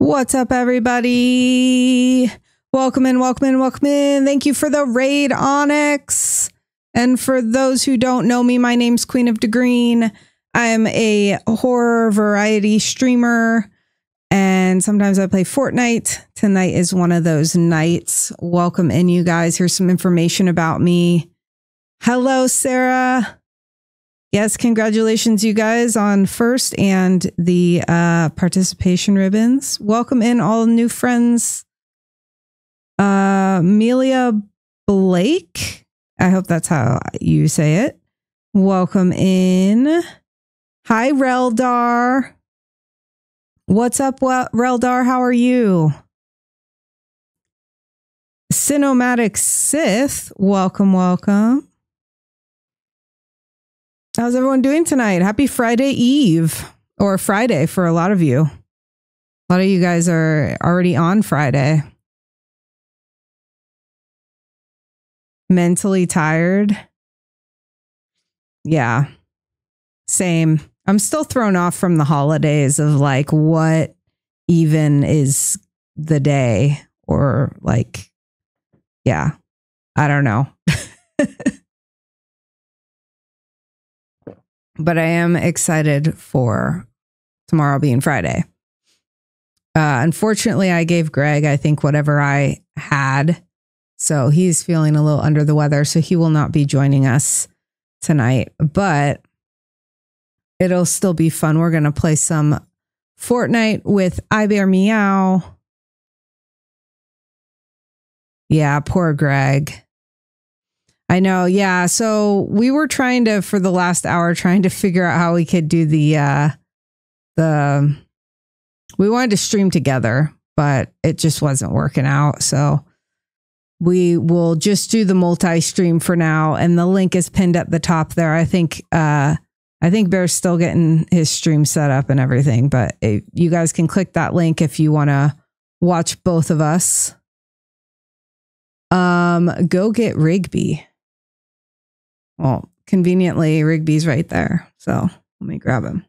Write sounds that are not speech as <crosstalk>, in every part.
What's up, everybody? Welcome in, welcome in, welcome in. Thank you for the raid, Onyx. And for those who don't know me, my name's Queen of DeGreen. I am a horror variety streamer, and sometimes I play Fortnite. Tonight is one of those nights. Welcome in, you guys. Here's some information about me. Hello, Sarah. Yes, congratulations, you guys, on first and the uh, participation ribbons. Welcome in all new friends. Uh, Amelia Blake. I hope that's how you say it. Welcome in. Hi, Reldar. What's up, Reldar? How are you? Cinematic Sith. Welcome, welcome. How's everyone doing tonight? Happy Friday Eve or Friday for a lot of you. A lot of you guys are already on Friday. Mentally tired. Yeah. Same. I'm still thrown off from the holidays of like what even is the day or like yeah. I don't know. <laughs> but I am excited for tomorrow being Friday. Uh, unfortunately, I gave Greg, I think, whatever I had. So he's feeling a little under the weather. So he will not be joining us tonight, but it'll still be fun. We're going to play some Fortnite with I Bear Meow. Yeah, poor Greg. I know. Yeah. So we were trying to for the last hour trying to figure out how we could do the uh the we wanted to stream together, but it just wasn't working out. So we will just do the multi-stream for now and the link is pinned at the top there. I think uh I think Bear's still getting his stream set up and everything, but it, you guys can click that link if you want to watch both of us. Um, go get Rigby. Well, conveniently, Rigby's right there. So let me grab him.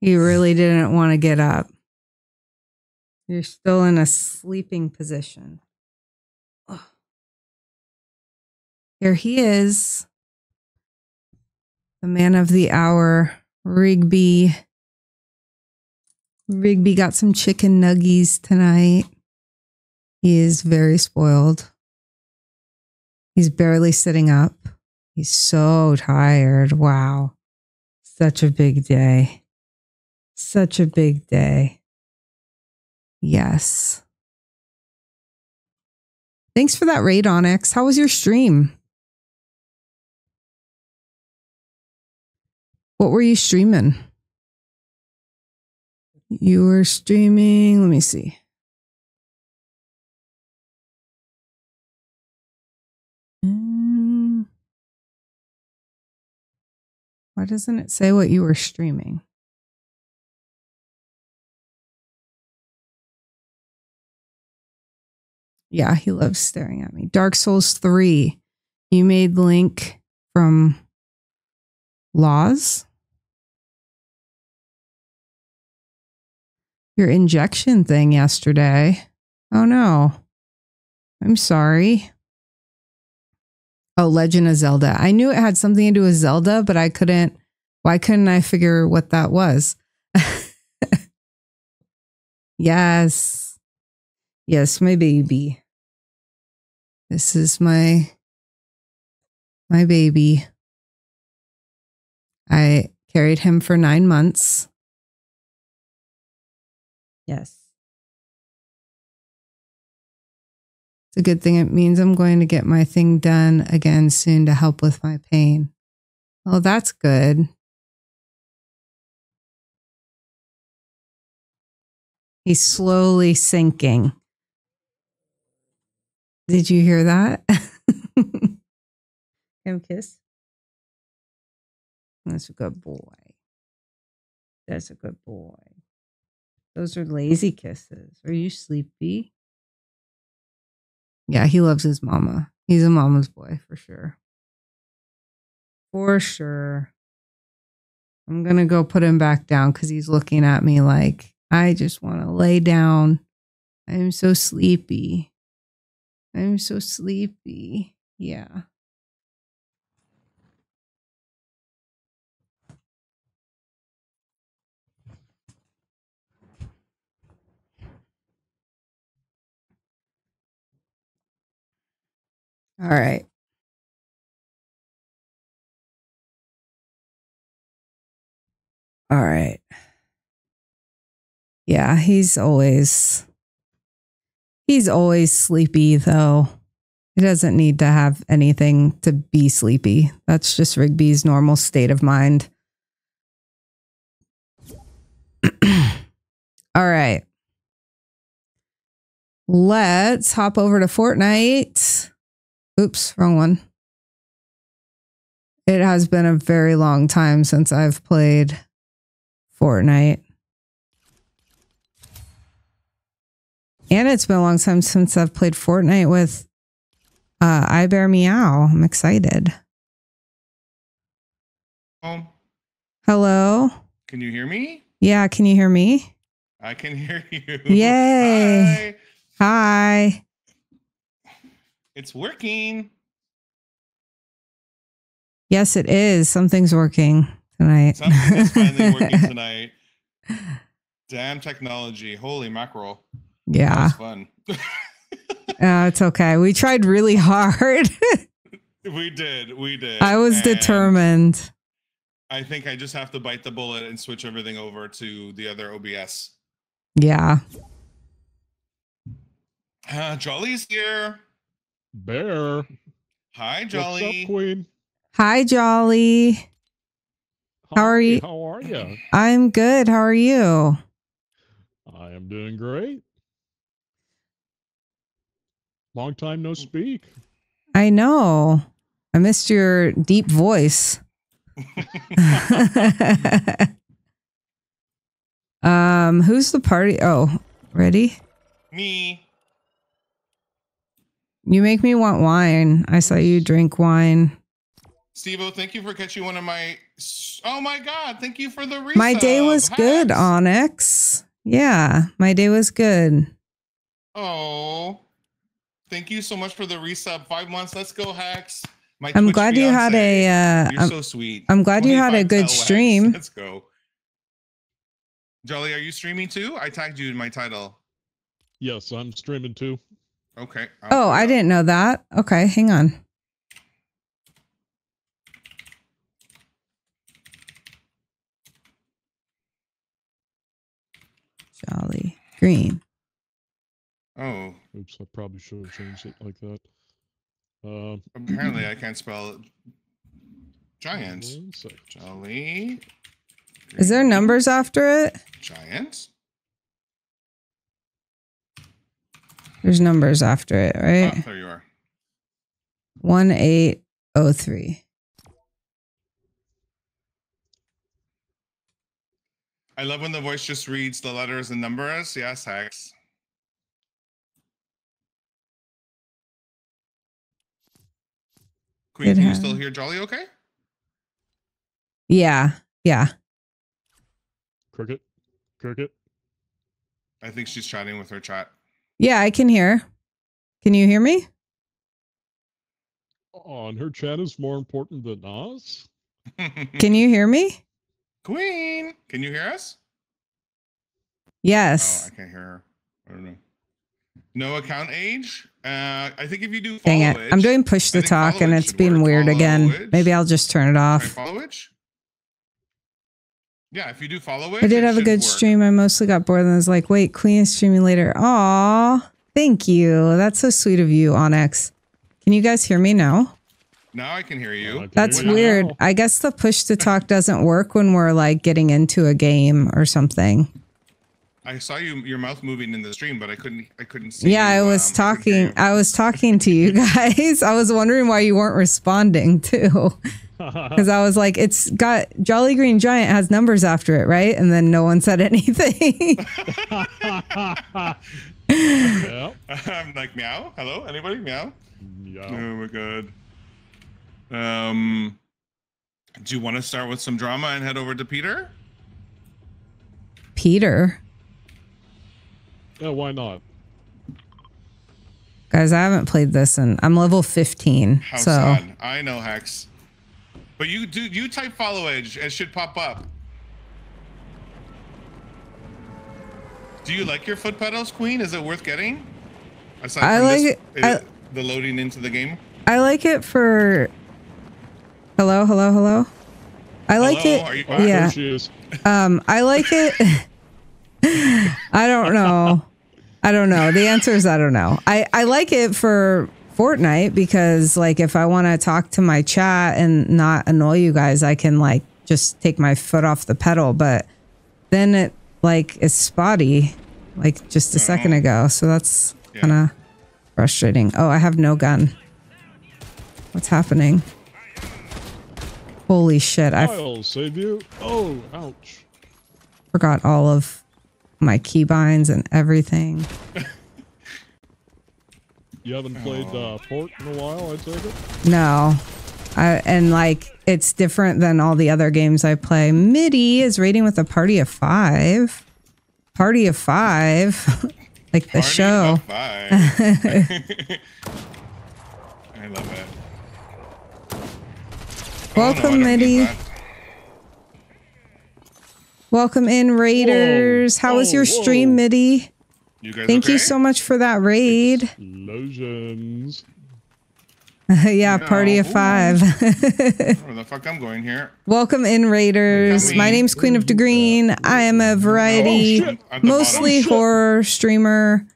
You really didn't want to get up. You're still in a sleeping position. Ugh. Here he is, the man of the hour, Rigby. Rigby got some chicken nuggies tonight. He is very spoiled. He's barely sitting up. He's so tired. Wow. Such a big day. Such a big day. Yes. Thanks for that raid, Onyx. How was your stream? What were you streaming? You were streaming, let me see. Mm. Why doesn't it say what you were streaming? Yeah, he loves staring at me. Dark Souls 3. You made Link from Laws? Your injection thing yesterday. Oh no. I'm sorry. Oh, Legend of Zelda. I knew it had something to do with Zelda, but I couldn't. Why couldn't I figure what that was? <laughs> yes. Yes, my baby. This is my my baby. I carried him for 9 months. Yes. It's a good thing. It means I'm going to get my thing done again soon to help with my pain. Oh, that's good. He's slowly sinking. Did you hear that? <laughs> Him kiss. That's a good boy. That's a good boy. Those are lazy kisses. Are you sleepy? Yeah, he loves his mama. He's a mama's boy for sure. For sure. I'm going to go put him back down because he's looking at me like, I just want to lay down. I'm so sleepy. I'm so sleepy. Yeah. All right. All right. Yeah, he's always he's always sleepy though. He doesn't need to have anything to be sleepy. That's just Rigby's normal state of mind. <clears throat> All right. Let's hop over to Fortnite. Oops, wrong one. It has been a very long time since I've played Fortnite. And it's been a long time since I've played Fortnite with uh, I Bear Meow. I'm excited. Oh, Hello? can you hear me? Yeah, can you hear me? I can hear you. Yay. Hi. Hi. It's working. Yes, it is. Something's working tonight. Something is finally working <laughs> tonight. Damn technology. Holy mackerel. That yeah. was fun. <laughs> Uh, it's okay. We tried really hard. <laughs> we did. We did. I was And determined. I think I just have to bite the bullet and switch everything over to the other OBS. Yeah. Uh, Jolly's here. Bear. Hi, Jolly. What's Jolly. up, Queen? Hi, Jolly. How are you? How are you? I'm good. How are you? I am doing great. Long time no speak. I know. I missed your deep voice. <laughs> um, who's the party? Oh, ready? Me. You make me want wine. I saw you drink wine. Steve thank you for catching one of my. Oh my God. Thank you for the resub. My day was good, Onyx. Yeah, my day was good. Oh, thank you so much for the resub. Five months. Let's go, hacks. My I'm Twitch glad you had a. Uh, You're I'm, so sweet. I'm glad you had a good tell hacks. stream. Let's go. Jolly, are you streaming too? I tagged you in my title. Yes, I'm streaming too. Okay. I'll oh, I didn't know that. Okay, hang on. Jolly Green. Oh, Oops, I probably should have changed it like that. Um, apparently I <clears throat> can't spell giant. one. Jolly. Is there numbers after it? Giant. There's numbers after it, Oh, right? there you are. 1803. I love when the voice just reads the letters and numbers. Yes, hacks. Queen, It can you still hear Jolly okay? Yeah, yeah. Cricket. Cricket. I think she's chatting with her chat. Yeah, I can hear. Can you hear me? On her chat is more important than us. <laughs> Can you hear me? Queen, can you hear us? Oh, Yes. I can't hear her. I don't know. No account age. Uh, I think if you do Dang it. I'm doing push to talk and it it's should being work. weird again. Follow. Maybe I'll just turn it Try off. follow it. Yeah, if you do follow it, I did it have a good work. stream. I mostly got bored and I was like, wait, Queen is streaming later. Aw, thank you. That's so sweet of you, Onyx. Can you guys hear me now? Now I can hear you. I can That's hear you weird. I guess the push to talk doesn't work when we're like getting into a game or something. I saw you your mouth moving in the stream, but I couldn't I couldn't see. Yeah, I was um, I couldn't hear talking. I was talking to you <laughs> guys. I was wondering why you weren't responding <laughs> too, <laughs> because I was like, "It's got Jolly Green Giant has numbers after it, right?" And then no one said anything. I'm like meow. Hello, anybody? Meow. Yeah. Oh my god. Um, do you want to start with some drama and head over to Peter? Peter, Yeah, why not? guys, I haven't played this, and I'm level 15. How so sad. I know Hex, but you do you type follow edge, it should pop up. Do you like your foot pedals, Queen? Is it worth getting? Aside I from like this- it- I- the loading into the game. I like it for. Hello, hello, hello. I like Hello, it. are you back? yeah. There she is. Um, I like it. <laughs> <laughs> I don't know. I don't know. The answer is I don't know. I, I like it for Fortnite because like if I want to talk to my chat and not annoy you guys, I can like just take my foot off the pedal. But then it like is spotty, like just a second Oh. ago. So that's Yeah. kind of frustrating. Oh, I have no gun. What's happening? Holy shit! I I'll save you. Oh, ouch. forgot all of my keybinds and everything. You haven't played uh, Port in a while, I take it? No. I, and like it's different than all the other games I play. MIDI is rating with a party of five. Party of five. <laughs> like the Party show. of five. <laughs> I love it. Oh, no, I Welcome, don't need Mitty. that. Welcome in, Raiders. How was Whoa, your whoa. stream, MIDI? You guys Thank you so much for that raid. Explosions. <laughs> yeah, party of No. five. <laughs> Where the fuck I'm going here? Welcome in, Raiders. My Coming. name's Queen of the Green. I am a variety, Oh, shit. At the mostly bottom. horror streamer.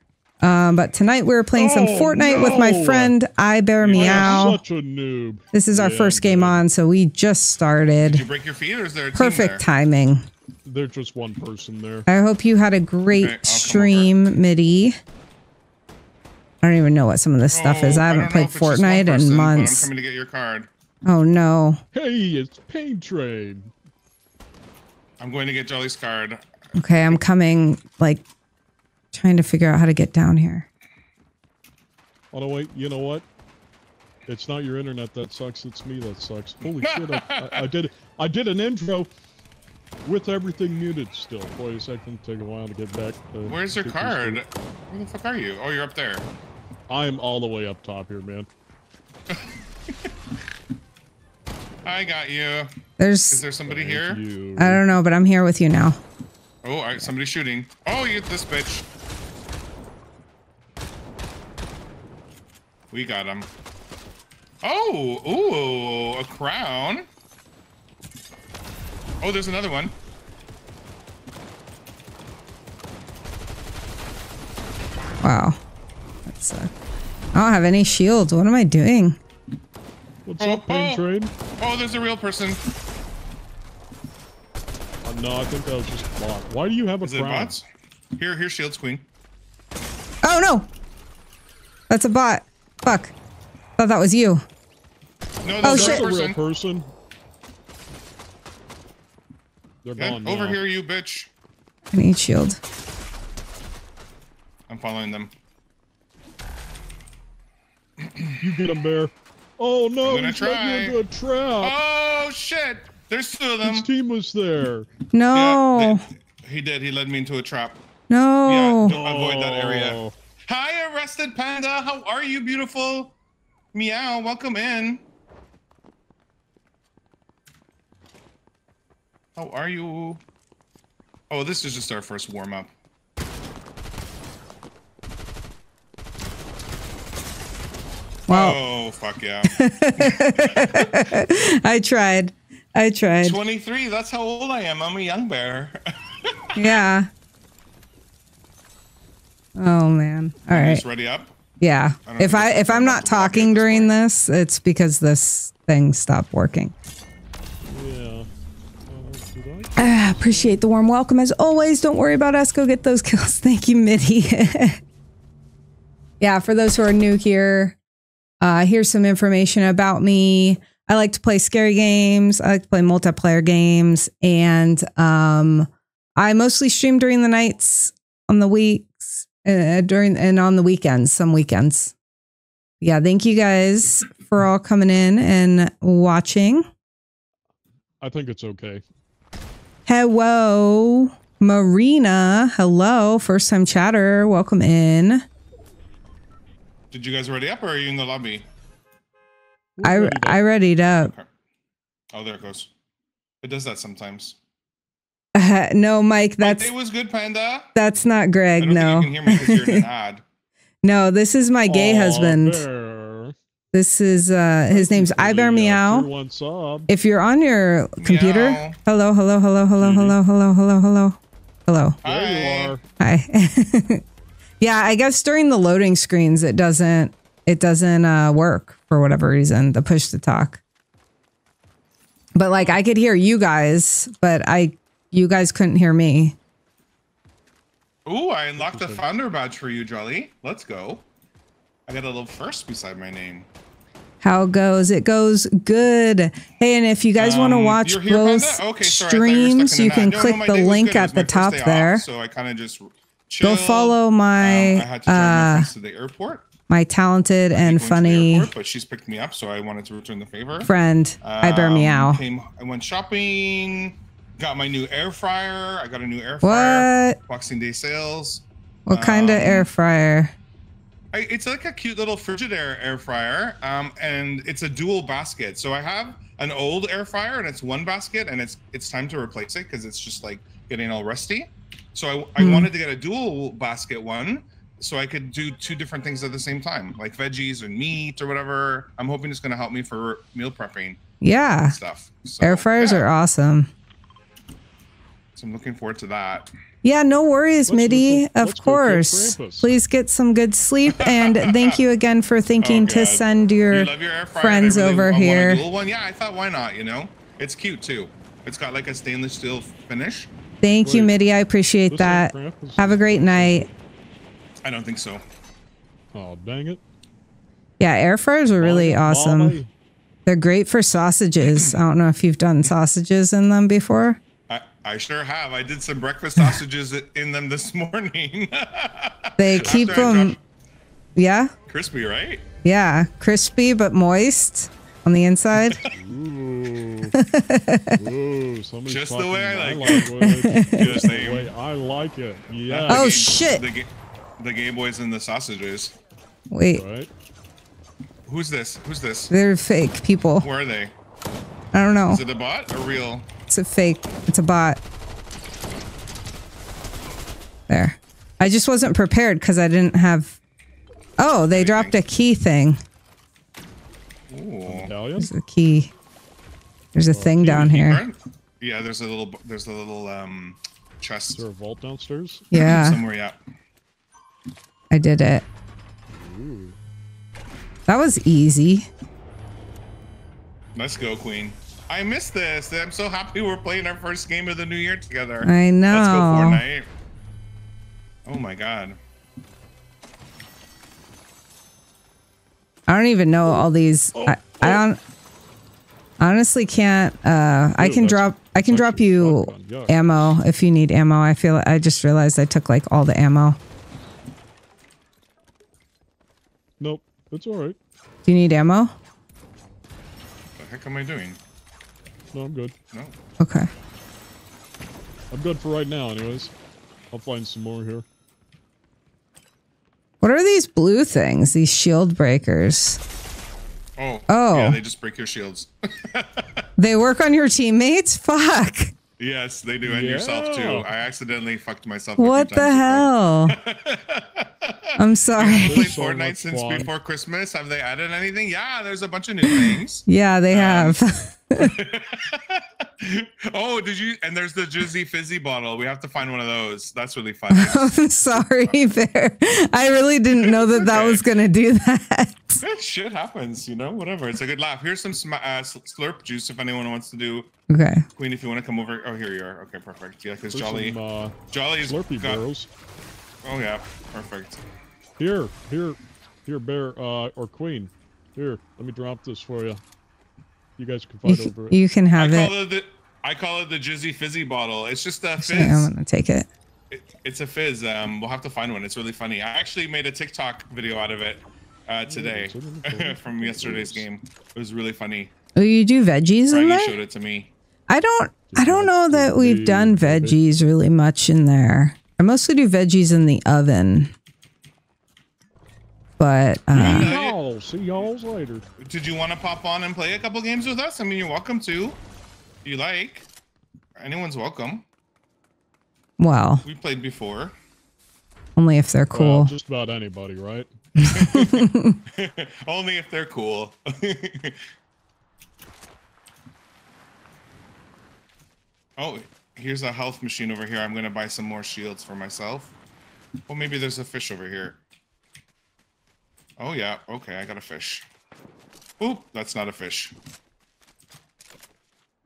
Um, but tonight we're playing some Oh, Fortnite with my friend I Bear I'm Meow. such a noob. This is our Yeah, first game on, so we just Did you started. break your feet or is there a team Perfect there? timing. There's just one person there. I hope you had a great Okay, stream, MIDI. I don't even know what some of this stuff is. Oh, I haven't don't played if it's just one Fortnite person, in months. I'm coming to get your card. Oh no. Hey, it's Pain Train. I'm going to get Jolly's card. Okay, I'm coming, like, trying to figure out how to get down here. Oh no, wait. You know what? It's not your internet that sucks. It's me that sucks. Holy <laughs> shit! I, I, I did. I did an intro with everything muted still. Boy, it's going to take a while to get back. To Where's your get this card? Where the fuck are you? Oh, you're up there. I'm all the way up top here, man. <laughs> I got you. There's. Is there somebody here? You. I don't know, but I'm here with you now. Oh, all right, somebody's shooting. Oh, you this bitch. We got him. Oh, ooh, a crown. Oh, there's another one. Wow. That's, uh, I don't have any shields. What am I doing? What's Oh, up, Pain oh. Train? Oh, there's a real person. Uh, no, I think that was just a bot. Why do you have a Is it crown? bots? Here, here's Shields Queen. Oh no! That's a bot. Fuck. Thought that was you. No, Oh, there's shit. a a real person. Person. They're Yeah, gone over now. here, you bitch. I need shield. I'm following them. You get him, Bear. Oh no, I'm gonna he's led try. me into a trap. Oh shit! There's two of them. His team was there. No. Yeah, they- he did. He led me into a trap. no. Yeah, don't avoid that area. Oh. Hi, arrested panda. How are you, beautiful? Meow. Welcome in. How are you? Oh, this is just our first warm up. Wow. Oh, fuck yeah. <laughs> <laughs> I tried. I tried. 23. That's how old I am. I'm a young bear. <laughs> Yeah. Oh man. All right. Just ready up. Yeah. I If I if I'm not to block it at talking during this, it's because this thing stopped working. Ah, appreciate the warm welcome as always. Don't worry about us. Go get those kills. <laughs> Thank you, Mitty. <laughs> yeah, for those who are new here, uh, here's some information about me. I like to play scary games. I like to play multiplayer games, and um, I mostly stream during the nights, on the weeks, uh, during and on the weekends. Some weekends. Yeah, thank you guys for all coming in and watching. I think it's okay. Hello, Marina. Hello, first time chatter. Welcome in. Did you guys ready up or are you in the lobby? I Ready I readied up. Okay. Oh, there it goes. It does that sometimes. <laughs> no, Mike, that's day was good, Panda. that's not I Greg. don't No, think you can hear me because you're in an <laughs> ad. no, this is my gay Aw, husband. there. This is uh his name's for I the, Bear uh, Meow. tier one sub. If you're on your computer, Meow. hello, hello, hello, hello, Mhm. hello, hello, hello, hello, hello. There you are. Hi. <laughs> yeah, I guess during the loading screens it doesn't it doesn't uh work for whatever reason, the push to talk. But like I could hear you guys, but I you guys couldn't hear me. Ooh, I unlocked a Interesting. founder badge for you, Jolly. Let's go. I got a little first beside my name. How it goes? It goes good. Hey, and if you guys want to Um, watch both Okay, you streams, you can. No, click my the link at the top off, there. so I kind of just Go chilled. follow Um, my I had to drive my uh to the airport. my talented and going to the funny airport, but she's picked me up, so I wanted to return the favor. friend, I bear Um, meow. Came, I went shopping. Got my new air fryer. I got a new air fryer. What? Boxing Day sales. What kind of Um, air fryer? I, it's like a cute little Frigidaire air fryer, um, and it's a dual basket. So I have an old air fryer, and it's one basket, and it's it's time to replace it because it's just like getting all rusty. So I, I Hmm. wanted to get a dual basket one, so I could do two different things at the same time, like veggies and meat or whatever. I'm hoping it's going to help me for meal prepping Yeah, stuff. So, air fryers yeah. are awesome. So I'm looking forward to that. Yeah, no worries, Let's go Mitty. cook- Of let's go cook course. Please get some good sleep. And thank you again for thinking to send your. love your friends really over oh, want a here. one. Yeah, I thought why not? You know, it's cute too. It's got like a stainless steel finish. Thank you, Wait. Mitty. I appreciate This that. Have a great night. I don't think so. Oh, dang it. Yeah, air fryers are really Bye, awesome. bye. They're great for sausages. I don't know if you've done sausages in them before. I, I sure have. I did some breakfast <laughs> sausages in them this morning. <laughs> They keep I them, dropped- yeah, crispy, right? yeah, crispy but moist on the inside. Ooh. <laughs> Ooh, somebody's Just the talking way I like it. language. Just Just the way I like it. Yeah. Oh, The shit. The, Ga- the Gay Boys and the sausages. Wait, Right? Who's this? Who's this? they're fake people. Where are they? I don't know. Is it a bot or real? It's a fake. It's a bot. There. I just wasn't prepared because I didn't have. Oh, they dropped a key thing. Ooh. There's a key. There's a thing down here. Right? Yeah, there's a little. There's a little um chest Is there a vault downstairs? Yeah, somewhere. Yeah. I did it. Ooh. That was easy. Let's go, Queen. I missed this. I'm so happy we're playing our first game of the new year together. I know. Let's go Fortnite. Oh my god. I don't even know all these. I, I don't. Honestly, can't. Uh, I can drop. I can drop you ammo if you need ammo. I feel. I just realized I took like all the ammo. Nope. It's all right. Do you need ammo? What the heck am I doing? No, I'm good. No. Okay. I'm good for right now, anyways. I'll find some more here. What are these blue things? These shield breakers. Oh. Oh. Yeah, they just break your shields. <laughs> They work on your teammates? Fuck. yes, they do, and yourself too. I accidentally fucked myself. What the before. hell? <laughs> I'm sorry. Played So Fortnite much since fun. before Christmas. Have they added anything? Yeah, there's a bunch of new things. Yeah, they um, have. <laughs> oh, did you? And there's the Jizzy Fizzy bottle. We have to find one of those. That's really fun. <laughs> I'm sorry, Bear. I really didn't know that that was going to do that. <laughs> That shit happens, you know. Whatever. It's a good laugh. Here's some sm- uh, slurp juice if anyone wants to do. Okay. Queen, if you want to come over. Oh, here you are. Okay, perfect. Yeah, because There's Jolly, some, uh, Jolly's Slurpee got. barrels. Oh yeah, perfect. Here, here, here, bear, uh, or queen. Here, let me drop this for you. You guys can You, fight over it. you can I have call it. it the. I call it the Jizzy Fizzy bottle. It's just a Actually, I'm fizz. gonna take it. It, it's a fizz. Um, we'll have to find one. It's really funny. I actually made a TikTok video out of it uh, today it's in the folder. from yesterday's game. It was really funny. Oh, you do veggies in there? showed it to me. I don't. I don't know that we've done veggies really much in there. I mostly do veggies in the oven. But uh, Yeah. See y'all. See y'all later. Did you want to pop on and play a couple games with us? I mean, you're welcome to. If you like. Anyone's welcome. well, We played before. only if they're Well, cool. just about anybody, right? <laughs> <laughs> Only if they're cool. <laughs> oh, here's a health machine over here. I'm gonna buy some more shields for myself. Well, maybe there's a fish over here. Oh yeah, okay, I got a fish. Oop, that's not a fish.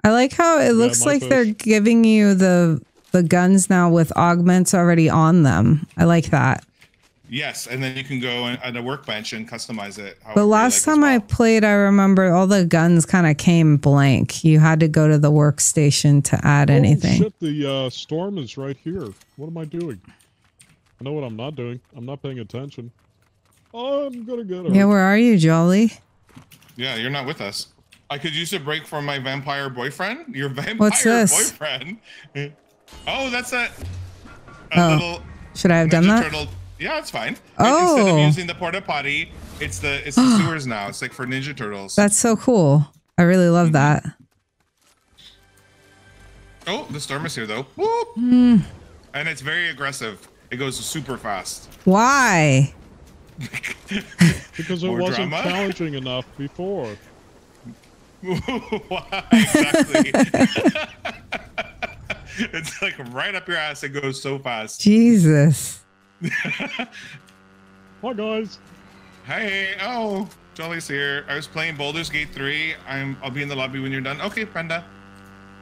I like how it looks my like they're giving you the the guns now with augments already on them. I like that. Yes, and then you can go on at a workbench and customize it. however But last like as time I played, I remember all the guns kind of came blank. You had to go to the workstation to add Oh, anything. shit, the uh, storm is right here. What am I doing? I know what I'm not doing. I'm not paying attention. I'm gonna get her. Yeah, where are you, Jolly? Yeah, you're not with us. I could use a break from my vampire boyfriend. Your <laughs> vampire What's this? boyfriend. <laughs> Oh, that's a, a Oh, little Should I have done that? Turtle. Yeah, it's fine. Like, Instead Oh. of using the porta potty, it's the it's the <gasps> sewers now. It's like for Ninja Turtles. That's so cool. I really love Mm-hmm. that. oh, the storm is here though. Whoop. Hmm. And it's very aggressive. It goes super fast. Why? <laughs> because it More wasn't drama? challenging enough before. <laughs> Why exactly? <laughs> it's like right up your ass. It goes so fast. Jesus. Hi guys. Hey, oh, Jolly's here. I was playing Baldur's Gate 3. I'm I'll be in the lobby when you're done. Okay, Panda.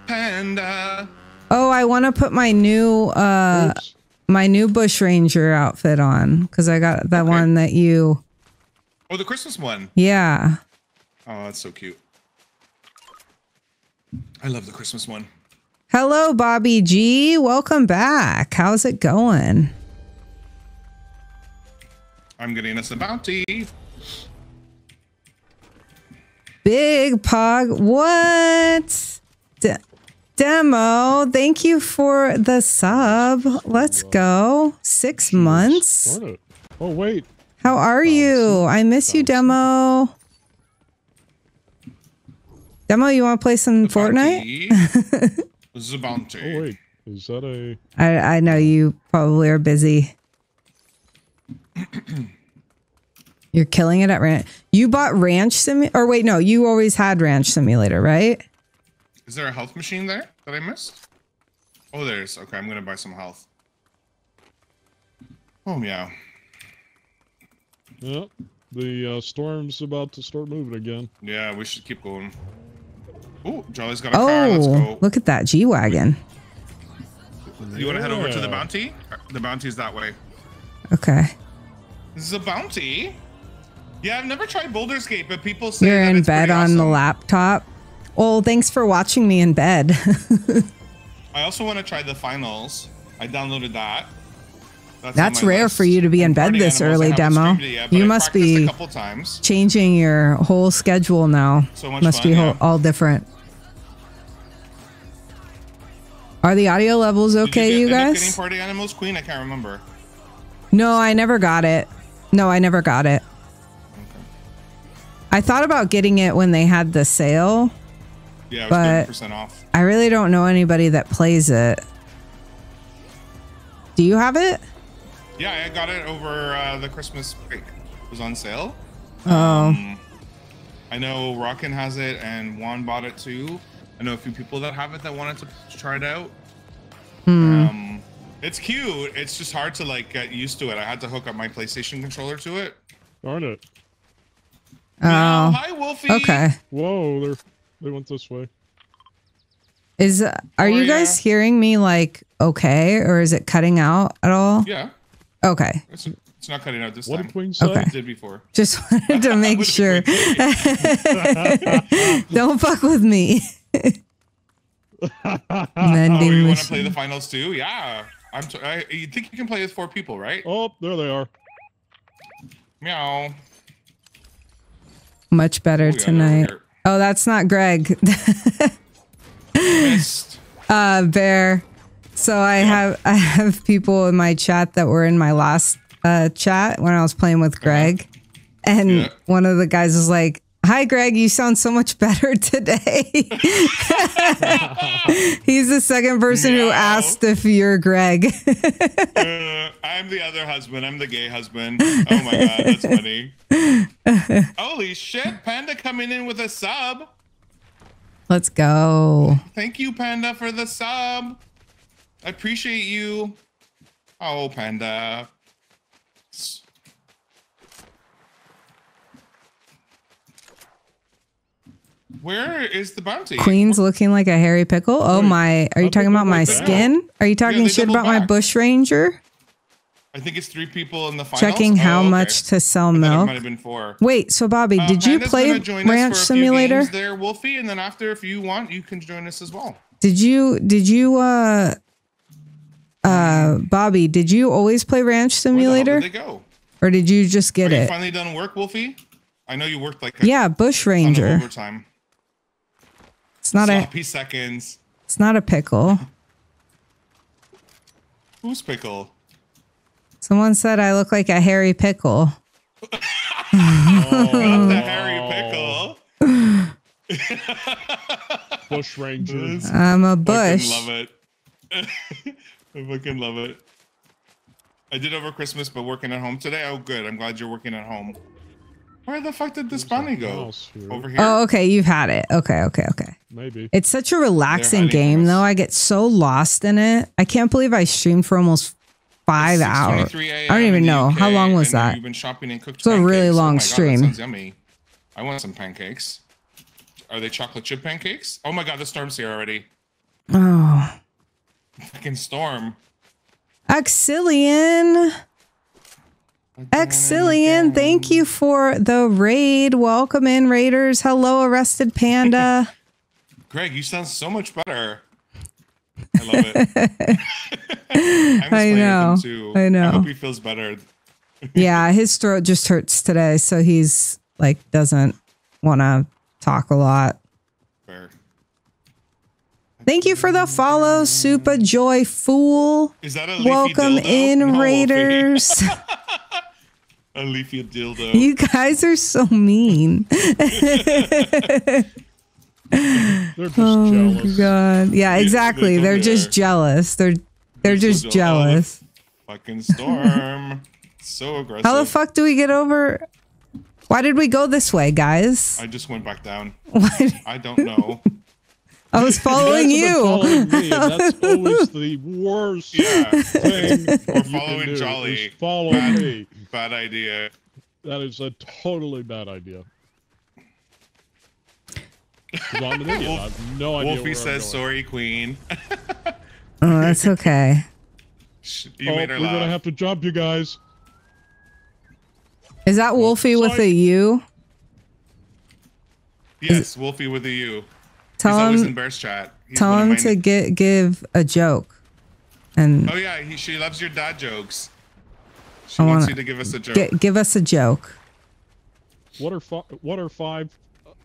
Panda. Oh, I want to put my new uh Oops. My new bush ranger outfit on because I got that Okay. one that you. Oh, the Christmas one. Yeah. Oh, that's so cute. I love the Christmas one. Hello, Bobby G. Welcome back. How's it going? I'm getting us a bounty. Big Pog. What? De- demo. Thank you for the sub. Let's go. Six months. Oh wait. How are you? I miss you, Demo. Demo, you want to play some Fortnite? Bounty. <laughs> this is a bounty. Oh wait. Is that a? I, I know you probably are busy. <clears throat> You're killing it at ranch. You bought Ranch Sim, or wait, no, you always had Ranch Simulator, right? Is there a health machine there that I missed? Oh, there is. Okay, I'm gonna buy some health. Oh yeah. Yeah. The uh, storm's about to start moving again. Yeah, we should keep going. Oh, Jolly's got a car. Let's Oh, go. look at that G wagon. You want to head over to the bounty? The bounty's that way. Okay, This is a bounty. Yeah, I've never tried Baldur's Gate, but people say you're that in it's bed pretty on the laptop. Well, thanks for watching me in bed. <laughs> I also want to try the finals. I downloaded that. on That's rare list. for you to be in And bed this early, Demo. yet, You I must be- a couple times. Changing your whole schedule now. So much Must fun, be yeah. whole, all different. Are the audio levels okay, you, you, get, end up getting guys? Party Animals Queen? I can't remember. No, I never got it. No, I never got it. I thought about getting it when they had the sale. Yeah, it was But- thirty percent off. I really don't know anybody that plays it. Do you have it? Yeah, I got it over uh, the Christmas break. It was on sale. Oh, Um, I know Rockin has it, and Juan bought it too. I know a few people that have it that wanted to try it out. Hmm. Um, it's cute. It's just hard to like get used to it. I had to hook up my PlayStation controller to it. Darn it. Meow. Oh, hi, Wolfie. okay. Whoa, they're they went this way. Is uh, are Oh, you guys yeah. hearing me like okay, or is it cutting out at all? Yeah, Okay, it's, it's not cutting out this What time. did Queen say? Okay. Did before. <laughs> just wanted to <laughs> make sure. <laughs> Don't fuck with me. Oh, you want to play the finals too? Yeah. I'm. T- I, you think you can play with four people, right? Oh, there they are. Meow. Much better Oh, yeah, they're tonight. Oh, that's not Greg. <laughs> Uh, Bear. So I have I have people in my chat that were in my last uh, chat when I was playing with Greg, and Yeah. one of the guys was like, "Hi, Greg, you sound so much better <laughs> today." <laughs> He's the second person who asked if you're Greg. <laughs> Uh, I'm the other husband. I'm the gay husband. Oh my god, that's funny. Holy shit, Panda coming in with a sub. Let's go. Thank you, Panda, for the sub. I appreciate you. Oh, Panda. Where is the bounty? Queen's looking like a hairy pickle. Oh my! Are you talking about my skin? Are you talking they shit about my back. bush ranger? I think it's three people in the finals. Checking how Oh, okay. much to sell I thought It milk. might have been four. Wait, so Bobby, Uh, did you Panda's play gonna join us Ranch for a few Simulator? games there, Wolfie, and then after, if you want, you can join us as well. Did you did you uh uh Bobby, did you always play Ranch Where the hell Simulator did they go? or did you just get Are you it? finally done work, Wolfie? I know you worked like a Yeah, Bush ton of Ranger. overtime. It's not a Sloppy seconds. it's not a pickle. Who's pickle? Someone said I look like a hairy pickle. <laughs> Oh, not the Harry pickle. <laughs> Bush Ranger. I'm a I bush. love it. <laughs> I fucking love it. I did over Christmas, but working at home today. Oh, good. I'm glad you're working at home. Where the fuck did this bunny go? here. Over here. Oh, okay, you've had it. Okay, okay, okay. Maybe. It's such a relaxing game though. I get so lost in it. I can't believe I streamed for almost five hours. I don't even in the know. How long was that? You've been shopping and cooked. It's a really oh long oh my God, stream. yummy. I want some pancakes. Are they chocolate chip pancakes? Oh my god, the storm's here already. Oh. Fucking storm. Axillian. Axillian, thank you for the raid. Welcome in, Raiders. Hello, Arrested Panda. <laughs> Greg, you sound so much better. I love it. <laughs> <laughs> I, miss I playing with him know. too. I know. I hope he feels better. yeah, his throat just hurts today, so he's like doesn't want to talk a lot. Fair. Thank you for the follow, Super Joy Fool. Is that a leafy Welcome in, Raiders. A leafy dildo. you guys are so mean. They're just Oh jealous. god. Yeah, exactly. go They're just there. jealous. They're they're so just jealous. jealous. Fucking storm. so aggressive. How the fuck do we get over? Why did we go this way, guys? I just went back down. Why- I don't know. <laughs> I was <laughs> following You you. guys have been following me, <laughs> that's always the worst Yeah. thing We're following do, Jolly. follow me. Bad idea. That is a totally bad idea. 'Cause I'm an idiot. I have no idea Wolfie where says I'm going. sorry, Queen. <laughs> Oh, that's okay. you oh, made we're her gonna have to jump, you guys. Is that Wolfie with a sorry. U? Yes, Wolfie with a U. Tell He's always in him Bear's chat. He's tell him to gi- give a joke. And Oh yeah, he, she loves your dad jokes. She I wants wanna- you to give us a joke. gi- give us a joke. What are fi- what are five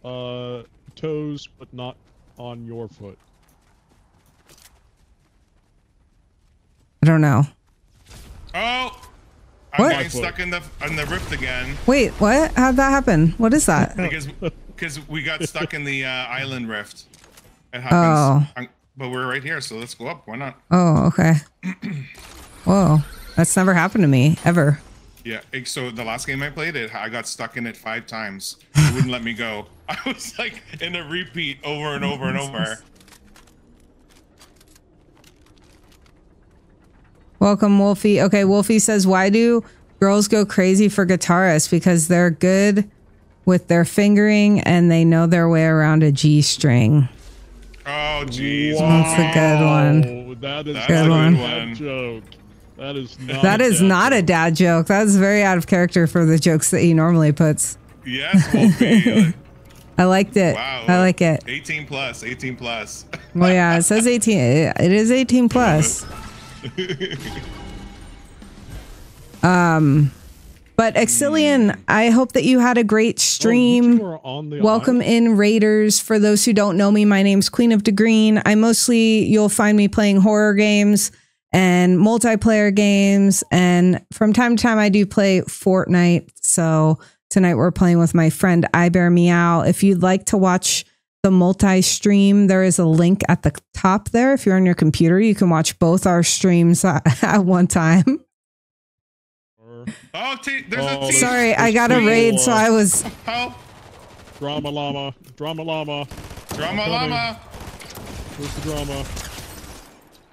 uh, toes but not on your foot? I don't know. Oh, I'm What? getting stuck in the in the rift again Wait, what? How'd that happen? What is that? <laughs> because because we got stuck in the uh, island rift. It happens. Oh. Um, but we're right here, so let's go up. Why not? Oh, okay. <clears throat> Whoa, that's never happened to me ever. Yeah. So the last game I played, it I got stuck in it five times. It wouldn't let me go. <laughs> I was like in a repeat over and over and over. <laughs> Welcome, Wolfie. Okay, Wolfie says, why do girls go crazy for guitarists? Because they're good with their fingering and they know their way around a G string. Oh, jeez. That's a good one. Wow, That is That's a good a one. Joke. That is not. That is not a dad joke. That is very out of character for the jokes that he normally puts. Yes, Wolfie. <laughs> I liked it. wow. I like it. 18 plus, 18 plus. Well, yeah, it says 18. It is 18 <laughs> plus. Um, but Exilian, I hope that you had a great Oh, stream. two are on the Welcome in, Raiders. For those who don't know me, my name's Queen of the Degreen. I mostly, you'll find me playing horror games and multiplayer games. And from time to time, I do play Fortnite. So tonight we're playing with my friend I Bear Meow. If you'd like to watch the multi stream, there is a link at the top there. If you're on your computer, you can watch both our streams <laughs> at one time. Oh, t- there's Oh, a there's- Sorry, I got a raid, so I was. Help. Drama llama, drama llama. Drama Coming. llama. Where's the drama?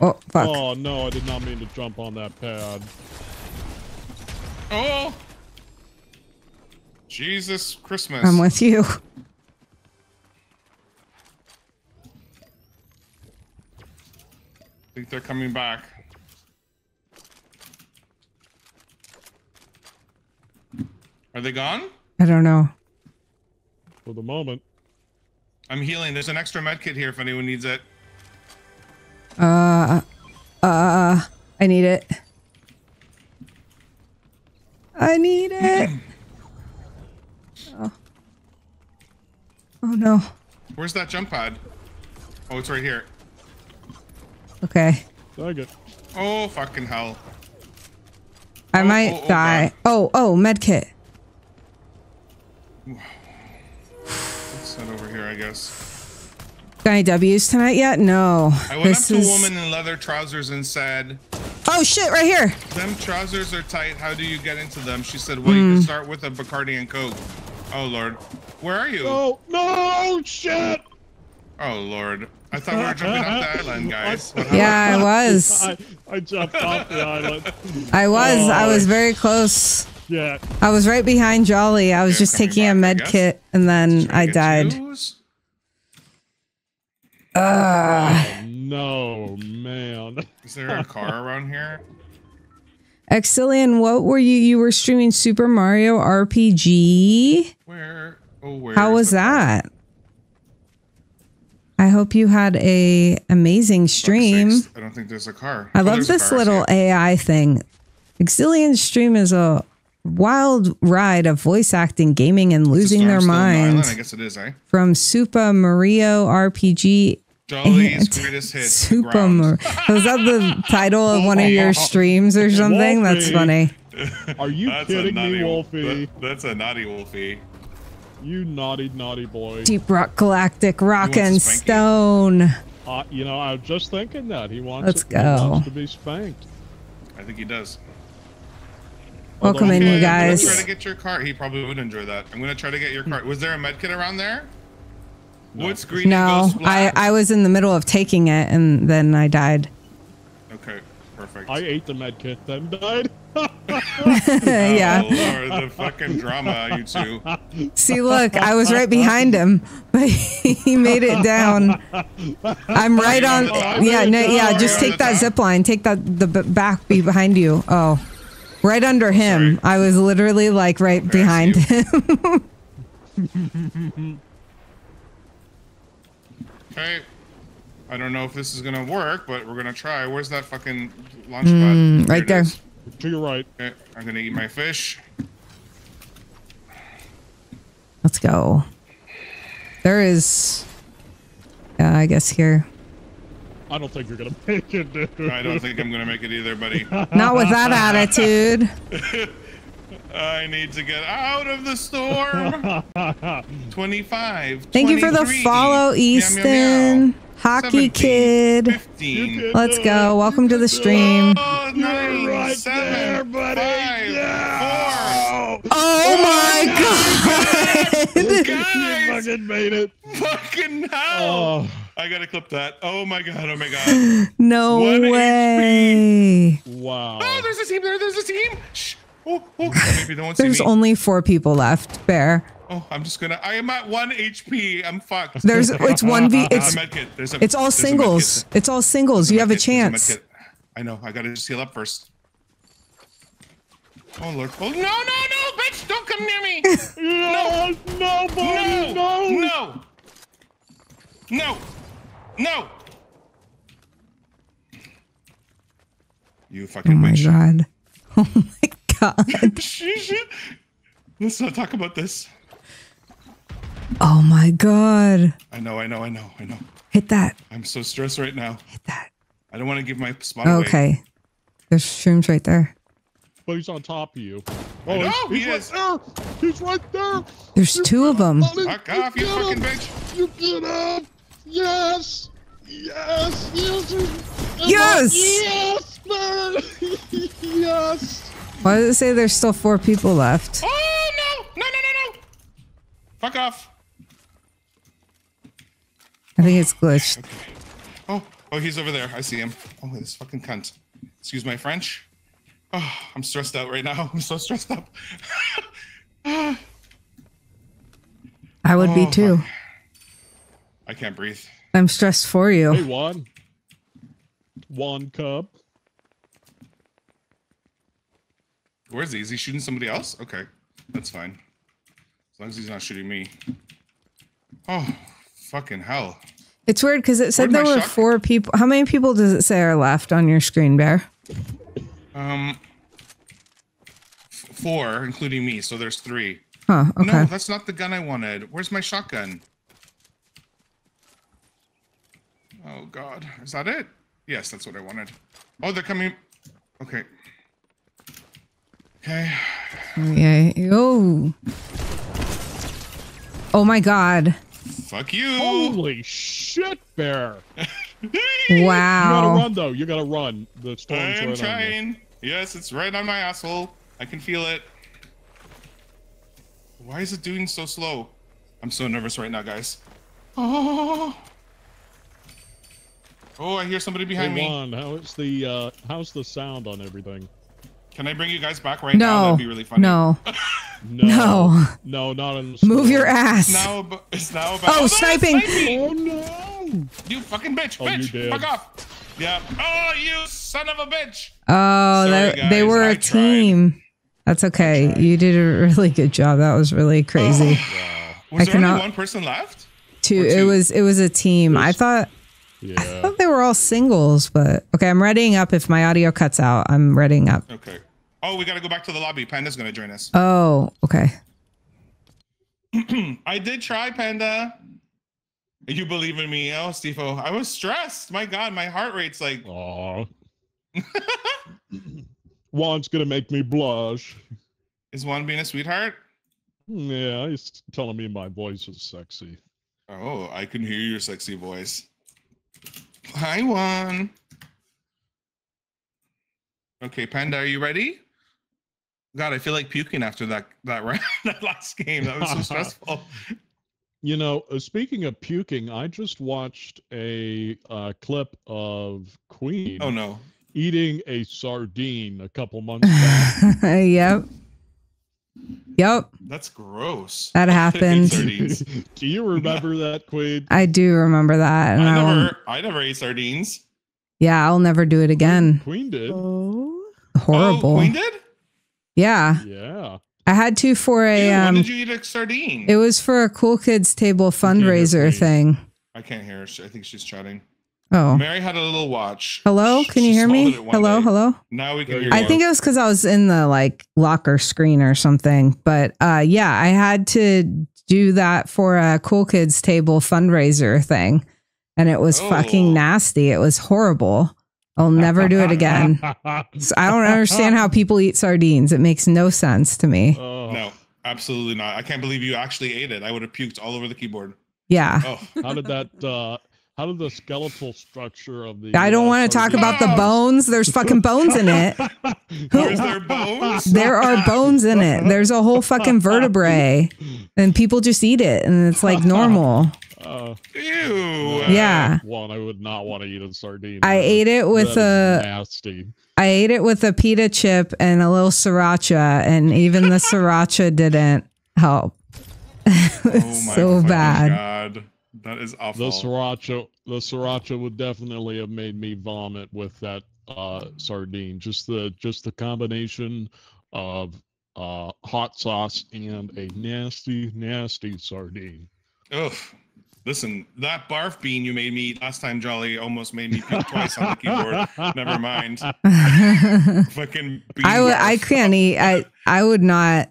Oh, fuck. Oh no, I did not mean to jump on that pad. Oh. Jesus Christmas. I'm with you. I think they're coming back. Are they gone? I don't know. For the moment. I'm healing. There's an extra med kit here if anyone needs it. Uh, uh, I need it. I need it. oh. oh no. Where's that jump pad? Oh, it's right here. Okay. Dang it. Oh, fucking hell. I Oh, might oh, oh, die. Oh, oh, medkit. Let's head over here, I guess. Got any W's tonight yet? No. I went this up to is. a woman in leather trousers and said, Oh shit! Right here. Them trousers are tight. How do you get into them? She said, Well, you Hmm. can start with a Bacardi and Coke. Oh, Lord. Where are you? Oh no! Shit! Oh, Lord. I thought we were jumping off the island, guys. <laughs> Yeah, I was. I, I jumped off the island. I was. I Oh, was very close. Yeah. I was right behind Jolly. I was They're just taking a back, I med kit and then Trying I died. get died. yous? Oh, no, man. Is there a car around here? Exilian, what were you? You were streaming Super Mario RPG. Where? Oh, where? How is was the car? that? I hope you had a amazing stream. I don't think there's a car. I Oh, love this car, little it. AI thing. Exilian's stream is a wild ride of voice acting, gaming, and losing their still the minds. I guess it is, eh? From Super Mario RPG. Jolly's <laughs> greatest hits. Super. Mario. Was that the title of one of your <laughs> streams or something? That's funny. Are you That's kidding naughty me, Wolfie? that- that's a naughty Wolfie. You naughty, naughty boy. Deep Rock Galactic Rock and to? Stone. Uh, you know, I was just thinking that. He wants, Let's it- go. He wants to be spanked. I think he does. Welcome Although- in, you Okay, I'm gonna guys. try to get your cart. He probably would enjoy that. I'm gonna try to get your cart. Was there a medkit around there? What's green? No, I. I was in the middle of taking it and then I died. Okay, perfect. I ate the med kit, then died. <laughs> yeah. Oh, Lord, the fucking drama, you two. <laughs> See, look, I was right behind him, <laughs> but he made it down. I'm right on. on? Yeah, no, yeah. Just you take that top? zip line. Take that the back be behind you. Oh, right under him. I was literally like right Okay, behind him. Okay. I don't know if this is gonna work, but we're gonna try. Where's that fucking launch pad? Mm, right it there. is. to your right. Okay, I'm gonna eat my fish. Let's go. There is. Yeah, I guess here. I don't think you're gonna <laughs> make it, dude. I don't think I'm gonna make it either, buddy. Not with that <laughs> attitude. <laughs> I need to get out of the storm. <laughs> 25. Thank you for the 23. follow, Meow, meow, Easton. meow. Hockey 17, kid. 15. Let's go. Welcome to the stream. Oh, You're right seven, there, buddy. five, Yeah. Oh my god! You Guys, fucking made it. fucking hell! Oh, I gotta clip that. Oh my god! Oh my god! <laughs> No One way. wow. Oh, there's a team there. There's a team. Shh. Oh, oh. Maybe they won't see There's me. only four people left, Bear. Oh, I'm just gonna. I am at one HP. I'm fucked. There's <laughs> it's one v. It's a medkit. There's a, it's all there's a medkit. singles. It's all singles. You have a chance. medkit. I know. I gotta just heal up first. Oh lord. Oh no no no, bitch! Don't come near me. <laughs> No, no, buddy, No no. no no no. You Oh my bitch. god. <laughs> Oh my god. <laughs> Let's not talk about this. Oh my god. I know, I know, I know, I know. Hit that. I'm so stressed right now. Hit that. I don't want to give my spot away. Okay. There's shrooms right there. But he's on top of you. Oh, know, he's, he he's is. right there. He's right there. There's two of them. Buddy, Fuck off, you get fucking him. bitch. You get up. Yes. Yes. Yes. Yes! Yes, man. <laughs> yes. Why does it say there's still four people left? Oh no! No no no no! Fuck off. I think it's glitched. Okay. Oh, oh, he's over there. I see him. Oh, this fucking cunt. Excuse my French. Oh, I'm stressed out right now. <laughs> I'm so stressed up. I would be Oh, too. fuck. I can't breathe. I'm stressed for you. Hey, you. Juan. Juan Cub. Where is he? Is he shooting somebody else? Okay, that's fine. As long as he's not shooting me. Oh, fucking hell. It's weird because it said Where'd there were shot- four people. How many people does it say are left on your screen, Bear? Um, four, including me. So there's three. Huh. Okay. No, that's not the gun I wanted. Where's my shotgun? Oh God, is that it? Yes, that's what I wanted. Oh, they're coming. Okay. Okay. Yeah. Oh. Oh my God. Fuck you. Holy shit, bear. <laughs> Wow. You gotta run though. You gotta run. The storm's I'm right on you. trying. Yes, it's right on my asshole. I can feel it. Why is it doing so slow? I'm so nervous right now, guys. Oh. <gasps> Oh, I hear somebody Hey behind me. Juan, how is the uh how's the sound on everything? Can I bring you guys back right now? That'd be really funny. No. <laughs> No. No. No, not in the Move your ass. It's now, ab- it's now about. Oh, oh no, sniping. Oh no! You fucking bitch! Oh, bitch! Fuck off! Yeah. Oh, you son of a bitch! Oh, Sorry, that, they were I a tried. team. That's okay. You did a really good job. That was really oh, crazy. Was I there cannot- only one person left? Two. or It was. It was a team. I There's- thought. I thought they were all singles, but okay. I'm readying up. If my audio cuts out, I'm readying up. Okay. Oh, we gotta go back to the lobby. Panda's gonna join us. Oh, okay. <clears throat> I did try, Panda. You believe in me? Oh, Stefo. I was stressed. My God, my heart rate's like. <laughs> Aw. <laughs> Juan's gonna make me blush. Is Juan being a sweetheart? Yeah, he's telling me my voice is sexy. Oh, I can hear your sexy voice. Hi, Juan. Okay, Panda, are you ready? God, I feel like puking after that that round, <laughs> that last game. That was so <laughs> stressful. You know, uh, speaking of puking, I just watched a uh, clip of Queen Oh no. eating a sardine a couple <laughs> months back. yep. Yep. That's gross. That happened. Do you remember that, Queen? I do remember that. And I I never won't- I never ate sardines. yeah, I'll never do it again. Queen did. Oh, Horrible. Oh, horrible. Queen did? Yeah, Yeah. I had to for a Ew, when um. did you eat a sardine? It was for a cool kids table fundraiser Queen. thing. I can't hear her. I think she's chatting. Oh, Mary had a little watch. hello. Sh- Can you hear me? swallowed it one Hello, day. hello. Now we can hear you you. I think it was because I was in the like locker screen or something. But uh, yeah, I had to do that for a cool kids table fundraiser thing, and it was Oh. fucking nasty. It was horrible. I'll never do it again. <laughs> So I don't understand how people eat sardines. It makes no sense to me. Oh, No, absolutely not. I can't believe you actually ate it. I would have puked all over the keyboard. Yeah. Oh, How did that? Uh, how did the skeletal structure of the? I don't uh, want to talk sardine- about the bones. There's fucking bones in it. <laughs> where's their bones? There are bones in it. There's a whole fucking vertebrae, and people just eat it, and it's like <laughs> normal. Uh, Ew. Yeah. One, I would not want to eat a sardine. I ate it with That is a nasty. I ate it with a pita chip and a little sriracha, and even the <laughs> sriracha didn't help. it's my so bad. God. That is awful. The sriracha, the sriracha would definitely have made me vomit with that uh, sardine. Just the just the combination of uh, hot sauce and a nasty, nasty sardine. Ugh. Listen, that barf bean you made me eat last time, Jolly, almost made me puke twice on the keyboard. <laughs> Never mind. <laughs> Fucking bean I would. I barf. can't eat. I. I would not.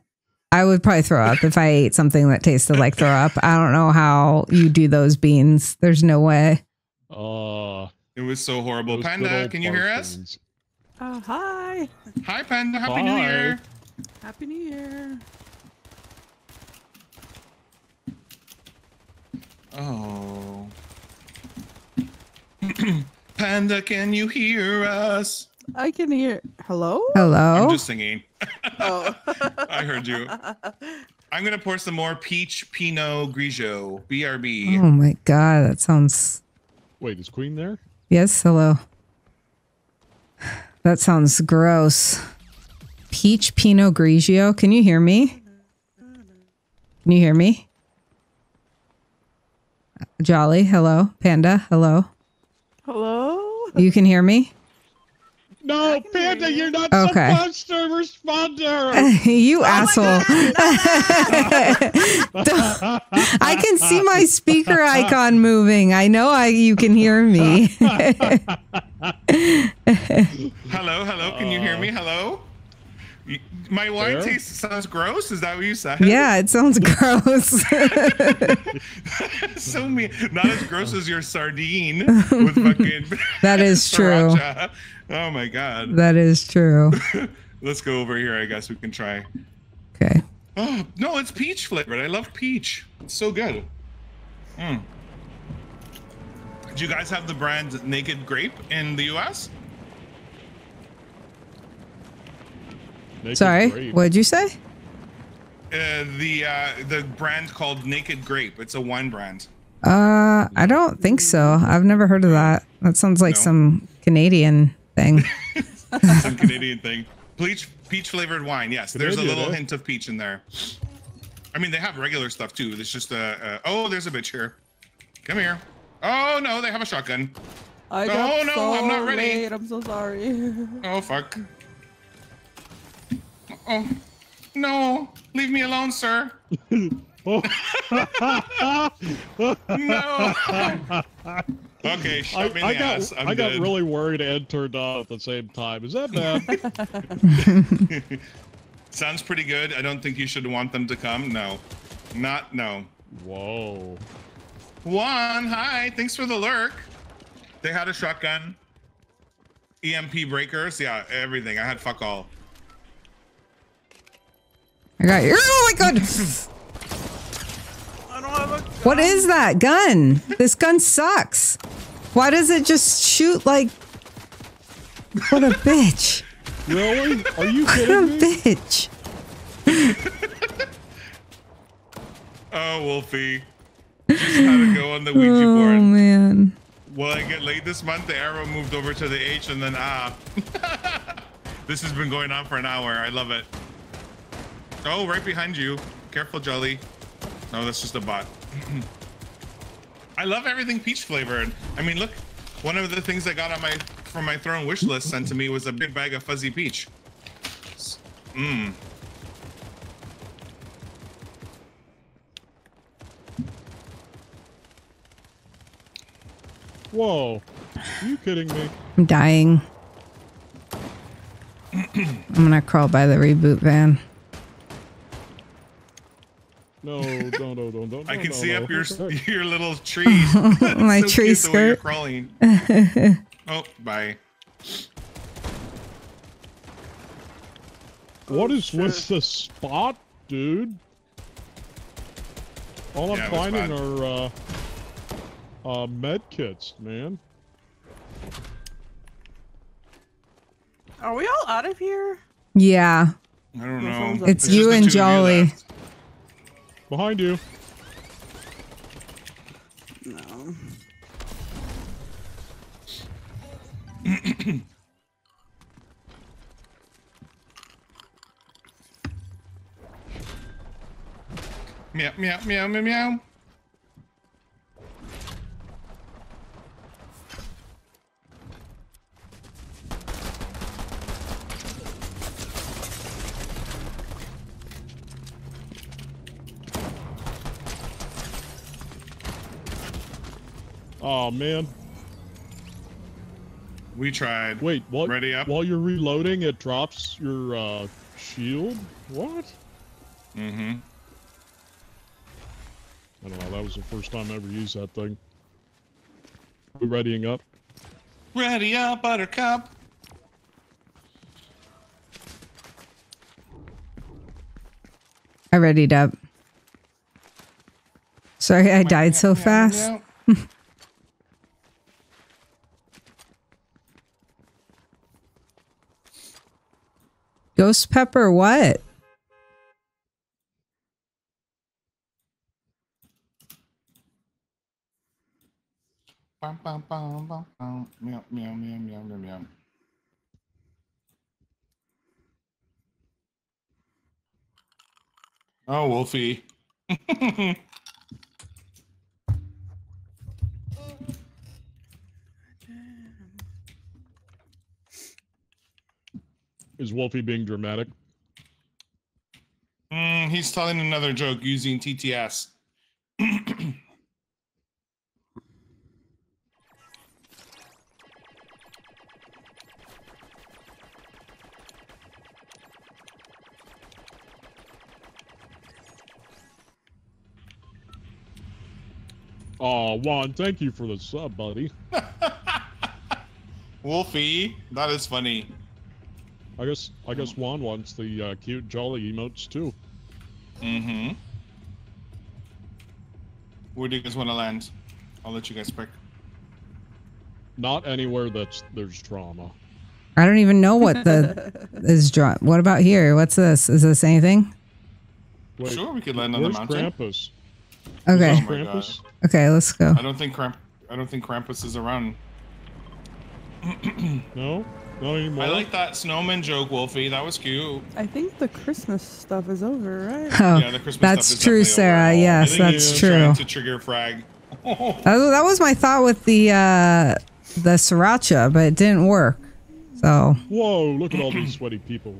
I would probably throw up if I ate something that tasted like throw up. I don't know how you do those beans. There's no way. Uh, It was so horrible. those good Panda, can you hear barf us? beans. Uh, hi. Hi, Panda. Happy New Year. Happy New Year. Oh. <clears throat> Panda, can you hear us? I can hear. Hello? Hello. I'm just singing. Oh. <laughs> I heard you. I'm gonna pour some more peach Pinot Grigio, BRB. Oh my god, that sounds. Wait, is Queen there? Yes. Hello. That sounds gross. Peach Pinot Grigio. Can you hear me? Can you hear me? Jolly. Hello. Panda. Hello. Hello? You can hear me? No, Panda, you. you're not Okay. supposed to respond to her. <laughs> you asshole. <laughs> I can see my speaker icon moving. I know I you can hear me. <laughs> Hello, hello. Can you hear me? Uh, hello. My wine There? taste sounds gross. Is that what you said? yeah, it sounds gross. so mean. Not as gross as your sardine with fucking. That is true. Sriracha. Oh my god. that is true. <laughs> Let's go over here. I guess we can try. Okay. Oh no, it's peach flavored. I love peach. It's so good. Mm. Do you guys have the brand Naked Grape in the U.S.? Naked Sorry. grape. What'd you say? Uh, the uh, the brand called Naked Grape. It's a wine brand. Uh, I don't think so. I've never heard of that. That sounds like No. some Canadian thing. <laughs> Some Canadian thing. Peach peach flavored wine. Yes, there's a little eh? hint of peach in there. I mean, they have regular stuff too. There's just a. Uh, oh, there's a bitch here. Come here. Oh no, they have a shotgun. I Oh, got no, so I'm not ready. late. I'm so sorry. <laughs> Oh fuck. Oh no, leave me alone, sir. Oh. <laughs> No. Okay, <laughs> I, me in I the got, ass. I'm I got really worried and turned on at the same time. Is that bad? <laughs> <laughs> Sounds pretty good. I don't think you should want them to come. No, not no. Whoa. Juan, hi. Thanks for the lurk. They had a shotgun. EMP breakers. Yeah, everything. I had fuck all. I got you. Oh my god. I don't have a. What is that gun? This gun sucks. Why does it just shoot like what a bitch? Really? Are you What a bitch. <laughs> Oh, Wolfie. Just to go on the Ouija Oh board. man. Will I get late this month? The arrow moved over to the H and then ah. <laughs> this has been going on for an hour. I love it. Oh, right behind you. Careful, Jolly. No, that's just a bot. <clears throat> I love everything peach flavored. I mean, look, one of the things I got on my from my throne wish list sent to me was a big bag of fuzzy peach. Mmm. Whoa. Are you kidding me? I'm dying. <clears throat> I'm gonna crawl by the reboot van. No, don't no, no, no, no. I can no, see no. up your <laughs> your little tree. <laughs> My so tree cute the way you're skirt. crawling. <laughs> oh, bye. What Oh, is with the spot, dude? All I'm Yeah, finding are uh, uh, med kits, man. Are we all out of here? Yeah. I don't know. someone's up It's you and two of Jolly. Behind you. No. <clears throat> Meow, meow, meow, meow, meow. Oh man. We tried. Wait, what? Ready up? While you're reloading, it drops your uh, shield. What? Mm-hmm. I don't know. That was the first time I ever used that thing. We readying up? Ready up, Buttercup. I readied up. Sorry, I died so Meow, meow, fast. <laughs> Ghost pepper, what? Bum, bum, bum, bum, bum. Meow, meow, meow, meow, meow, meow. Oh, Wolfie. <laughs> Is Wolfie being dramatic? Mm, he's telling another joke using TTS. Oh, <clears throat> Juan, thank you for the sub, buddy. <laughs> Wolfie, that is funny. I guess I guess Juan wants the uh, cute jolly emotes too. Mm-hmm. Where do you guys want to land? I'll let you guys pick. Not anywhere that's there's drama. I don't even know what the <laughs> is drama. What about here? What's this? Is this anything? Wait, Sure, we could land on the mountain. Krampus? Okay. Oh Krampus? Okay, let's go. I don't think Kramp. I don't think Krampus is around. <clears throat> No, not anymore. I like that snowman joke, Wolfie. That was cute. I think the Christmas stuff is over, right? Oh, yeah, the Christmas that's stuff is true, Sarah. over. Yes, I think that's he's true. Trying to trigger frag. <laughs> That was, that was my thought with the uh the sriracha, but it didn't work. So Whoa! Look at all these sweaty people.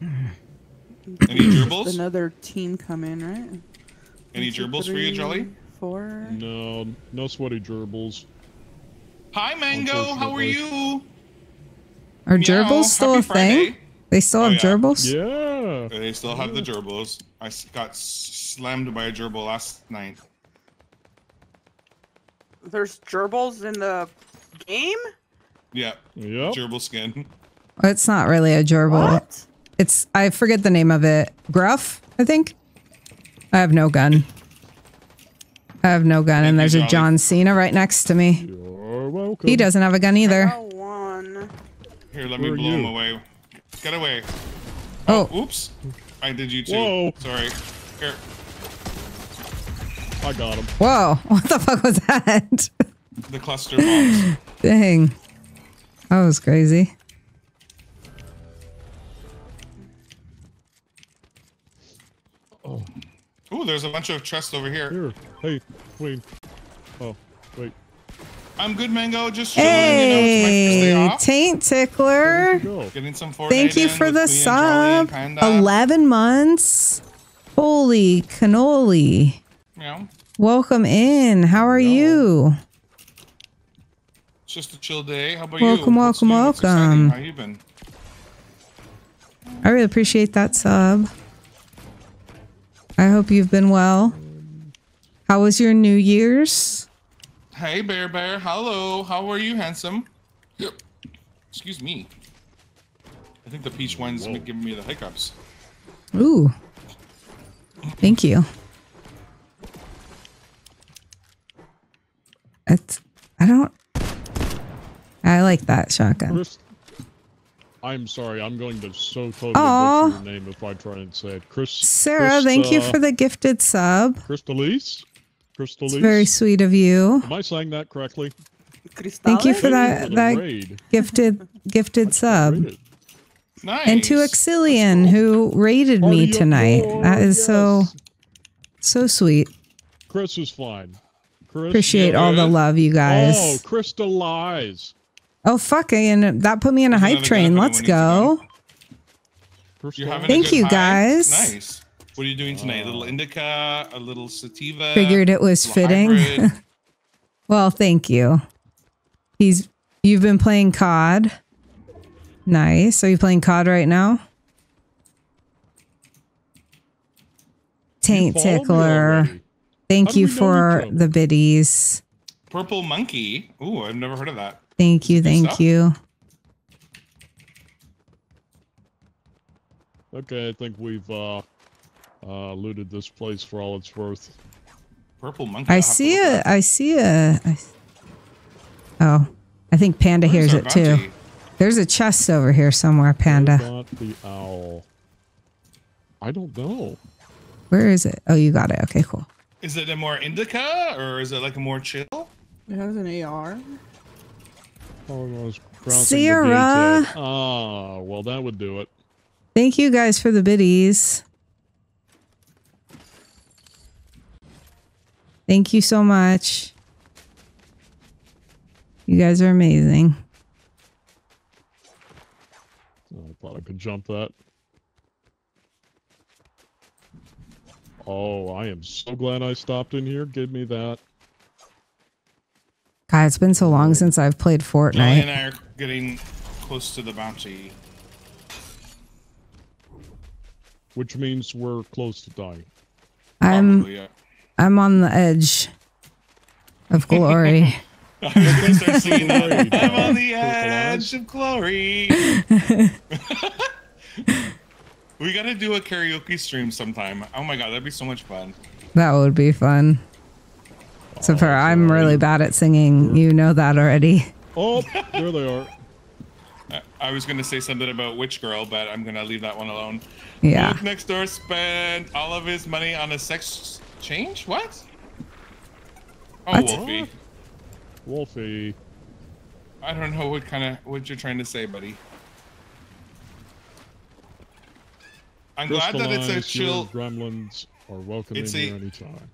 Any gerbils? Another team come in, right? Any two, gerbils for you, three, Jolly? Four. No, no sweaty gerbils. Hi, Mango. How are Unfortunately. you? Are Meow. gerbils still Happy a thing? Friday. They still Oh, have yeah. gerbils? Yeah. They still have the gerbils. I got slammed by a gerbil last night. There's gerbils in the game? Yeah, Yep. gerbil skin. It's not really a gerbil. What? It's I forget the name of it. Gruff, I think. I have no gun. I have no gun, Thank and there's a John Cena right next to me. You're welcome. He doesn't have a gun either. Oh, one. Here, let me Where are blow him away. Get away. Oh. oh, Oops. I did you too. Whoa. Sorry. Here. I got him. whoa! <laughs> What the fuck was that? <laughs> The cluster bombs. <laughs> Dang, that was crazy. Oh, Ooh, there's a bunch of chests over here. here. Hey, Queen. Oh, wait. I'm good, Mango. Just chilling. you know, it's my first day Hey, off. taint tickler. Go. Getting some Fortnite Thank you for the Queen and Jolly sub. 11 months. Holy cannoli. Meow. Welcome in. How are Yo. you? It's just a chill day. How about Welcome, you? What's welcome. What's exciting? welcome. How you been? I really appreciate that sub. I hope you've been well. How was your New Year's? Hey, Bear Bear. Hello. How are you, handsome? Yep. Excuse me. I think the peach wine's Whoa. giving me the hiccups. Ooh. Thank you. It's, I don't. I like that shotgun. Chris. I'm sorry. I'm going to so totally Aw. butcher your name if I try and say it. Chris. Sarah, Chris, thank you uh, for the gifted sub. Crystalise. Crystalise. It's very sweet of you. Am I saying that correctly? Thank you for that- that- Gifted, gifted sub. Nice. And to Exilian, who raided me Party of tonight. four, That is so yes. So sweet. Chris is fine. Chris, Appreciate you're all the love, you oh, guys. Oh, crystallize. Oh, fuck. And that put me in a hype train. Let's when go. You're having a Thank you, guys. Nice. What are you doing tonight? A little indica, a little sativa. Figured it was fitting. <laughs> Well, thank you. He's you've been playing COD. Nice. Are you playing COD right now? Taint Tickler. Thank How you for each the biddies. Purple monkey. Ooh, I've never heard of that. Thank you, thank stuff. you. Okay, I think we've uh, uh, looted this place for all it's worth. Purple monkey. I'll I see look a. I see a I- Oh, I think Panda Where's hears our it too. bounty? There's a chest over here somewhere, Panda. Not the owl. I don't know. Where is it? Oh, you got it. Okay, cool. Is it a more indica or is it like a more chill? It has an AR. Oh, I was Sierra. date. Ah, well, that would do it. Thank you guys for the biddies. Thank you so much. You guys are amazing. Oh, I thought I could jump that. Oh, I am so glad I stopped in here. Give me that. God, it's been so long since I've played Jolly and Fortnite. I are getting close to the bounty. Which means we're close to dying. I'm Probably, yeah. I'm on the edge of glory. I'm gonna start singing that. Glory, I'm on the edge of glory. <laughs> we gotta do a karaoke stream sometime. Oh my god, that'd be so much fun. that would be fun. So far, Oh, I'm really bad at singing. You know that already. Oh, there they are. <laughs> I- I was gonna say something about Witch Girl, but I'm gonna leave that one alone. Yeah. Luke next door spent all of his money on a sex change. What? Oh, What? Wolfie. Wolfie. I don't know what kind of what you're trying to say, buddy. I'm glad that it's a chill. Gremlins are welcome in It's here anytime.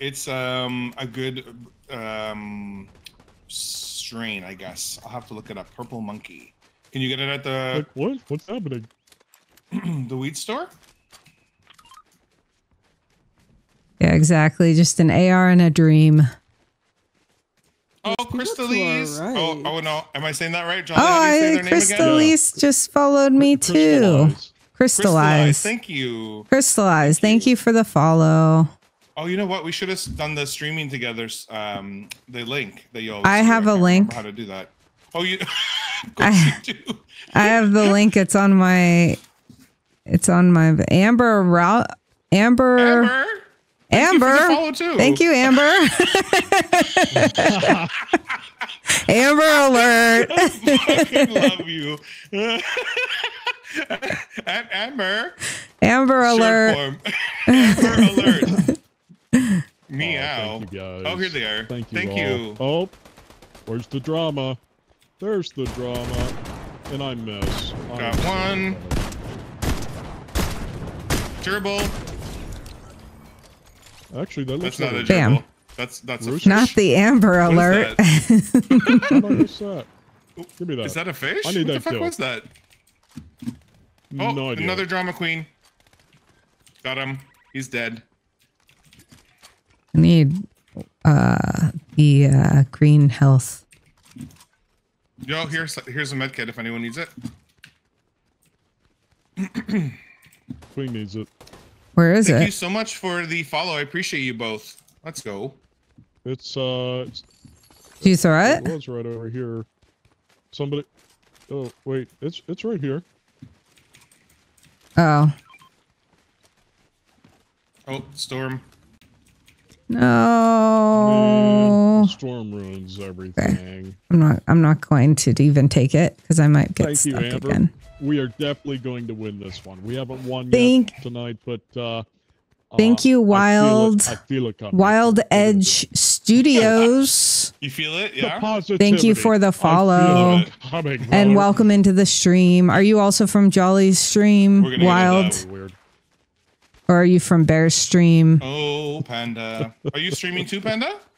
It's um a good um strain, I guess. I'll have to look it up. Purple monkey. Can you get it at the Like, what? What's happening? <clears throat> the weed store? Yeah, exactly. Just an AR and a dream. Oh, people Crystalise. Oh, right. oh no. Am I saying that right, John? Oh, How do you say I, their name again? Crystalise just followed me too. Crystallize. Crystallize. Thank you. Crystallize. Thank you for the follow. Oh, you know what? We should have done the streaming together. Um, the link that you always I have a link. How to do that? Oh, you. <laughs> I- I do. I have the link. It's on my. It's on my Amber route. Amber. Amber. Thank you for the Amber. follow, too. Thank you, Amber. <laughs> Amber alert. fucking love you. <laughs> At Amber. Amber alert. form. <laughs> Amber alert. Meow. Oh, thank you guys. Oh, here they are. Thank you. Thank all. you. Oh, where's the drama? There's the drama. And I miss. I'm Got so one. bad. Gerbil. Actually, that looks That's not a like Bam. gerbil. That's that's a Rooster? fish. Not the Amber What is alert. that? How <laughs> did I miss that? Give me that. Is that a fish? I need what that the fuck kill. was that? Oh, no idea. another drama queen. Got him. He's dead. I need uh the uh green health. Yo, here's here's a med kit if anyone needs it. Queen needs it. Where is it? Thank you so much for the follow. I appreciate you both. Let's go. It's uh, it's, Do you throw it it? was right over here. Somebody. Oh wait, it's it's right here. Oh. Oh, storm. Man, No. storm ruins everything. I'm not I'm not going to even take it because I might get Thank you, stuck Amber. again. We are definitely going to win this one. We haven't won Thank- yet tonight, but uh, Thank uh, you, I feel it- Wild- I feel it coming. Wild We're gonna do Edge. Studios. <laughs> You feel it? Yeah. Thank you for the follow. coming, And welcome into the stream. Are you also from Jolly's stream? We're gonna get Wild. Or are you from Bear Stream? Oh, Panda. Are you streaming too, Panda? <laughs>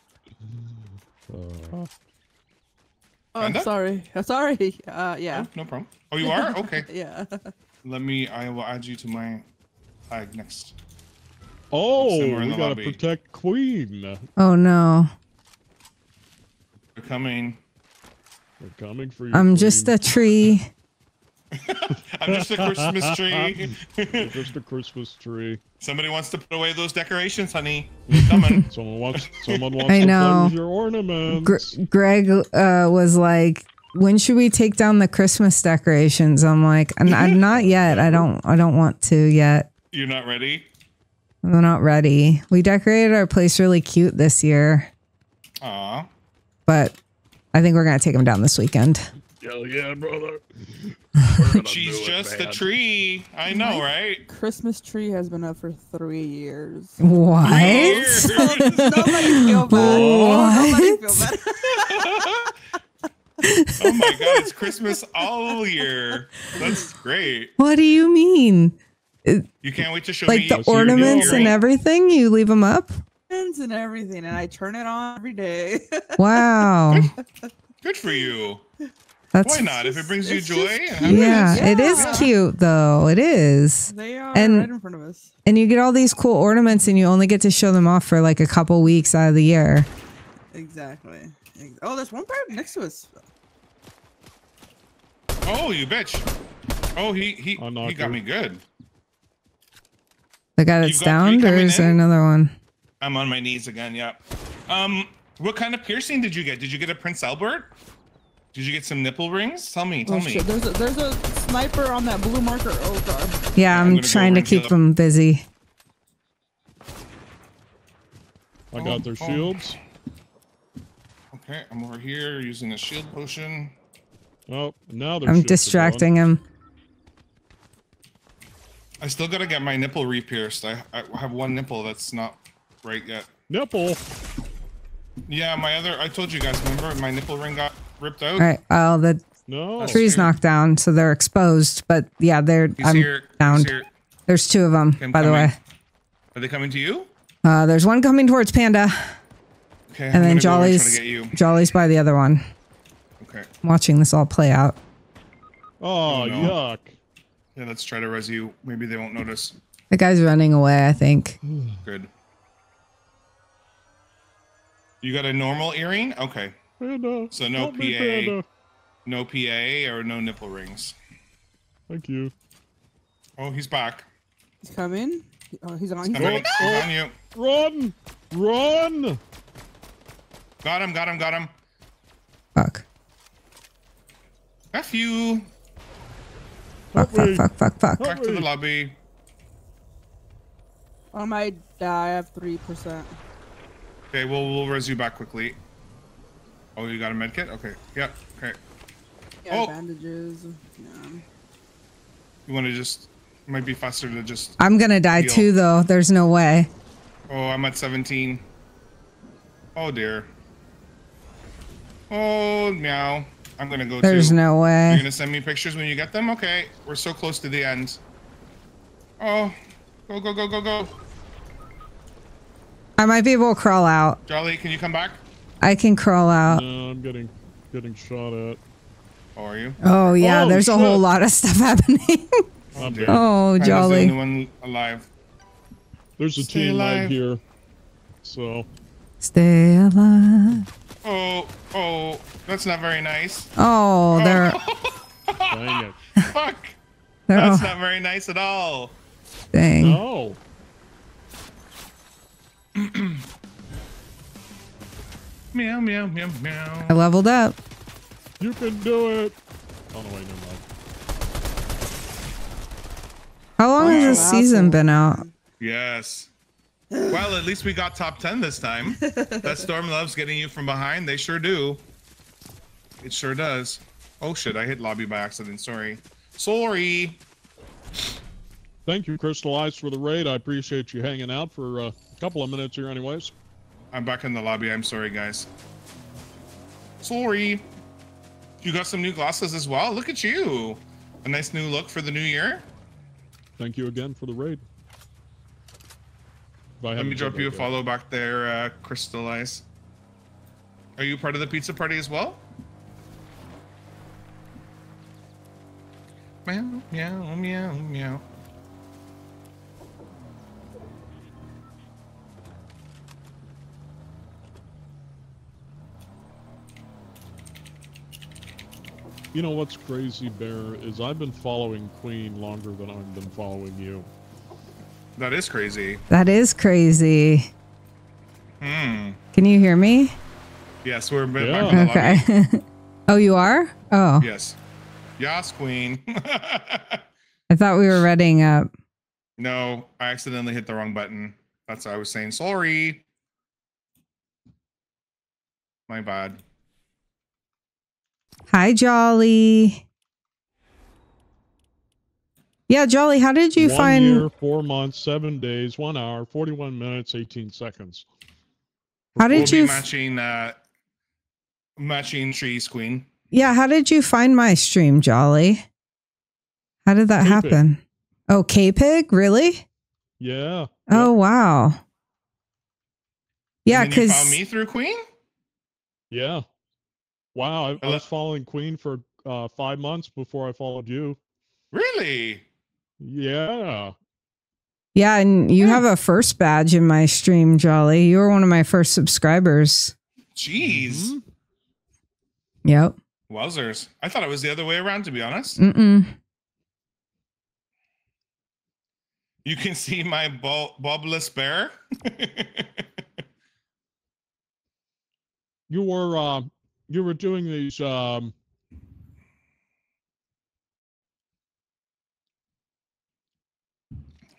Uh, Oh, I'm sorry. I'm sorry. <laughs> Uh, yeah. Oh, no problem. Oh, you are? <laughs> Okay. Yeah. Let me, I will add you to my tag next. oh, Somewhere we gotta lobby. protect Queen. Oh no. They're coming. We're coming for you. I'm just a tree. <laughs> <laughs> I'm just a Christmas tree. You're just a Christmas tree. Somebody wants to put away those decorations, honey. Coming. <laughs> Someone wants. Someone wants I know. play your ornaments. Gr- Greg uh, was like, "When should we take down the Christmas decorations?" I'm like, "I'm, I'm <laughs> not yet. I don't. I don't want to yet. You're not ready? I'm not ready. We decorated our place really cute this year, Aw. but I think we're gonna take them down this weekend. Hell yeah, brother. <laughs> She's do it, just a tree. I know, right? Christmas tree has been up for three years. <laughs> What? Years. <laughs> Nobody feel bad. Nobody feel bad. oh my god, it's Christmas all year. That's great. What do you mean? You can't wait to show Like me the Yes, ornaments and everything? You leave them up? and everything, and I turn it on every day. Wow. Good for you. That's Why not? If it brings you joy just and happiness. yeah, it is Yeah. cute though. It is. they are And- right in front of us. And you get all these cool ornaments and you only get to show them off for like a couple weeks out of the year. Exactly. Oh, there's one right next to us. Oh, you bitch. Oh, he he I he got me good. The guy that's You've got three downed or coming is there in? another one? I'm on my knees again. Yep. Um, what kind of piercing did you get? Did you get a Prince Albert? Did you get some nipple rings? Tell me. Tell Oh, me. shit. There's a, there's a sniper on that blue marker. Oh god. Yeah, I'm I'm trying to keep them busy. I got their Oh, oh. shields. Okay, I'm over here using a shield potion. Oh, now they're. I'm distracting him. I still gotta get my nipple re-pierced. I, I have one nipple that's not right yet. Nipple. Yeah, my other. I told you guys. Remember, my nipple ring got ripped out. All right. Oh, the No. tree's here. knocked down, so they're exposed. But yeah, they're He's I'm here. He's here. There's two of them, I'm by the way. Are they coming to you? Uh, there's one coming towards Panda, Okay. and I'm then gonna go over and try Jolly's to get you. Jolly's by the other one. Okay. I'm watching this all play out. Oh, Oh, no. yuck. Yeah, let's try to res you. Maybe they won't notice. The guy's running away. I think. Good. You got a normal earring? Okay. Panda. So no help PA. Panda. No PA or no nipple rings. Thank you. Oh, he's back. He's coming. Oh, he's on. He's He's coming. He's on you. Run! Run! Got him, got him, got him. Fuck. F you. Fuck. Fuck. me. Fuck. Fuck. Fuck. Back to the lobby. I might die. I have three percent. Okay, we'll we'll res you back quickly. Oh, you got a med kit? Okay. Yeah. Okay. Yeah, Oh. bandages. Yeah. You want to just? Might be faster to just. I'm gonna die Heal. too, though. There's no way. Oh, I'm at 17. Oh dear. Oh meow. I'm gonna go There's too. no way. You're gonna send me pictures when you get them? Okay. We're so close to the end. Oh. Go go go go go. I might be able to crawl out. Jolly, can you come back? I can crawl out. No, I'm getting getting shot at. How are you? Oh yeah, Oh, there's a whole lot of stuff <laughs> happening. I'm dear. dead. oh, Panda's the only jolly. one alive. There's a Stay team right alive. here. So Stay alive. Oh, oh, that's not very nice. Oh, oh. they're <laughs> dang it. Fuck. <laughs> they're That's oh, not very nice at all. dang. No. <clears throat> Meow meow meow meow. I leveled up. You can do it. Oh no, wait, never mind. How long has Wow. this season been out? Yes. Well, at least we got top 10 this time. <laughs> that Storm loves getting you from behind. They sure do. It sure does. Oh shit, I hit lobby by accident. Sorry. Sorry. Thank you, Crystal Ice, for the raid. I appreciate you hanging out for uh, a couple of minutes here, anyways. I'm back in the lobby. I'm sorry, guys. Sorry. You got some new glasses as well. Look at you. A nice new look for the new year. Thank you again for the raid. Let me drop you a follow back there, uh, Crystallize. Are you part of the pizza party as well? Meow, meow, meow, meow. You know what's crazy, Bear, is I've been following Queen longer than I've been following you. That is crazy. That is crazy. Hmm. Can you hear me? Yes, we're Yeah. in the lobby. Okay. <laughs> oh, you are? Oh, Yes. Yas, Queen. I thought we were <laughs> reading up. no, I accidentally hit the wrong button. That's what I was saying. Sorry. My bad. Hi, Jolly. Yeah, Jolly, how did you one find year, four months, seven days, one hour, 41 minutes, 18 seconds. how we'll did be you matching uh matching trees, Queen. Yeah, how did you find my stream, Jolly? How did that K-Pig. happen? Oh, K-Pig? Really? Yeah. Oh, wow. Yeah, And then you because me through Queen. Yeah. Wow. I, I was following Queen for uh, five months before I followed you. Really? Yeah. yeah, and you have a first badge in my stream, Jolly. You were one of my first subscribers. Jeez. Mhm. Yep. Wowzers. I thought it was the other way around, to be honest. Mm-mm. You can see my bo- bobless bear. <laughs> You were uh, you were doing these um,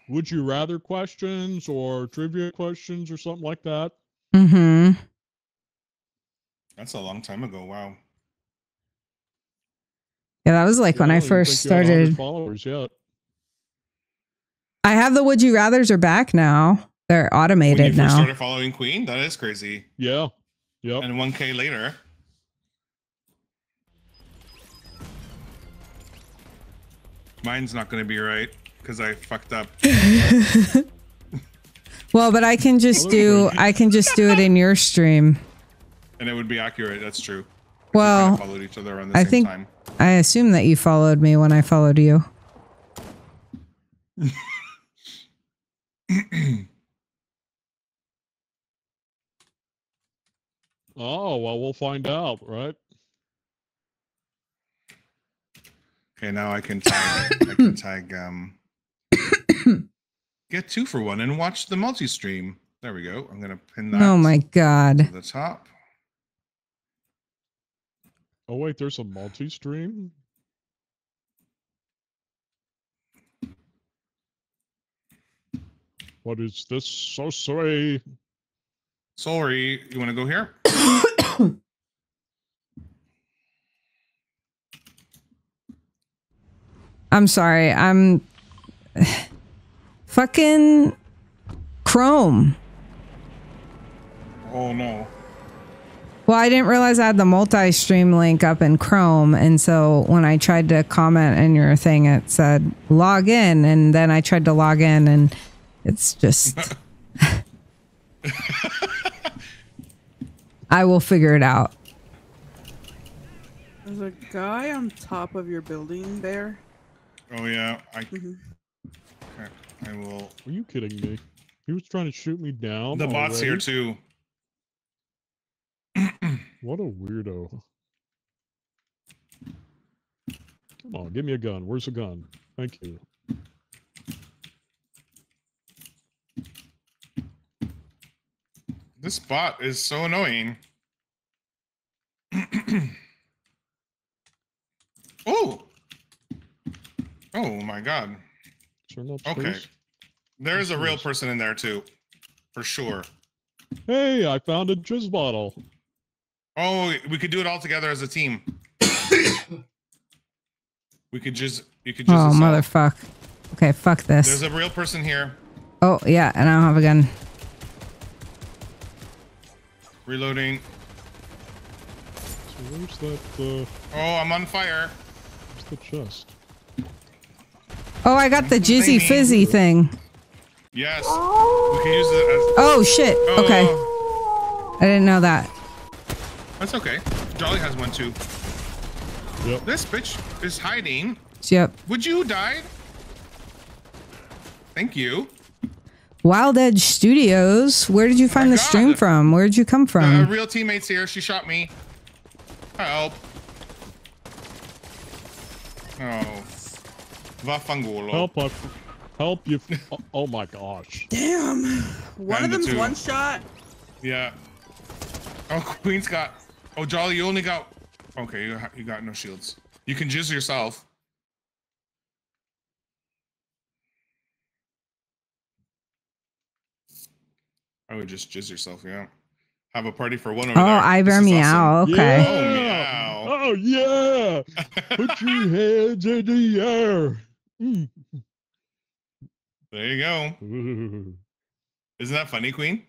would you rather questions or trivia questions or something like that. Mm-hmm. That's a long time ago. Wow. Yeah, that was like when Yeah, I first think you had 100 started. followers yet. I have the would you rather's are back now. They're automated When you automated first now. started following Queen, that is crazy. Yeah. Yep. And 1K later. Mine's not going to be right because I fucked up. <laughs> well, but I can just do I can just do it in your stream. And it would be accurate. That's true. We Well, kinda followed each other around the I same think- time. I assume that you followed me when I followed you. <laughs> Oh well, we'll find out, right? Okay, now I can tag. I can tag. Um, <coughs> get two for one and watch the multi-stream. There we go. I'm gonna pin that. Oh my To god. the top. Oh wait, there's a multi-stream. What is this? So sorry. Sorry, you want to go here? <coughs> <coughs> I'm sorry. I'm <sighs> fucking Chrome. Oh no. Well, I didn't realize I had the multi-stream link up in Chrome, and so when I tried to comment in your thing, it said log in, and then I tried to log in, and it's just. <laughs> I will figure it out. There's a guy on top of your building there. Oh yeah. I. Mhm. Okay, I will. Are you kidding me? He was trying to shoot me down. The bot's here too. <clears throat> What a weirdo. Come on, give me a gun. Where's the gun? Thank you. This bot is so annoying. <clears throat> oh. Oh my god. Okay. There is a real person in there too. For sure. Hey, I found a jizz bottle. Oh, we could do it all together as a team. we could just you could just Oh assault. motherfuck. Okay, fuck this. There's a real person here. Oh yeah, and I don't have a gun. Reloading. So where's that? Uh, Oh, I'm on fire. where's the chest? Oh, I got the jizzy fizzy thing. Yes. We can use it as. Oh shit. Okay. Oh, I didn't know that. That's okay. Jolly has one too. Yep. This bitch is hiding. Yep. Would you die? Thank you. Wild Edge Studios. Where did you find my the stream from? Where did you come Uh, from? real teammates here. She shot me. Help. Oh. Vafangulo. Help us. Help you. oh, <laughs> oh my gosh. Damn. One of Kinda them's too. one shot. Yeah. Oh, Queen's got. Oh, Jolly, you only got. Okay, you, ha- you got no shields. You can jizz yourself. I would just jizz yourself, yeah. Have a party for one over Oh, there. I This bear is meow. awesome. Okay. Oh, meow. Oh yeah. <laughs> Put your heads in the air. Mm. There you go. <laughs> Isn't that funny, Queen?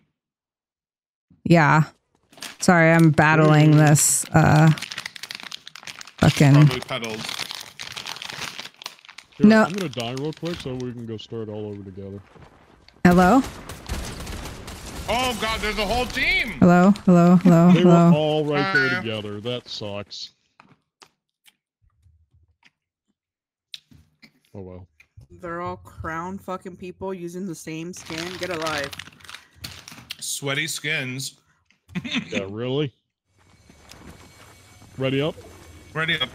Yeah. Sorry, I'm battling this uh fucking Probably pedaled. Here, No. I'm gonna die real quick so we can go start all over together. Hello? Oh god, there's a whole team. Hello? Hello? Hello? They were Hello? all right there together. That sucks. Oh well. They're all crown fucking people using the same skin. Get alive. Sweaty skins. Yeah, really? Ready up? Ready up.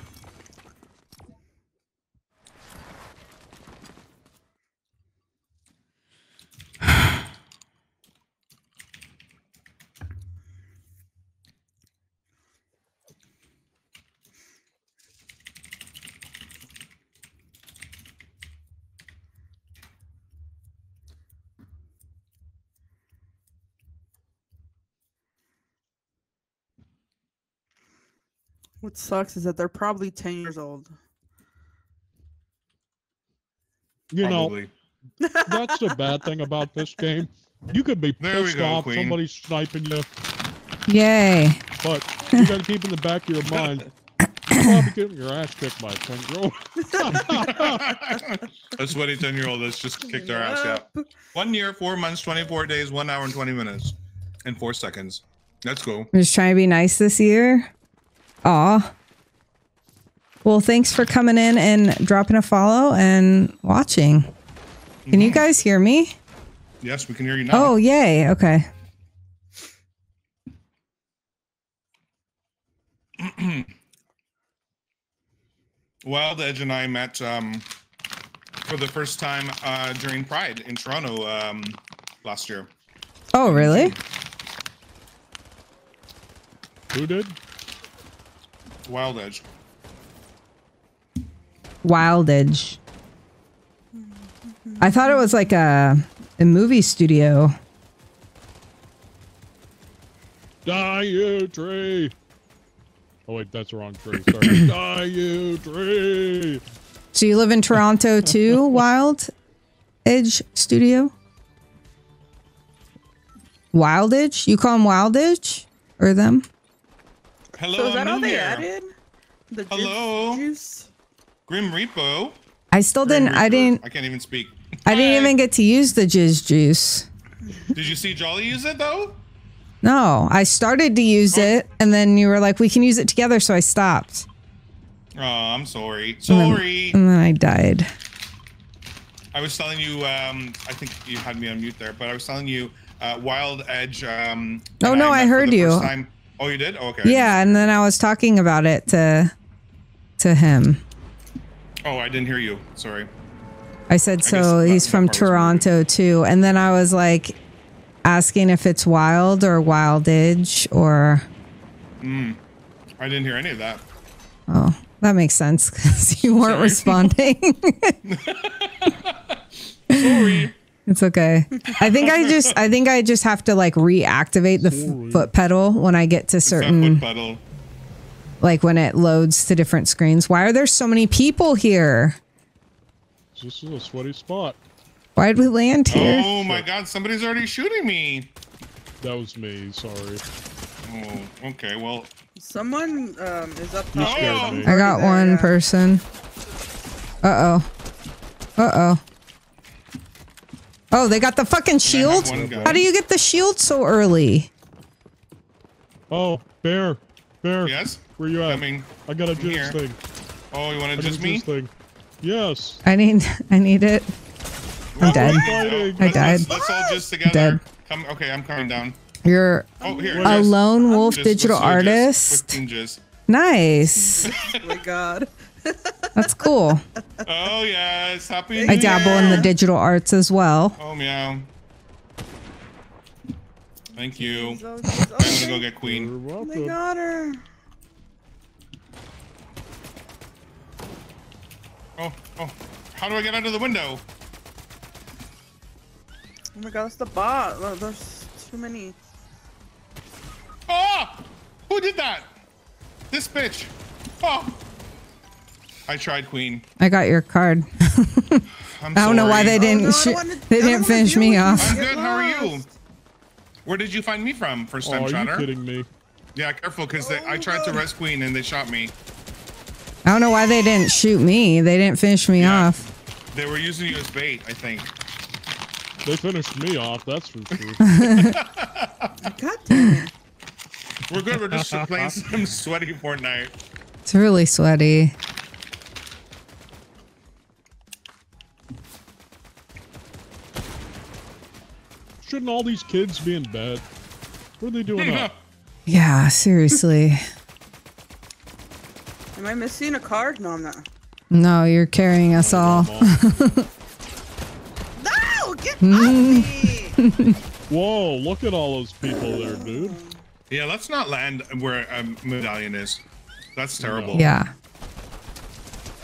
What sucks is that they're probably 10 years old. You know, <laughs> that's the bad thing about this game. You could be There pissed go, off Queen. somebody sniping you, Yay. but you gotta keep in the back of your mind. You're probably getting your ass kicked by a 10 year old. <laughs> a sweaty 10 year old that's just kicked our ass out. One year, four months, 24 days, one hour and 20 minutes, and four seconds. Let's go. I'm just trying to be nice this year. Aw. Well, thanks for coming in and dropping a follow and watching. Can you guys hear me? Yes, we can hear you now. Oh, yay. Okay. <clears throat> Wild Edge and I met um, for the first time uh, during Pride in Toronto um, last year. Oh, really? Who did? Wild Edge. Wild Edge. I thought it was like a, a movie studio. Die, you tree! Oh, wait, that's the wrong tree. Sorry. Die, you tree! So you live in Toronto too, Wild Edge Studio? Wild Edge? You call them Wild Edge? Or them? Hello, So is that I'm all new they here. added? The ju- Hello? juice? Grim Reapo. I still Grim didn't I didn't I can't even speak. I didn't Hi. even get to use the jizz juice. Did you see Jolly use it though? No, I started to use it and then you were like, we can use it together, so I stopped. Oh, I'm sorry. And then- Sorry. And then I died. I was telling you. Um, I think you had me on mute there, but I was telling you, uh, Wild Edge. Um, Oh, no, I met for heard the you. Oh, you did? Oh, okay. Yeah, and then I was talking about it to to him. Oh, I didn't hear you. Sorry. I said, so that- he's that from part was muted. Toronto too. And then I was like asking if it's wild or wildage or hmm. I didn't hear any of that. oh, that makes sense because <laughs> you weren't Sorry. responding. <laughs> <laughs> Sorry. It's okay. I think I just I think I just have to like reactivate the f- foot pedal when I get to certain foot pedal. like when it loads to different screens. Why are there so many people here? This is a sweaty spot. Why did we land here? Oh my God! Somebody's already shooting me. That was me. Sorry. Oh, okay. Well, Someone um, is up You top. Oh. I got There, one yeah. person. Uh oh. Oh. They got the fucking shield? How do you get the shield so early? Oh, bear, bear. Yes. Where you at? Coming. I got a I'm juice thing. Oh, you want to a just me? juice thing. Yes. I need <laughs> I need it. I'm dead. Fighting. I Let's, died. let's, let's all just together. Dead. Come. Okay, I'm coming down. You're Oh, here. a just- lone wolf just digital with switches, with artist. hinges. Nice. <laughs> Oh my god. That's cool. Oh yes, happy. I New dabble in the digital arts as well. Oh meow. Thank you. I'm gonna go get You're Queen. Oh my welcome. god, her. Oh, oh. How do I get under the window? Oh my god, that's the bot. Look, There's too many. Ah! Who did that? This bitch. Oh. I tried Queen. I got your card. <laughs> I'm I don't know why they didn't. no, sh- wanna- they didn't finish me with off. I'm good. How are you? Where did you find me from? First Oh, time are you kidding me? Yeah, careful, because Oh, I tried to rest Queen and they shot me. I don't know why they didn't shoot me. They didn't finish me Yeah. off. They were using you as bait, I think. They finished me off. That's for sure. <laughs> God damn it. We're good. We're just playing some sweaty Fortnite. It's really sweaty. Shouldn't all these kids be in bed? What are they doing up? Yeah, seriously. Am I missing a card? No, I'm not. No, you're carrying us all. <laughs> No! Get off <laughs> me! Whoa, look at all those people there, dude. yeah, let's not land where a medallion is. That's terrible. Yeah.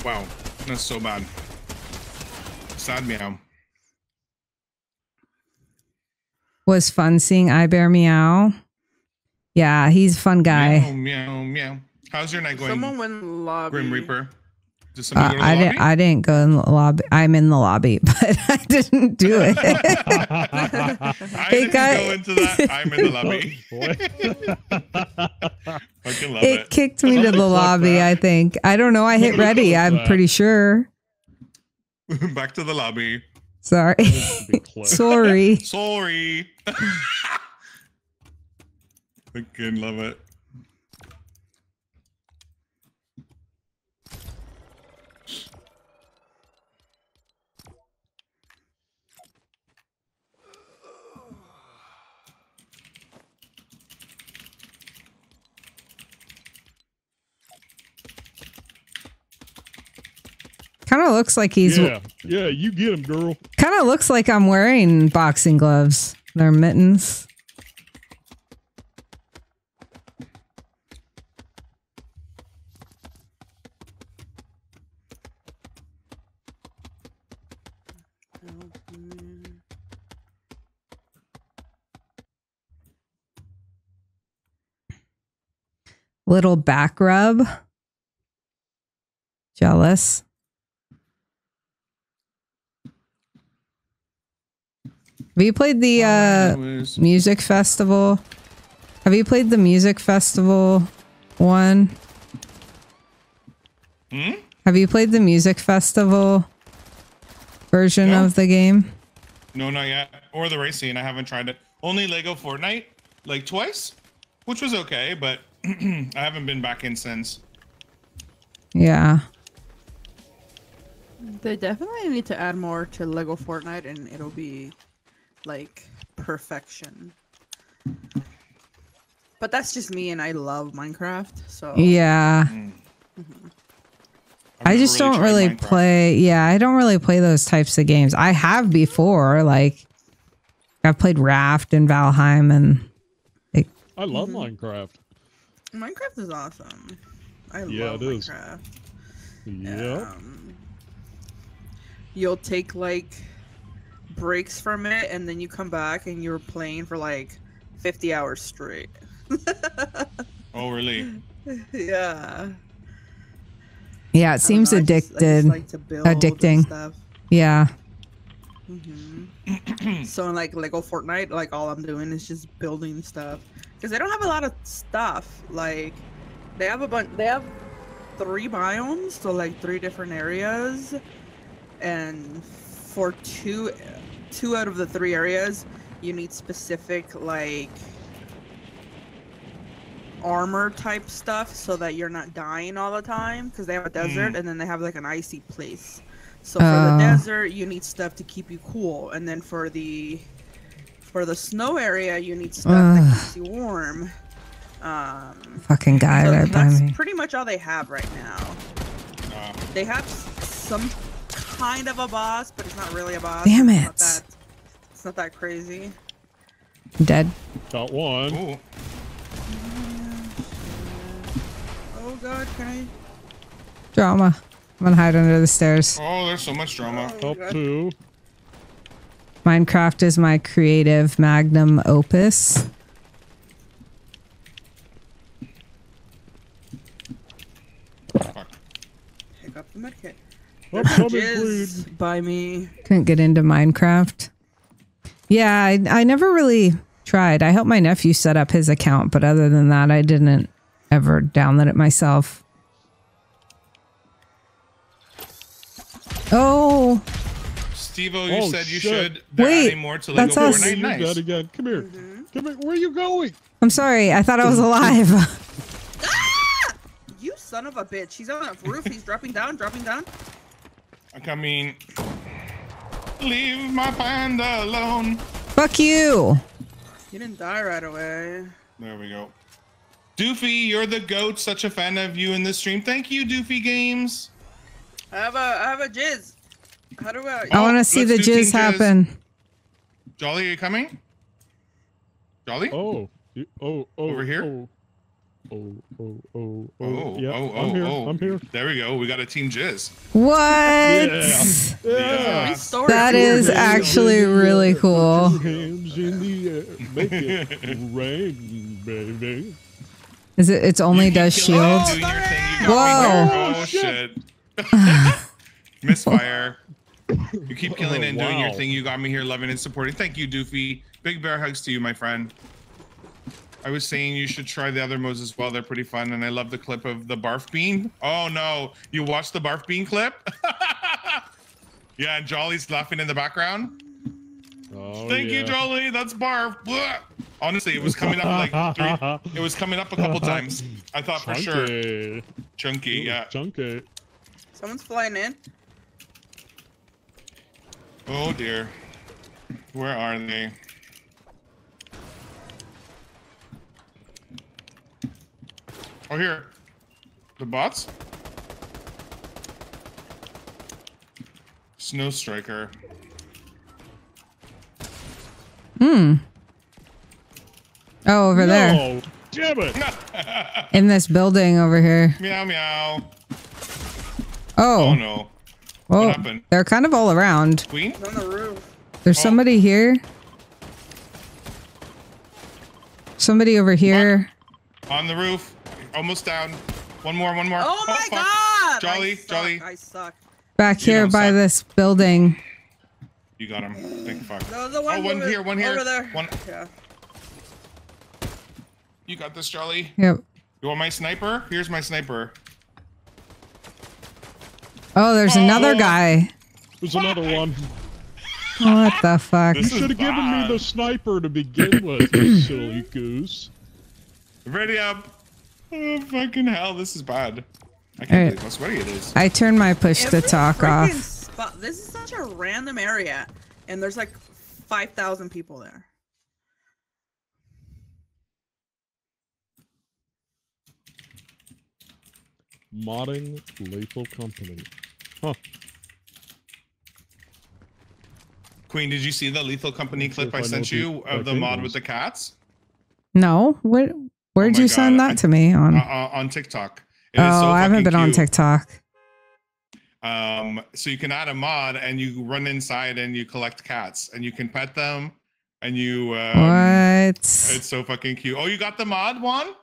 Wow, that's so bad. Sad meow. Was fun seeing I Bear Meow. Yeah, he's a fun guy. meow, meow. How's your night going, Someone went lobby. Grim Reaper? Did Uh, go to the I lobby? didn't. I didn't go in the lobby. I'm in the lobby, <laughs> but I didn't do it. <laughs> I It didn't got- go into that. I'm in the <laughs> lobby. Fucking love it it. kicked me to the lobby. that. I think. I don't know. I hit ready. I'm pretty sure. Back to the lobby. Sorry. Be. <laughs> Sorry. Sorry. <laughs> Fucking love it. Kind of looks like he's. yeah, yeah, you get him, girl. Kind of looks like I'm wearing boxing gloves. They're mittens. Little back rub. Jealous. Have you played the uh, music festival? Have you played the music festival one? Hmm? Have you played the music festival version No. of the game? No, not yet. Or the racing. I haven't tried it. Only Lego Fortnite, like twice, which was okay, but <clears throat> I haven't been back in since. Yeah. They definitely need to add more to Lego Fortnite and it'll be like perfection. But that's just me and I love Minecraft, so Yeah. I've I never just don't really Minecraft. play. Yeah, I don't really play those types of games. I have before. Like, I've played Raft and Valheim, and I love Mm-hmm. Minecraft. Minecraft is awesome. I Yeah, love it is. Minecraft. Yep. Um, you'll take like breaks from it and then you come back and you're playing for like 50 hours straight. <laughs> Oh, really? yeah. yeah, it seems know, I just- I just addicted. like to build and Addicting. Stuff. yeah. hmm so in like Lego Fortnite, like all I'm doing is just building stuff because they don't have a lot of stuff. Like they have a bunch. They have three biomes, so like three different areas, and for two two out of the three areas, you need specific like armor type stuff so that you're not dying all the time because they have a desert and then they have like an icy place. So for Oh. the desert, you need stuff to keep you cool, and then for the for the snow area, you need stuff that Ugh. keeps you warm. Um, Fucking guy so right by that's me. pretty much all they have right now. Uh, They have some kind of a boss, but it's not really a boss. Damn It's not it. That, it's not that crazy. Dead. Got one. ooh. Oh god, can I? Drama. I'm gonna hide under the stairs. Oh, there's so much drama. Oh, Up two. Minecraft is my creative magnum opus. Fuck. Pick up the medkit. Upcoming Jizz queen. by me. Couldn't get into Minecraft. Yeah, I, I never really tried. I helped my nephew set up his account, but other than that, I didn't ever download it myself. Oh, Steve O, you Oh, said you shit. should. They're Wait, more to that's Lego us. Fortnite. You're Nice. dead again. Come here. Come here. Where are you going? I'm sorry. I thought I was alive. ah! <laughs> You son of a bitch. He's on the roof. He's dropping down, dropping down. I mean, leave my panda alone. Fuck you. He didn't die right away. There we go. Doofy, you're the goat. Such a fan of you in the stream. Thank you, Doofy Games. I have a, I have a jizz. How do I? I want to see the let's jizz Jizz. happen. Jolly, are you coming? Jolly? Oh. Oh. Oh. Over here? Oh. Oh. Oh. Oh. Oh, Oh. Yeah. oh, I'm oh, here. oh. I'm here. There we go. We got a team jizz. What? Yeah. Yeah. Three stories. That is Hands actually in really air, cool. Hands in the air. Make it <laughs> rain, baby. Is it? It's only does Kill it, shield. doing thing. Whoa. got me there. Oh, Oh, shit. shit. <laughs> Misfire. You keep <laughs> oh, killing it and doing your thing. You got me here loving and supporting. Thank you, Doofy. Big bear hugs to you, my friend. I was saying you should try the other modes as well. They're pretty fun. And I love the clip of the barf bean. Oh no. You watched the barf bean clip? <laughs> yeah, and Jolly's laughing in the background. Oh, Thank you. Jolly. That's barf. Blah. Honestly, it was coming up like three. <laughs> It was coming up a couple times. I thought for sure. Chunky. Chunky, yeah. Chunky. Someone's flying in. Oh dear. Where are they? Oh, here. The bots? Snow Striker. Hmm. Oh, over there damn it. <laughs> in this building over here. Meow meow. Oh, Oh no. oh, happened? they're kind of all around. Queen? On the roof. There's Oh. somebody here. Somebody over here. On the roof. Almost down. One more, one more. Oh my fuck. god! Jolly, I suck. Jolly. I suck. Back You here by suck. this building. You got him. Thank fuck. No, the one, Oh, one over, here, one here. Over there. One- Yeah. You got this, Jolly. Yep. You want my sniper? Here's my sniper. Oh, there's another Oh. guy. There's another one. What the fuck? This You should have given me the sniper to begin with, you silly goose. Ready up. Oh, fucking hell. This is bad. I can't Alright. believe how sweaty it is. I turned my push to talk off. Spot. This is such a random area, and there's like five thousand people there. Modding Lethal Company. Huh. Queen, did you see the Lethal Company clip I I sent you of the mod is. with the cats? No, what? Where'd Oh you send that I- to me on? Uh, uh, on TikTok. It oh, is so I haven't been on. TikTok. Um, so you can add a mod and you run inside and you collect cats and you can pet them and you um, what? it's so fucking cute. Oh, you got the mod one?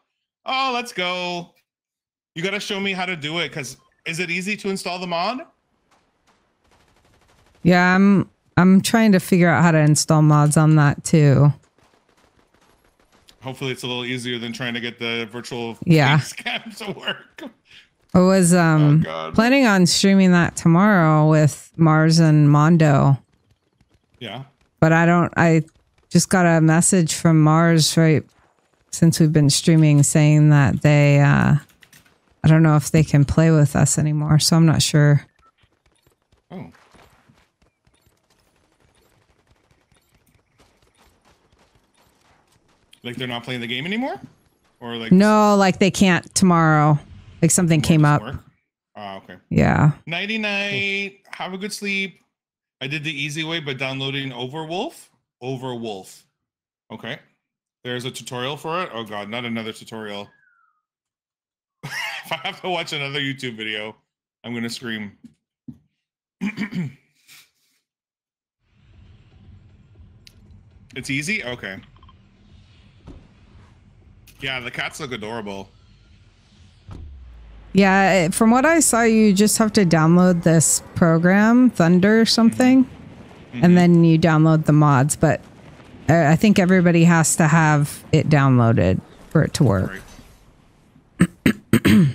Oh, let's go. You gotta show me how to do it because is it easy to install the mod? Yeah, I'm. I'm trying to figure out how to install mods on that too. Hopefully it's a little easier than trying to get the virtual Yeah. scam to work. I was um Oh, planning on streaming that tomorrow with Mars and Mondo. Yeah. but I don't. I just got a message from Mars right since we've been streaming saying that they. uh I don't know if they can play with us anymore, so I'm not sure. Like they're not playing the game anymore, or like No, like they can't tomorrow. Like something came up. Oh, okay. Yeah. Nighty night. Have a good sleep. I did the easy way by downloading Overwolf. Overwolf. Okay. There's a tutorial for it. Oh god, not another tutorial. <laughs> if I have to watch another YouTube video, I'm gonna scream. <clears throat> it's easy? Okay. Yeah, the cats look adorable. Yeah, from what I saw, you just have to download this program, Thunder or something, and then you download the mods. But uh, I think everybody has to have it downloaded for it to work. <clears throat>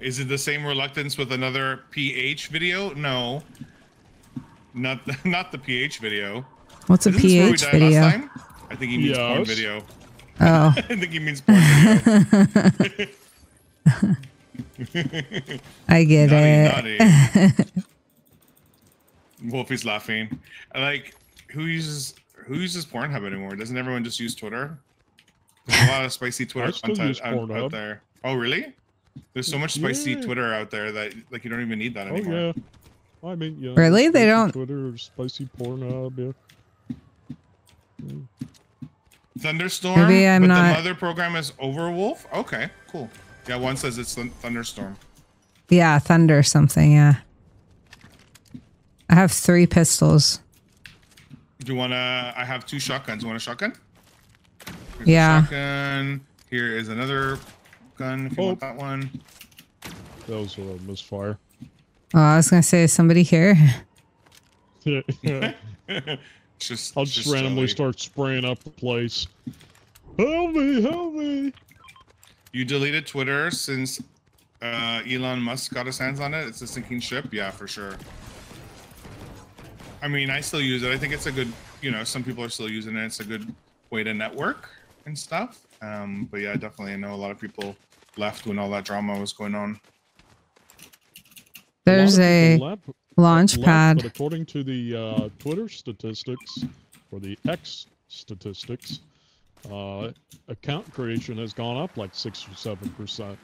Is it the same reluctance with another PH video? No. Not the, <laughs> not the PH video. What's a Isn't this where we PH video? Oh. last <laughs> time? I think he means porn video. Oh, I think he means porn video. I get naughty, it. naughty. <laughs> Wolfie's laughing. Like who uses who uses Pornhub anymore? Doesn't everyone just use Twitter? There's a lot of spicy <laughs> Twitter content out, out there. Oh really? There's so much spicy Yeah. Twitter out there that like you don't even need that Oh anymore. yeah. I mean, yeah. Really? They don't- Twitter, spicy Pornhub. Yeah. Thunderstore. Maybe I'm but not- the mother program is Overwolf. Okay, cool. Yeah, one says it's Thun- Thunderstore. Yeah, Thunder something. Yeah. I have three pistols. Do you wanna? I have two shotguns. You want a shotgun? Here's a Yeah. shotgun. Here is another gun. If you want Oh. that one. That was a misfire. Oh, I was gonna say is somebody here. <laughs> <laughs> <laughs> Yeah. just. I'll just, randomly jelly. start spraying up the place. Help me! Help me! You deleted Twitter since uh, Elon Musk got his hands on it. It's a sinking ship. Yeah, for sure. I mean, I still use it. I think it's a good. You know, some people are still using it. It's a good way to network and stuff. Um, but yeah, definitely, I know a lot of people left when all that drama was going on. There's lot of a people left- launch left, pad. But according to the uh, Twitter statistics, or the X statistics, uh, account creation has gone up like six or seven percent.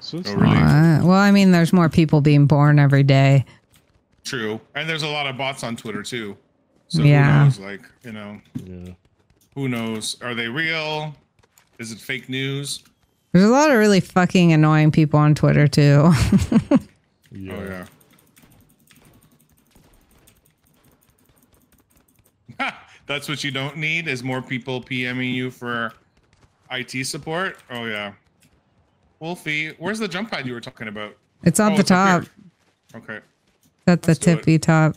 Since Oh, really? Uh, well, I mean, there's more people being born every day. True, and there's a lot of bots on Twitter too. So Yeah. who knows? Like, you know, Yeah. who knows? Are they real? Is it fake news? There's a lot of really fucking annoying people on Twitter too. <laughs> Yeah. Oh yeah. That's what you don't need is more people PMing you for IT support. Oh yeah. Wolfie, where's the jump pad you were talking about? it's on Oh, the it's top. Okay. At the Let's it. tippy top.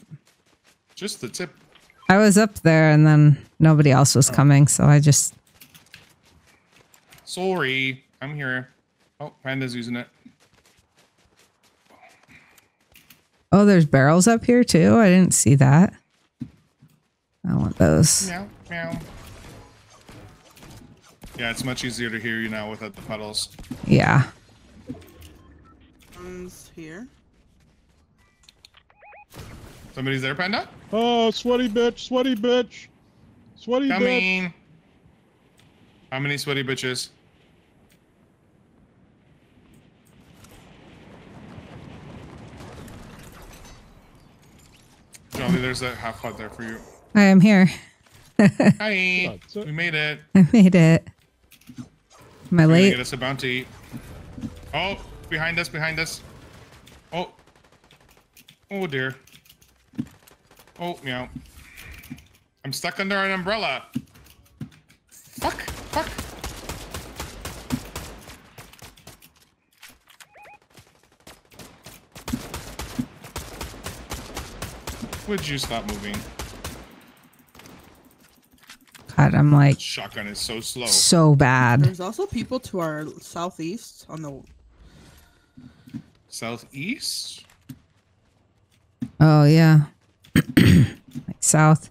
Just the tip. I was up there and then nobody else Oh. was coming, so I just Sorry. I'm here. Oh, Panda's using it. Oh, there's barrels up here too. I didn't see that. I want those. Meow, meow. Yeah, it's much easier to hear you now without the pedals. Yeah. One's here. Somebody's there, Panda? Oh, sweaty bitch! Sweaty bitch! Sweaty bitch! Coming. How many sweaty bitches? Jolly, there's a half pot there for you. I am here. Hi, That's we made it. <laughs> I made it. Am I gonna late? get us a bounty. Oh, behind us, behind us. Oh. Oh dear. Oh, meow. I'm stuck under an umbrella. Fuck, fuck. Would you stop moving? God, I'm like Shotgun is so slow. so bad. There's also people to our southeast on the. Southeast? Oh yeah. <clears throat> like south.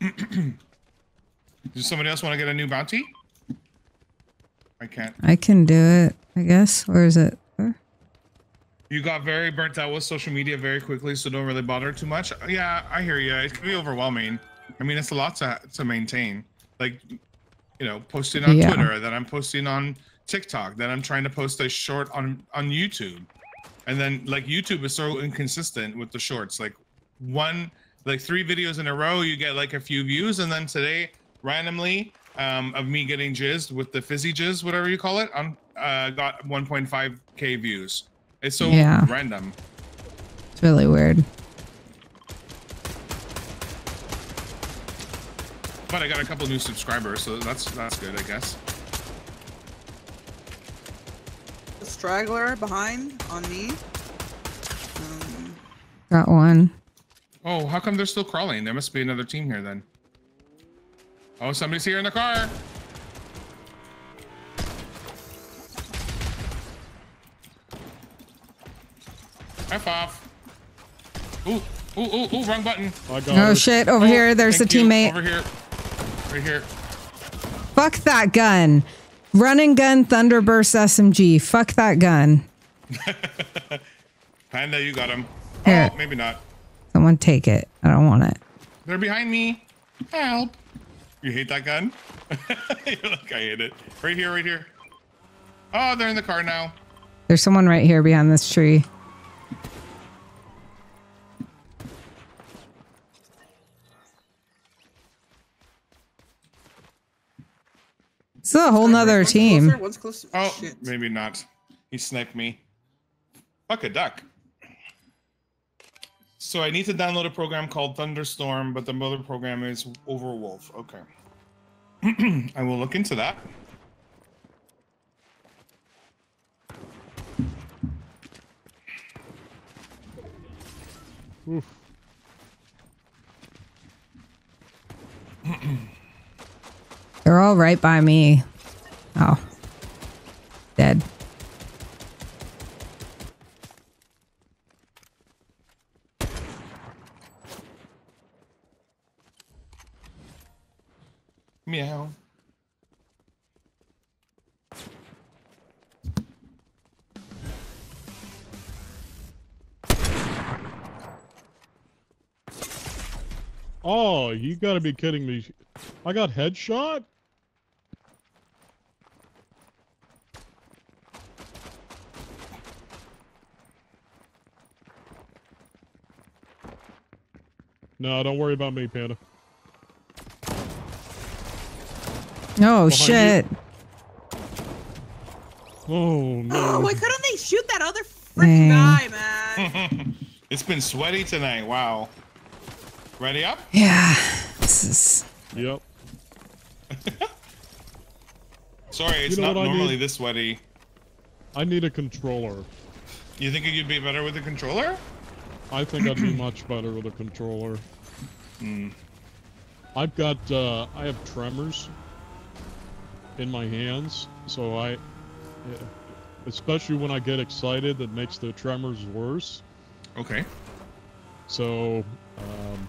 <clears throat> Does somebody else want to get a new bounty? I can't. I can do it, I guess. Where is it? You got very burnt out with social media very quickly, so don't really bother too much. Yeah, I hear you. It can be overwhelming. I mean, it's a lot to to maintain. Like, you know, posting on Yeah. Twitter, then I'm posting on TikTok, then I'm trying to post a short on on YouTube, and then like YouTube is so inconsistent with the shorts. Like one, like three videos in a row, you get like a few views, and then today randomly um, of me getting jizzed with the fizzy jizz, whatever you call it, on uh, got 1.5k views. It's so Yeah. random. It's really weird. But I got a couple new subscribers, so that's that's good, I guess. The straggler behind on me. Um, Got one. Oh, how come they're still crawling? There must be another team here then. Oh, somebody's here in the car. F off. Ooh, ooh, ooh, ooh, wrong button. Oh, I got Oh shit, over Oh, here, there's a thank you. teammate. Over here. Right here. Fuck that gun. Run and gun Thunderburst SMG. Fuck that gun. <laughs> Panda, you got him. Oh, here. Oh, maybe not. Someone take it. I don't want it. They're behind me. Help. You hate that gun? <laughs> You're like, I hate it. Right here, right here. Oh, they're in the car now. There's someone right here behind this tree. This is a whole nother one's team. Closer, one's closer. Oh, Shit. maybe not. He sniped me. Fuck a duck. So I need to download a program called Thunderstore, but the mother program is Overwolf. Okay. <clears throat> I will look into that. Oof. <clears throat> They're all right by me. Oh. Dead. Meow. Oh, you gotta be kidding me. I got headshot? No, don't worry about me, Panda. Oh you. shit. Oh, no. Oh, <gasps> why couldn't they shoot that other freaking guy, <laughs> man? it's been sweaty tonight. Wow. Ready up? Yeah. This is Yep. <laughs> Sorry, it's You know not normally this sweaty. I need a controller. You think you'd be better with a controller? I think I'd be <clears throat> much better with a controller. Hmm. I've got, uh, I have tremors in my hands, so I, especially when I get excited, that makes the tremors worse. Okay. So, um,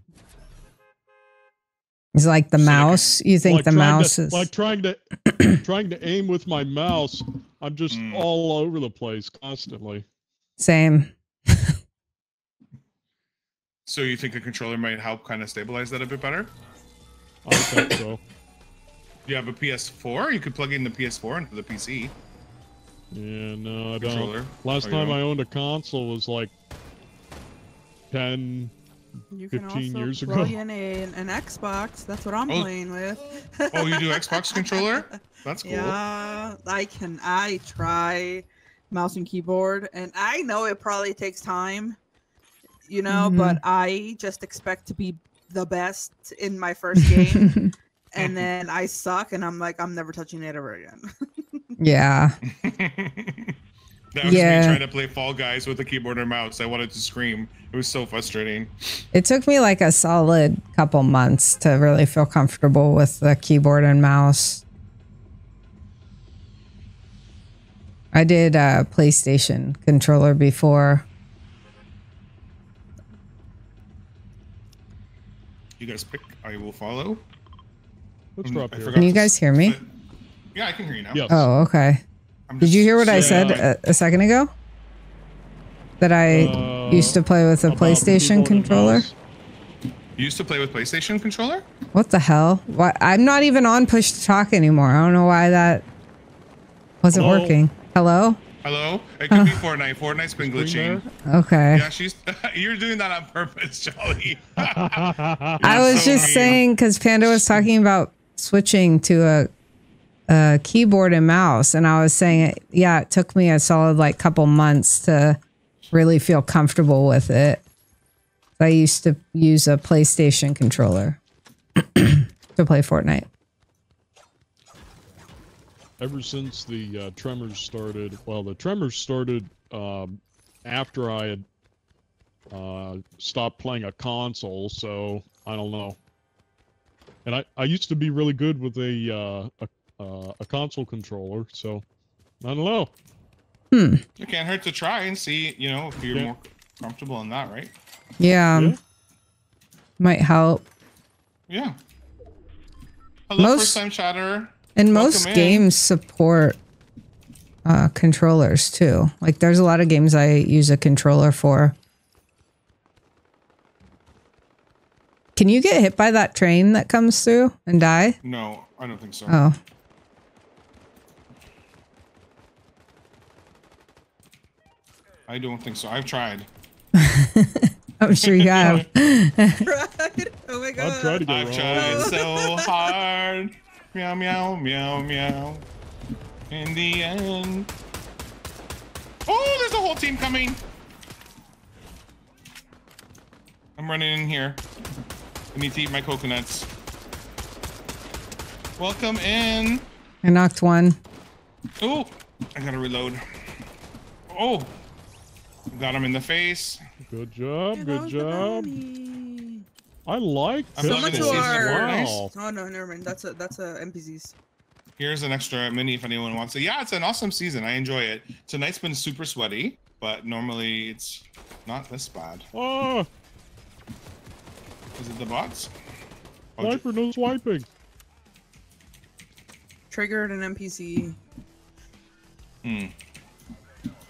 it's like the So, like, mouse. You think like the mouse to, is like trying to, <clears throat> trying to aim with my mouse. I'm just Mm. all over the place constantly. same. So you think a controller might help kind of stabilize that a bit better? I think so. You have a PS4. You could plug in the PS4 into the PC Yeah, no, I don't. Last Oh, time don't? I owned a console was like 10, You can 15 also years ago. plug in a, an Xbox. That's what I'm Oh. playing with. Oh, you do Xbox <laughs> controller? That's cool. Yeah, I can. I try mouse and keyboard, and I know it probably takes time, you know, Mhm. but I just expect to be the best in my first game, <laughs> and then I suck, and I'm like, I'm never touching it ever again. <laughs> yeah. <laughs> that was Yeah. me trying to play Fall Guys with a keyboard and mouse. I wanted to scream. It was so frustrating. It took me like a solid couple months to really feel comfortable with the keyboard and mouse. I did a PlayStation controller before. You guys pick. I will follow. Let's Mm, drop here. Can you guys hear me? split. Yeah, I can hear you now. Yes. Oh, okay. Did you hear what I Yeah. said a, a second ago? That I Uh, used to play with a PlayStation controller? You used to play with PlayStation controller? What the hell? Why I'm not even on push to talk anymore. I don't know why that wasn't Hello? working. Hello? Hello? It could be ah. Fortnite. Fortnite's been glitching. Okay. Yeah, she's. <laughs> you're doing that on purpose, <laughs> Jolly. <laughs> I was so just mean. saying because Panda was talking about switching to a a keyboard and mouse, and I was saying, yeah, it took me a solid like couple months to really feel comfortable with it. I used to use a PlayStation controller <clears throat> to play Fortnite. Ever since the uh, tremors started, well, the tremors started um, after I had uh, stopped playing a console, so I don't know. And I, I used to be really good with a uh, a, uh, a console controller, so I don't know. Hmm. It can't hurt to try and see, you know, if you're Yeah. more comfortable in that, right? Yeah, Yeah. might help. Yeah. Hello, Most- first time chatter. And most games support uh, controllers too. Like there's a lot of games I use a controller for. Can you get hit by that train that comes through and die? No, I don't think so. Oh, I don't think so. I've tried. <laughs> I'm sure you have. <laughs> <laughs> right? Oh my god. I've tried I've tried so hard. Meow, meow, meow, meow. In the end. Oh, there's a whole team coming. I'm running in here. I need to eat my coconuts. Welcome in. I knocked one. Oh, I gotta reload. Oh, got him in the face. Good job, Yeah, good was the job. Bounty. I like I'm this not Someone gonna to say one. some our. Wow. Oh no, never mind. That's a that's a NPCs. Here's an extra mini if anyone wants it. Yeah, it's an awesome season. I enjoy it. Tonight's been super sweaty, but normally it's not this bad. Oh, Is it the bots? Oh, j- sniper no swiping. Triggered an NPC. hmm.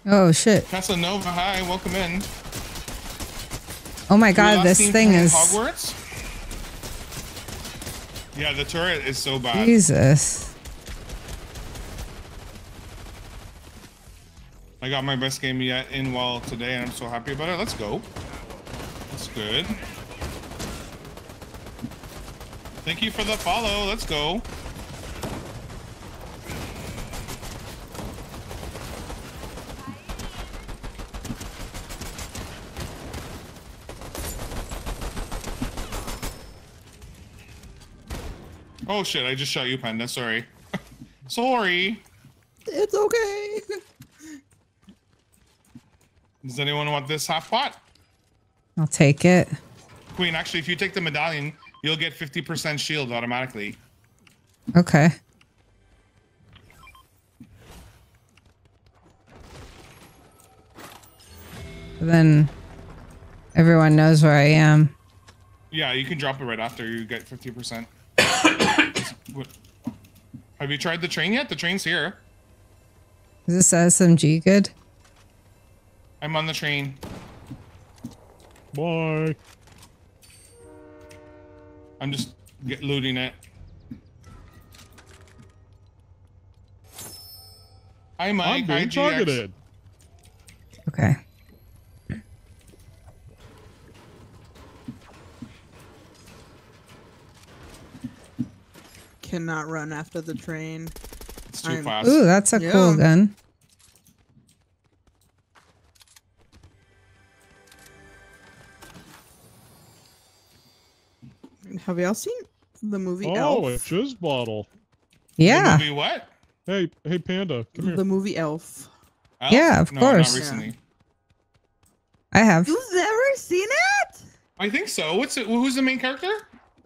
Oh shit! Casanova, hi, welcome in. Oh my god, this thing is Hogwarts. Yeah, the turret is so bad. Jesus. I got my best game yet in while today, and I'm so happy about it. Let's go. That's good. Thank you for the follow. Let's go. Oh shit, I just shot you, Panda. Sorry. <laughs> Sorry. It's okay. Does anyone want this half pot? I'll take it. Queen, actually, if you take the medallion, you'll get 50% shield automatically. Okay. Then everyone knows where I am. Yeah, you can drop it right after you get 50%. What- Have you tried the train yet? The train's here. Is this SMG good? I'm on the train. Bye. I'm just get, looting it. Hi, Mike. I'm Hi, being targeted. Okay. Cannot run after the train. It's too I'm- fast. Ooh, that's a cool gun. Have y'all seen the movie Oh, a Elf? jizz bottle. The Yeah. movie what? Hey, hey, Panda, come here. The movie Elf. Elf? Yeah, of no, course. Not recently. I have. You've never seen it? I think so. What's it? Who's the main character?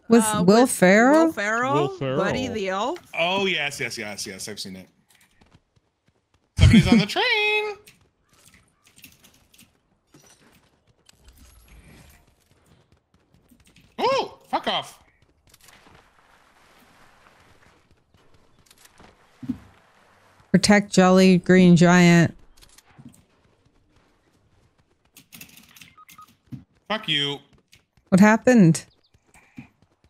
With Uh, Will with Ferrell? Will Ferrell. Will Ferrell. Buddy the Elf. Oh yes, yes, yes, yes. I've seen it. Somebody's on the train. Oh, Fuck off. Protect Jolly Green Giant. Fuck you. What happened?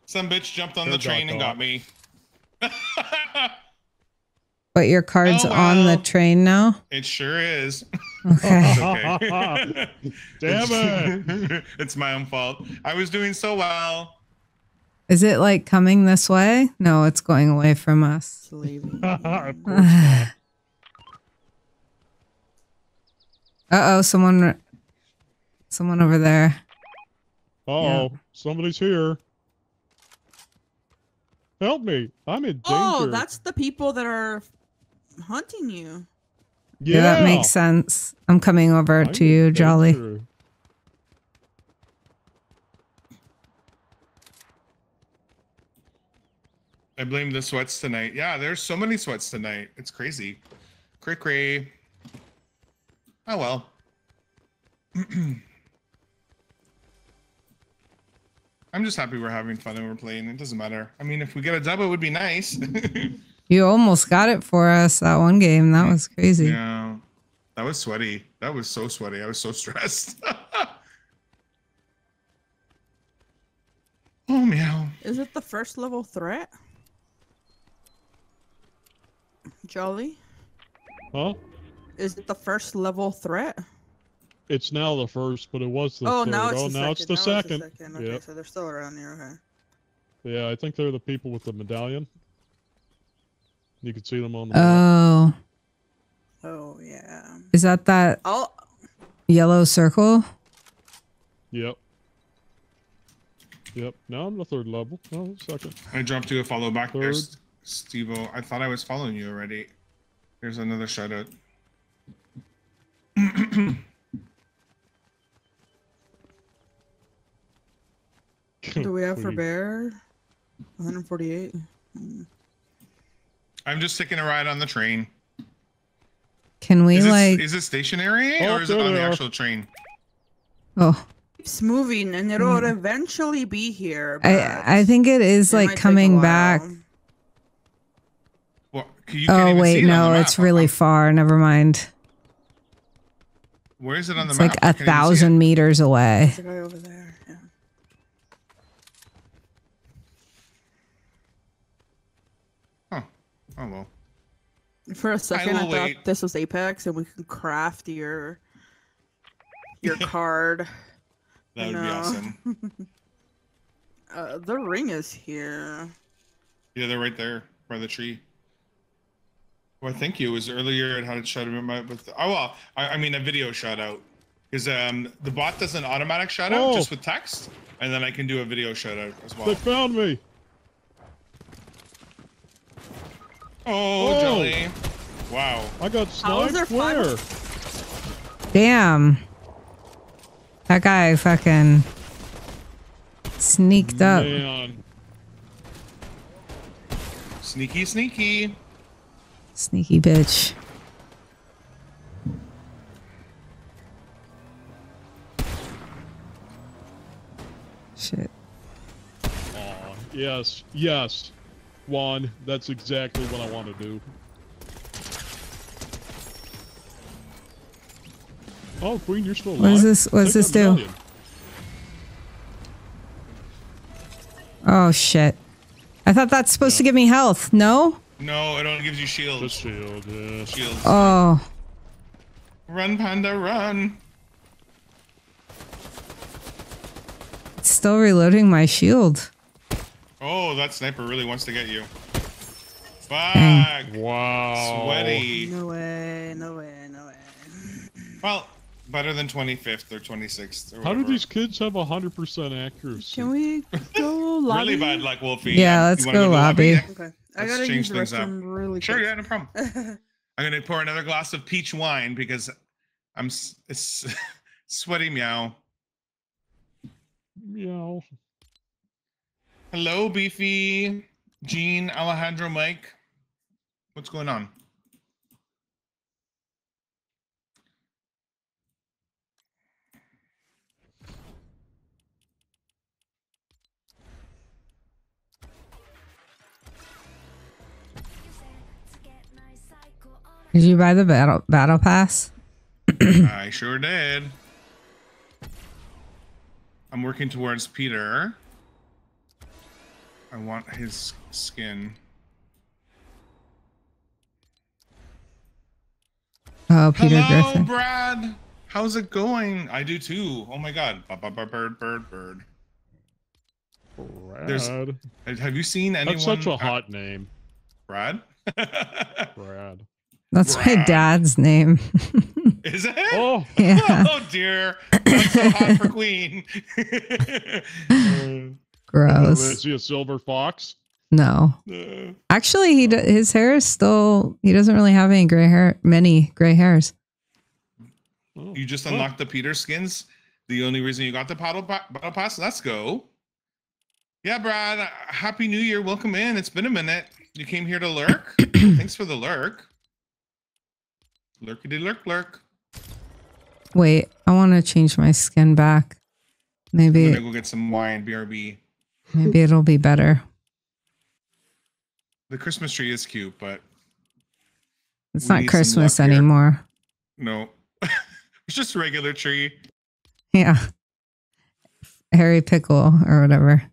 Some bitch jumped on Sure the train and got me. But your card's Oh, on the train now? it sure is. <laughs> Okay. <laughs> <laughs> okay. Damn it! it's my own fault. I was doing so well. Is it like coming this way? No, it's going away from us. Slaving. of course not. Uh oh, someone someone over there. Uh-oh, somebody's here. Help me! I'm in oh, danger. oh, that's the people that are hunting you. Yeah, that makes sense. I'm coming over I'm to in you, Jolly. danger. I blame the sweats tonight. Yeah, there's so many sweats tonight. It's crazy. Cray cray. Oh well. <clears throat> I'm just happy we're having fun and we're playing. It doesn't matter. I mean, if we get a dub, it would be nice. <laughs> You almost got it for us that one game. That was crazy. yeah. That was sweaty. That was so sweaty. I was so stressed. <laughs> oh meow. Is it the first level threat? Jolly? Huh? Is it the first level threat? It's now the first, but it was the oh, third. now it's oh, the now second. it's the now second. It's the second. Okay, Yep. so they're still around here. Okay. Yeah, I think they're the people with the medallion. You can see them on the map. Oh, Oh yeah. is that that I'll. yellow circle? Yep. Yep. Now I'm the third level. Oh, no, second. I dropped you a follow back there, Third. S- Steve-O. I thought I was following you already. Here's another shout out. <clears throat> Do we have for bear? 148. I'm just taking a ride on the train. Can we Is, like? it, is it stationary Oh, or is it on the actual train? oh, It's moving and it'll eventually be here. I I think it is it like coming back. Well, you Oh wait, it no, the it's really How- far. Never mind. Where is it on the map? It's map? like I a can't even see it. thousand meters away. There's a over there. Yeah. Oh, oh well. For a second, I, will thought wait. this was Apex, and we can craft your your <laughs> card. That would be awesome. <laughs> Uh, the ring is here. Yeah, they're right there by the tree. Well, thank you. It was earlier. It had a shout out with. with oh well, I, I mean a video shout out because um the bot does an automatic shout out Oh. just with text, and then I can do a video shout out as well. They found me. Oh, Oh. jelly! Wow. I got How is there sniped. Where? Damn. That guy fucking sneaked up. Sneaky, sneaky. Sneaky bitch. Shit. Aw, yes, yes. Juan, that's exactly what I want to do. Oh, Queen, you're still alive. What does this- what does this do? medallion. Oh shit. I thought that's supposed to give me health. No? No, it only gives you The shields. shield, yeah. Shields. Oh. Run, panda, run. It's still reloading my shield. Oh, that sniper really wants to get you. Hmm. Fuck. Wow. Sweaty. No way, no way, no way. Well, better than 25th or 26th. Or How do these kids have 100% accuracy? Can we go <laughs> lobby? Really bad luck, Wolfie. Yeah, let's you wanna go lobby. Yeah. Okay, I Let's gotta change use things up. restroom really Sure, quick. yeah, no problem. <laughs> I'm gonna pour another glass of peach wine because I'm s- <laughs> it's sweaty meow. Meow. Hello, Beefy, Gene, Alejandro, Mike. What's going on? Did you buy the battle battle pass? I sure did. I'm working towards Peter. I want his skin. Oh, Peter Hello, Griffin. Brad. How's it going? I do too. Oh my god. Ba- ba- ba- Bird, bird, bird. There's- Brad. Have you seen anyone? That's such a uh, hot name, Brad. <laughs> Brad. That's my dad's name. <laughs> Is it? Oh, yeah. <laughs> Oh dear. That's so hot for Queen. Gross. is he a silver fox? No. Uh, Actually, he d- his hair is still. He doesn't really have any gray hair. Many gray hairs. Oh, you just unlocked the Peter skins. The only reason you got the paddle, pa- battle pass. Let's go. Yeah, Brad. uh, Happy New Year. Welcome in. It's been a minute. You came here to lurk. <clears throat> Thanks for the lurk. Lurkity lurk lurk. Wait, I want to change my skin back. I'm gonna go get some wine. BRB. Maybe it'll be better. The Christmas tree is cute, but It's not Christmas here. anymore. no. <laughs> it's just a regular tree. Yeah. Harry Pickle or whatever.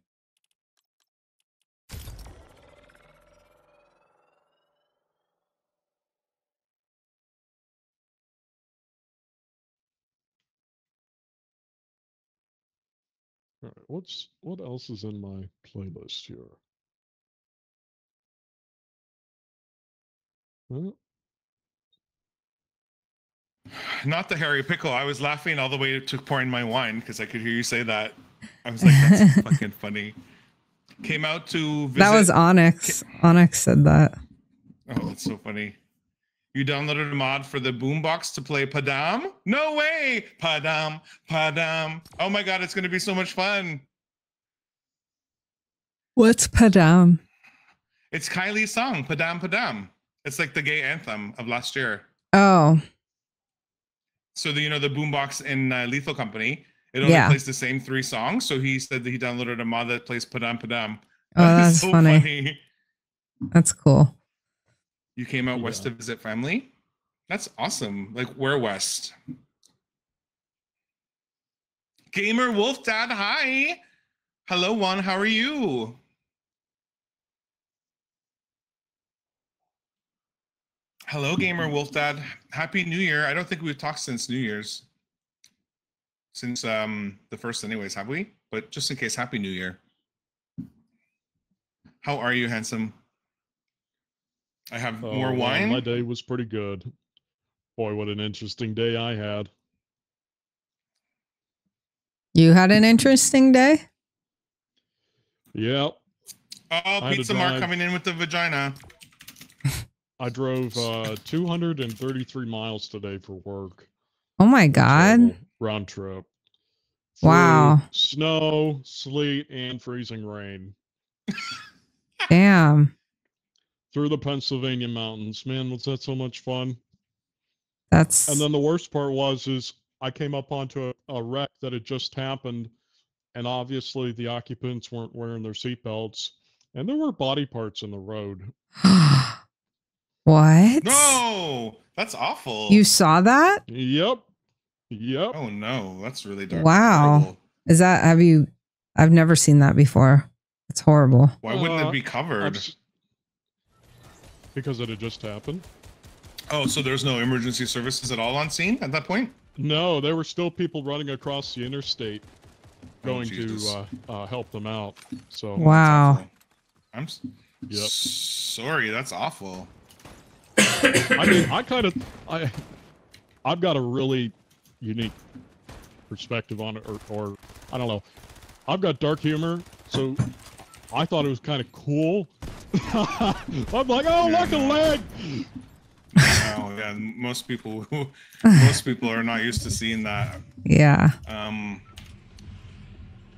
What's what else is in my playlist here? Well, Not the Harry Pickle. I was laughing all the way to pouring my wine because I could hear you say that. I was like, that's <laughs> fucking funny. Came out to visit. That was Onyx. Onyx said that. Oh, that's so funny. You downloaded a mod for the boombox to play Padam? No way! Padam, Padam. Oh my god, it's gonna be so much fun. What's Padam? It's Kylie's song, Padam Padam. It's like the gay anthem of last year. Oh, So the, you know the boombox in uh, Lethal Company, it only Yeah. plays the same three songs. So he said that he downloaded a mod that plays Padam Padam. oh, <laughs> that's so funny. That's cool. You came out west to visit family. That's awesome. Like where west? Gamer Wolf Dad, hi. Hello, one. How are you? Hello, Gamer Wolf Dad. Happy New Year. I don't think we've talked since New Year's. Since um the first, anyways, have we? But just in case, Happy New Year. How are you, handsome? I have oh, more well, wine. My day was pretty good. Boy, what an interesting day I had. You had an interesting day? Yep. Oh, had Pizza Mark coming in with the vagina. I drove uh, 233 miles today for work. Oh my God. Round trip. Wow. Snow, sleet, and freezing rain Damn. Through the Pennsylvania mountains. Man, was that so much fun? That's And then the worst part was is I came up onto a, a wreck that had just happened, and obviously the occupants weren't wearing their seatbelts, and there were body parts in the road. <gasps> what? No, that's awful. You saw that? Yep. Yep. Oh no, that's really dark. Wow. Horrible. Is that have you I've never seen that before. It's horrible. Why wouldn't Uh, it be I'm covered? s- Because it had just happened. Oh, so there's no emergency services at all on scene at that point? No, there were still people running across the interstate Oh, going to uh, uh, help them out. So Wow. I'm s- Yep. sorry. That's awful. I mean, I kind of, I, I've got a really unique perspective on it, or, or I don't know. I've got dark humor, so I thought it was kind of cool. I'm like, oh, look a Yeah. leg. Wow. Yeah. Most people, most people are not used to seeing that. Yeah. Um.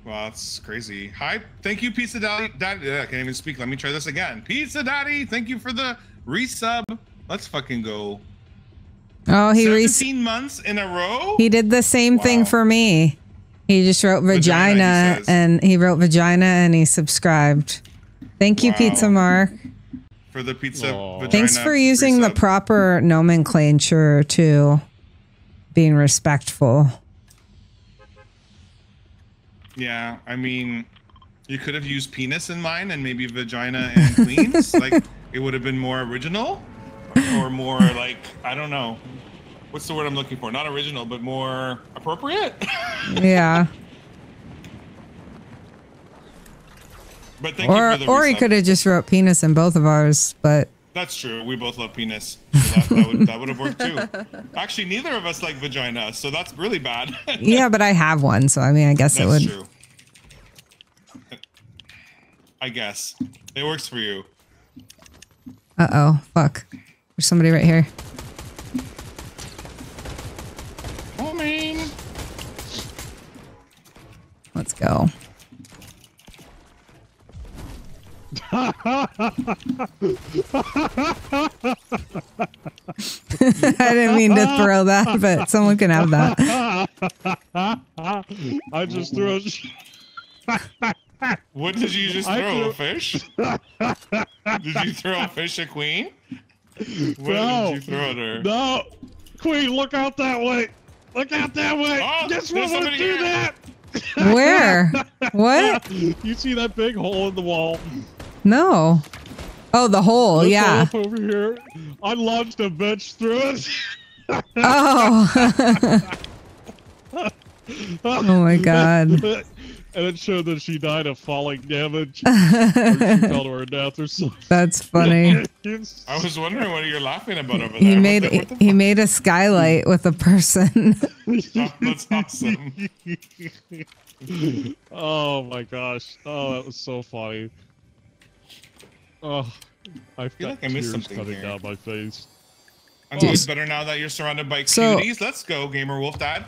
Wow, that's crazy. Hi, thank you, Pizza Daddy. Daddy, yeah, I can't even speak. Let me try this again. Pizza Daddy, thank you for the resub. Let's fucking go. Oh, he re- 17 months in a row? he did the same thing for me. He just wrote Vagina, vagina, says. and he wrote vagina and he subscribed. Thank you, Wow. Pizza Mark. for the pizza. Thanks for using the proper nomenclature too. Being respectful. Yeah, I mean, you could have used penis in mine and maybe vagina and <laughs> queens. like it would have been more original, or more like I don't know. What's the word I'm looking for? Not original, but more appropriate. <laughs> Yeah. But thank or you for the or he could have just wrote penis in both of ours, but That's true. We both love penis. So that, that would that would have worked too. <laughs> Actually, neither of us like vagina, so that's really bad. <laughs> yeah, but I have one, so I mean I guess it that's would true. I guess it works for you. Uh oh, fuck. There's somebody right here. Homing. Let's go. <laughs> I didn't mean to throw that, but someone can have that. <laughs> I just threw a. <laughs> What did you just throw? threw- A fish? did you throw a fish at Queen? What No. did you throw at her? No, Queen, look out that way. Look out that way. Oh, Guess there's what would do here. that? Where? What? You see that big hole in the wall? No. Oh, the hole. Let's Yeah. over here. I launched a bench through it. Oh. <laughs> oh my god. <laughs> And it showed that she died of falling damage. or she <laughs> fell to her death or something. That's funny. I was wondering what you're laughing about over there. He What made the- what he made a skylight with a person. Oh, that's awesome. oh my gosh. Oh, that was so funny. Oh, I've feel got like I missed tears something coming here. down my face. I'm Well, always better now that you're surrounded by So- cuties. Let's go, Gamer Wolf Dad.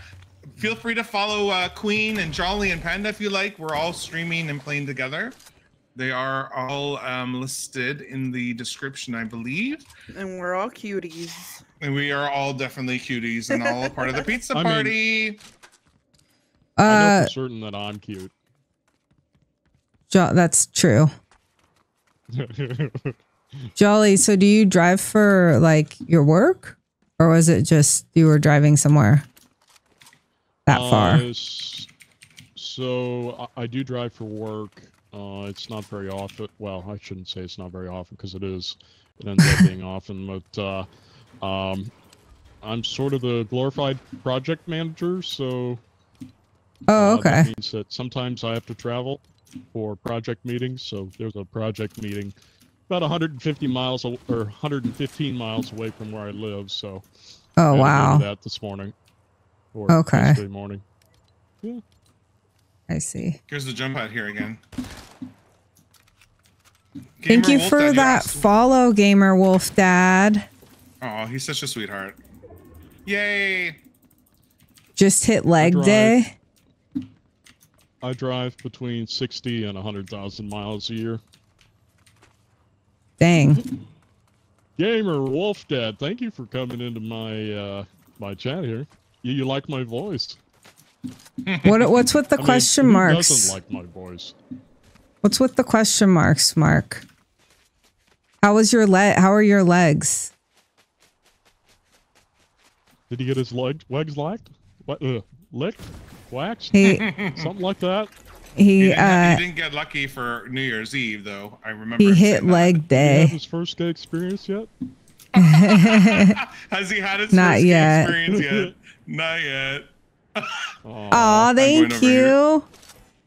Feel free to follow uh, Queen and Jolly and Panda if you like. We're all streaming and playing together. They are all um, listed in the description, I believe. And we're all cuties. And we are all definitely cuties and all a part of the <laughs> pizza I mean- party. I know Uh, for certain that I'm cute. jo- that's true. <laughs> Jolly, so do you drive for like your work, or was it just you were driving somewhere that far? Uh, s- so I, I do drive for work. Uh, it's not very often. Well, I shouldn't say it's not very often because it is. It ends up being <laughs> often, but uh, um, I'm sort of the glorified project manager. So Oh, uh, okay. That means that sometimes I have to travel for project meetings. So there's a project meeting about 150 miles or 115 miles away from where I live. So Oh had to go to wow, that this morning. Or Okay. yesterday morning. I see. Here's the jump pad here again. Thank you Wolf for Dad, that asked- follow, Gamer Wolf Dad. Oh, he's such a sweetheart. Yay! Just hit leg drive. day. I drive between 60 and 100,000 miles a year. Dang. Gamer Wolf Dad, thank you for coming into my uh, my chat here. You, you like my voice? What what's with the I question who marks? doesn't like my voice? What's with the question marks, Mark? How was your leg? How are your legs? Did he get his leg, legs locked? What? Uh, licked? Waxed? He <laughs> Something like that? He he didn't, he uh didn't get lucky for New Year's Eve, though. I remember. he hit saying that. leg Did he have day. his first gay experience yet? <laughs> Has he had his Not first gay yet. experience yet? <laughs> Not yet. Aw. Aw, thank over here. you.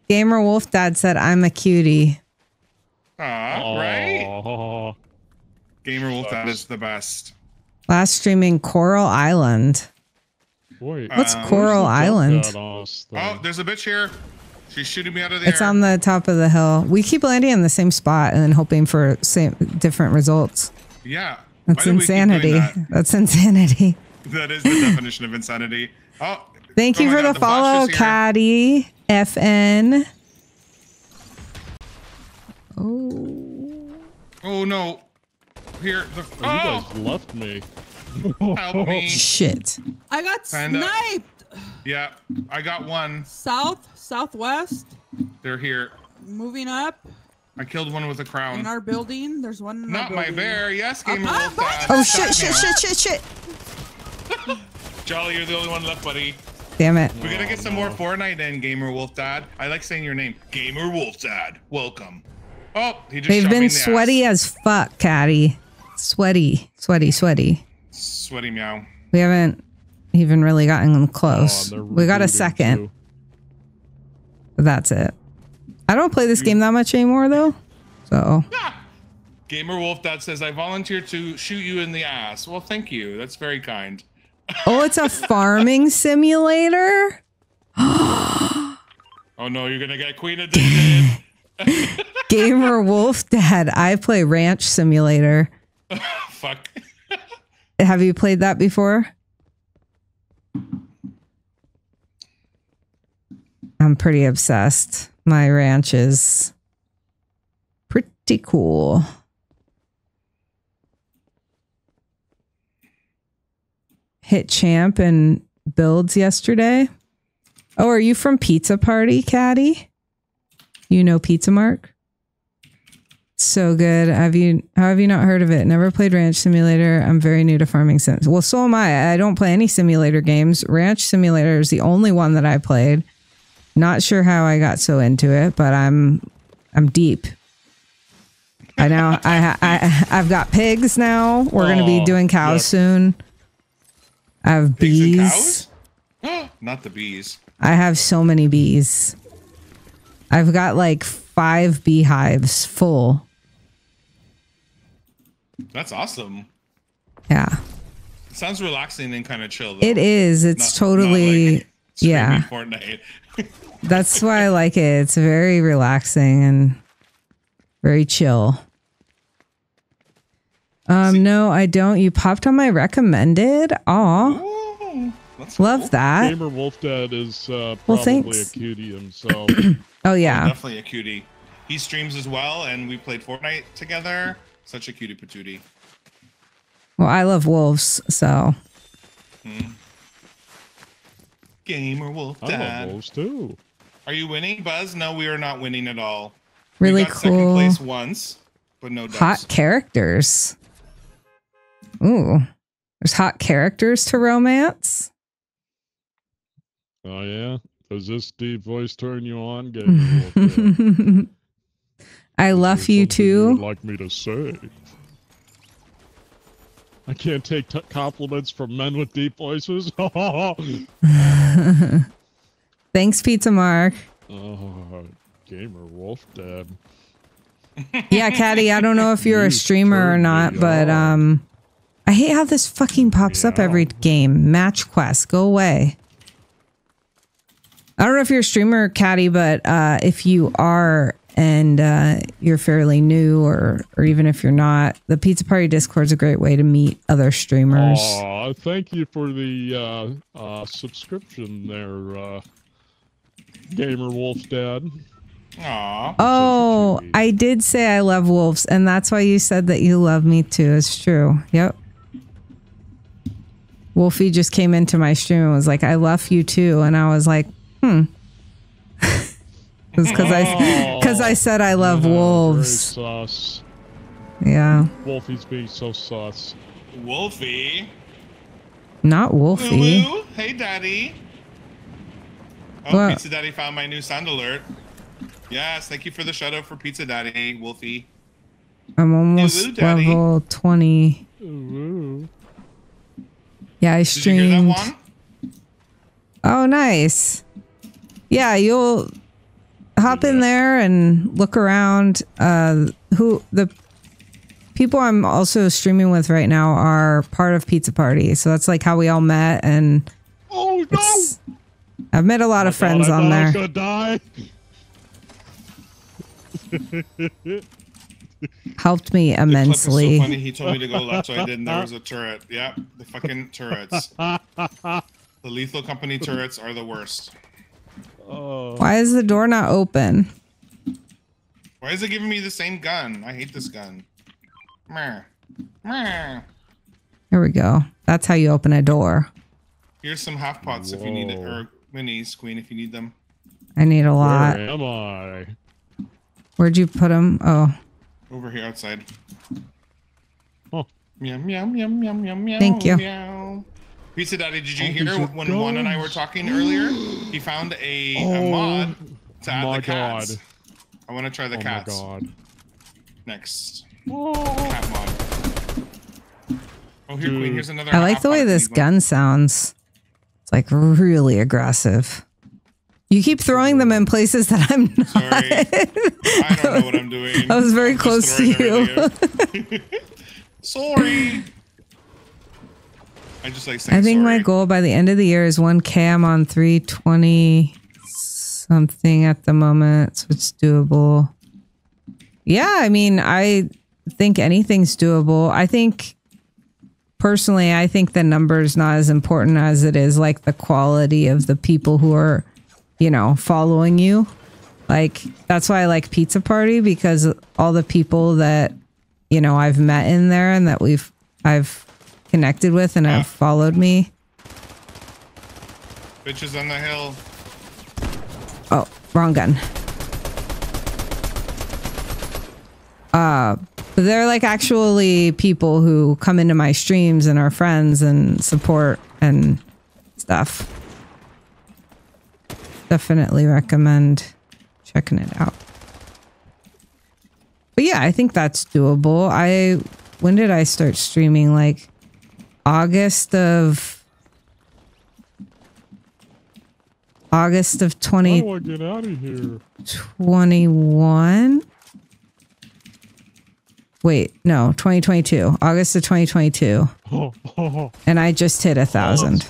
Gamer Wolf Dad said I'm a cutie. Aw, right? Aw. Gamer Wolf, that is the best. Last streaming Coral Island. Wait. What's Um, Coral Island? jump pad on us Oh, there's a bitch here. She's shooting me out of the It's air. on the top of the hill. We keep landing in the same spot and then hoping for same different results. yeah. That's Why do we keep doing insanity. that? <laughs> That's insanity. <laughs> That is the definition of insanity. Oh, Thank oh you for God, the, flash follow, is. Caddy FN. Oh, Oh no. Here. The, Oh, you oh, guys left me. Help me. <laughs> shit. I got Panda. sniped. Yeah, I got one. South, southwest, They're here. moving up. I killed one with a crown. In our building, there's one. In our Not my bear. Yes, Gamer Wolf ah, Oh Stop shit! Shit! Shit! Shit! Shit! Jolly, you're the only one left, buddy. Damn it! We gotta Oh, get some more. Fortnite in, Gamer Wolf Dad. I like saying your name. Gamer Wolf Dad. Welcome. Oh, he just They've shot me been in the sweaty ass. as fuck, Caddy. Sweaty, sweaty, sweaty. Sweaty meow. We haven't even really gotten them Oh, close. they're we got a second, but that's it. I don't play this game that much anymore, though. So Ah! Gamer Wolf Dad says, I volunteer to shoot you in the ass. Well, thank you. That's very kind. Oh, it's a <laughs> farming simulator? <gasps> Oh no, you're gonna get Queen addicted. <laughs> <laughs> Gamer Wolf Dad, I play Ranch Simulator. Fuck. Have you played that before? I'm pretty obsessed. My ranch is pretty cool. Hit champ and builds yesterday. Oh, are you from Pizza Party, Caddy? You know Pizza Mark? So good. Have you how have you not heard of it? Never played Ranch Simulator. I'm very new to farming sims. Well, so am I. I don't play any simulator games. Ranch Simulator is the only one that I played. Not sure how I got so into it, but I'm I'm deep. I now I I I've got pigs now. We're gonna be doing cows yuck. soon. I have Pigs and bees. cows? Mm. Not the bees. I have so many bees. I've got like five beehives full. That's awesome. Yeah. It sounds relaxing and kind of chill. Though. It is. It's Not- not totally like yeah. Fortnite. <laughs> That's why I like it. It's very relaxing and very chill. Um, no, I don't. You popped on my recommended. Aw, Ooh, love cool. that. Gamer Wolf Dad is uh, Well, probably thanks. a cutie himself. <clears throat> Oh yeah. Definitely a cutie. He streams as well, and we played Fortnite together. Such a cutie patootie. Well, I love wolves, so hmm. Gamer Wolf dad. I love Dad. those too. Are you winning, Buzz? No, we are not winning at all. really we got Second cool. place once, but no dubs. Hot characters. Ooh, there's hot characters to romance. Oh yeah. Does this deep voice turn you on, Gamer <laughs> Wolf Dad? <laughs> I love you you too. like me to say? I can't take t- compliments from men with deep voices. <laughs> Thanks, Pizza Mark. Oh, Gamer Wolf Dad. <laughs> Yeah, Caddy, I don't know if you're a streamer or not, but um I hate how this fucking pops up every game. Match quest, go away. I don't know if you're a streamer, Caddy, but uh if you are and uh you're fairly new or or even if you're not, the Pizza Party Discord is a great way to meet other streamers. Aw, thank you for the uh, uh, subscription there, uh, Gamer Wolf Dad. Aw. Oh. I did say I love wolves, and that's why you said that you love me too. It's true. Yep. Wolfie just came into my stream and was like, "I love you too," and I was like, "Hmm." It's because I because I said I love Yeah, wolves. Very sus. Yeah, Wolfie's being so sus. Wolfie. not Wolfie. Woo-woo. Hey, Daddy. Oh, What? Pizza Daddy found my new sound alert. Yes, thank you for the shout out for Pizza Daddy, Wolfie. I'm almost Hello, Daddy. level twenty. Ooh. Yeah, I Did you hear streamed. that one? Oh, nice. Yeah, you'll hop in there and look around. Uh, who the people I'm also streaming with right now are part of Pizza Party, so that's like how we all met, and Oh no! I've met a lot of I friends thought on I there. die. Helped me The clip is immensely. so funny. He told me to go left, so I did, and there was a turret. Yeah, the fucking turrets. <laughs> The Lethal Company turrets are the worst. Oh, Why is the door not open? Why is it giving me the same gun? I hate this gun. Meh. Meh. Here we go. That's how you open a door. Here's some half pots if you need it, or minis, Queen, if you need them. I need a lot. where am I? Where'd you put them? Oh, Over here outside. Oh. Meow meow meow meow meow meow. Thank you. Meow. Pizza Daddy, did you Oh, hear these are when Juan and I were talking earlier? He found a, a oh mod to add Oh my the cats. God. I want to try the oh cats my god. next. Oh. Cat mod. Oh, here, Queen. Here's another. I like the way pot this one. gun sounds. It's like really aggressive. You keep throwing them in places that I'm <laughs> not. Sorry. I don't know what I'm doing. <laughs> I was very I'm close to you. <laughs> sorry. I just like saying I think my goal by the end of the year is 1K. I'm on 320 something at the moment, so it's doable. Yeah, I mean, I think anything's doable. I think personally, I think the number is not as important as it is like the quality of the people who are, you know, following you. Like that's why I like Pizza Party because all the people that you know I've met in there and that we've I've connected with and have followed me. Bitches on the hill. Oh, wrong gun. Uh, but they're like actually people who come into my streams and are friends and support and stuff. Definitely recommend checking it out. But yeah, I think that's doable. I when did I start streaming? Like August of August of How do I get out of here? 21 wait no 2022 august of 2022 Oh, <laughs> oh, and i just hit a thousand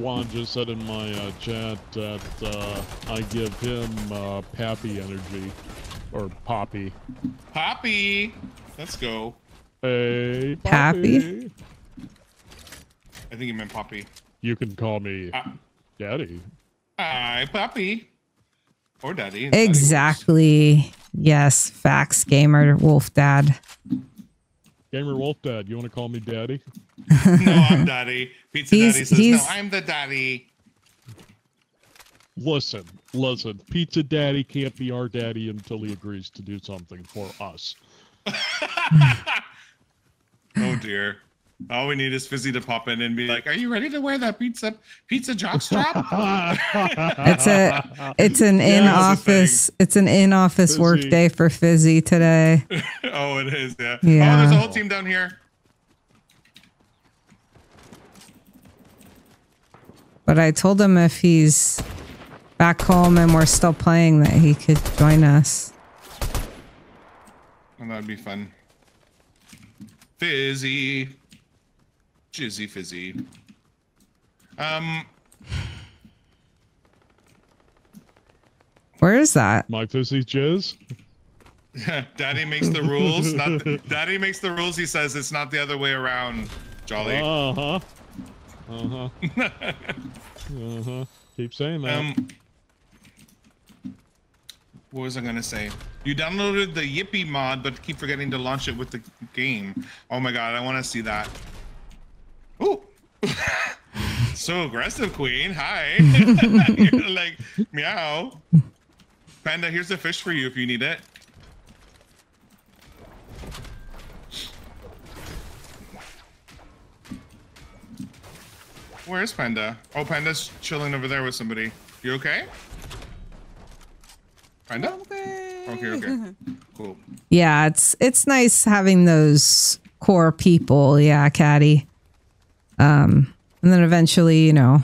Juan just said in my uh, chat that uh, I give him uh, Pappy energy. Or Poppy. Poppy. Let's go. Hey, Pappy? Poppy. I think you meant Poppy. You can call me Ah. Daddy. Hi, Poppy. Or Daddy. Daddy exactly yes facts gamer wolf dad Gamer Wolf Dad, you want to call me Daddy? <laughs> No, I'm Daddy. Pizza He's- Daddy says, he's- no, I'm the Daddy. Listen, listen. Pizza Daddy can't be our daddy until he agrees to do something for us. <laughs> Oh, dear. All we need is Fizzy to pop in and be like, are you ready to wear that pizza pizza jockstrap? <laughs> it's a it's an in that's the office it's an in office work day for fizzy today <laughs> oh, it is, yeah. Oh, yeah. Oh, there's a whole team down here. but i told him if he's back home and we're still playing that he could join us And that'd be fun. Fizzy. Jizzy Fizzy. Um, where is that My fizzy jizz? <laughs> Daddy makes the rules. Not <laughs> Daddy makes the rules. He says it's not the other way around. Jolly. Uh huh. Uh huh. <laughs> uh huh. Keep saying that. Um, what was I gonna say? You downloaded the Yippee mod, but keep forgetting to launch it with the game. Oh my god, I want to see that. Ooh, <laughs> so aggressive, Queen. Hi. <laughs> You're like meow. Panda, here's a fish for you if you need it. Where's Panda? Oh, Panda's chilling over there with somebody. You okay? Panda? Okay. Okay, okay. <laughs> Cool. Yeah, it's it's nice having those core people. Yeah, Caddy. Um, and then eventually, you know,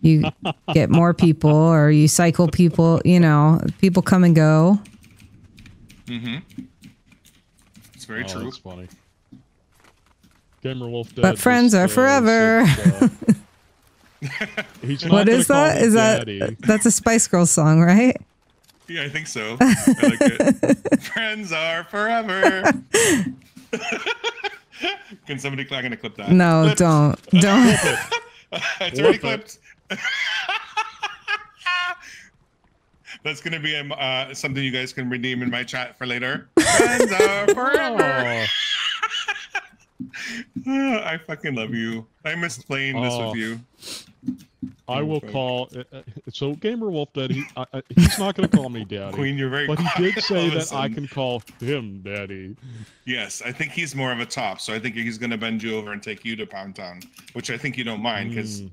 you <laughs> get more people or you cycle people. You know, people come and go. Mm-hmm. It's very oh, true. That's funny. Gamer Wolf Dad. But friends are uh, forever. said, <laughs> he's not What call that? me that that's a Spice Girls song, right? Yeah, I think so. <laughs> I like it. Friends are forever. <laughs> Can somebody? I'm gonna clip that. No, Clipped. don't, <laughs> don't. <laughs> it's already clipped. That's gonna be um, uh, something you guys can redeem in my chat for later. Friends are forever. Oh, I fucking love you. I miss playing this Oh. with you. I will call. Uh, uh, so Gamer Wolf Daddy, I, I, he's not going to call me Daddy. Queen, you're very But he did <laughs> say that I can call him Daddy. Yes, I think he's more of a top, so I think he's gonna bend you over and take you to Pound Town, which I think you don't mind because Mm.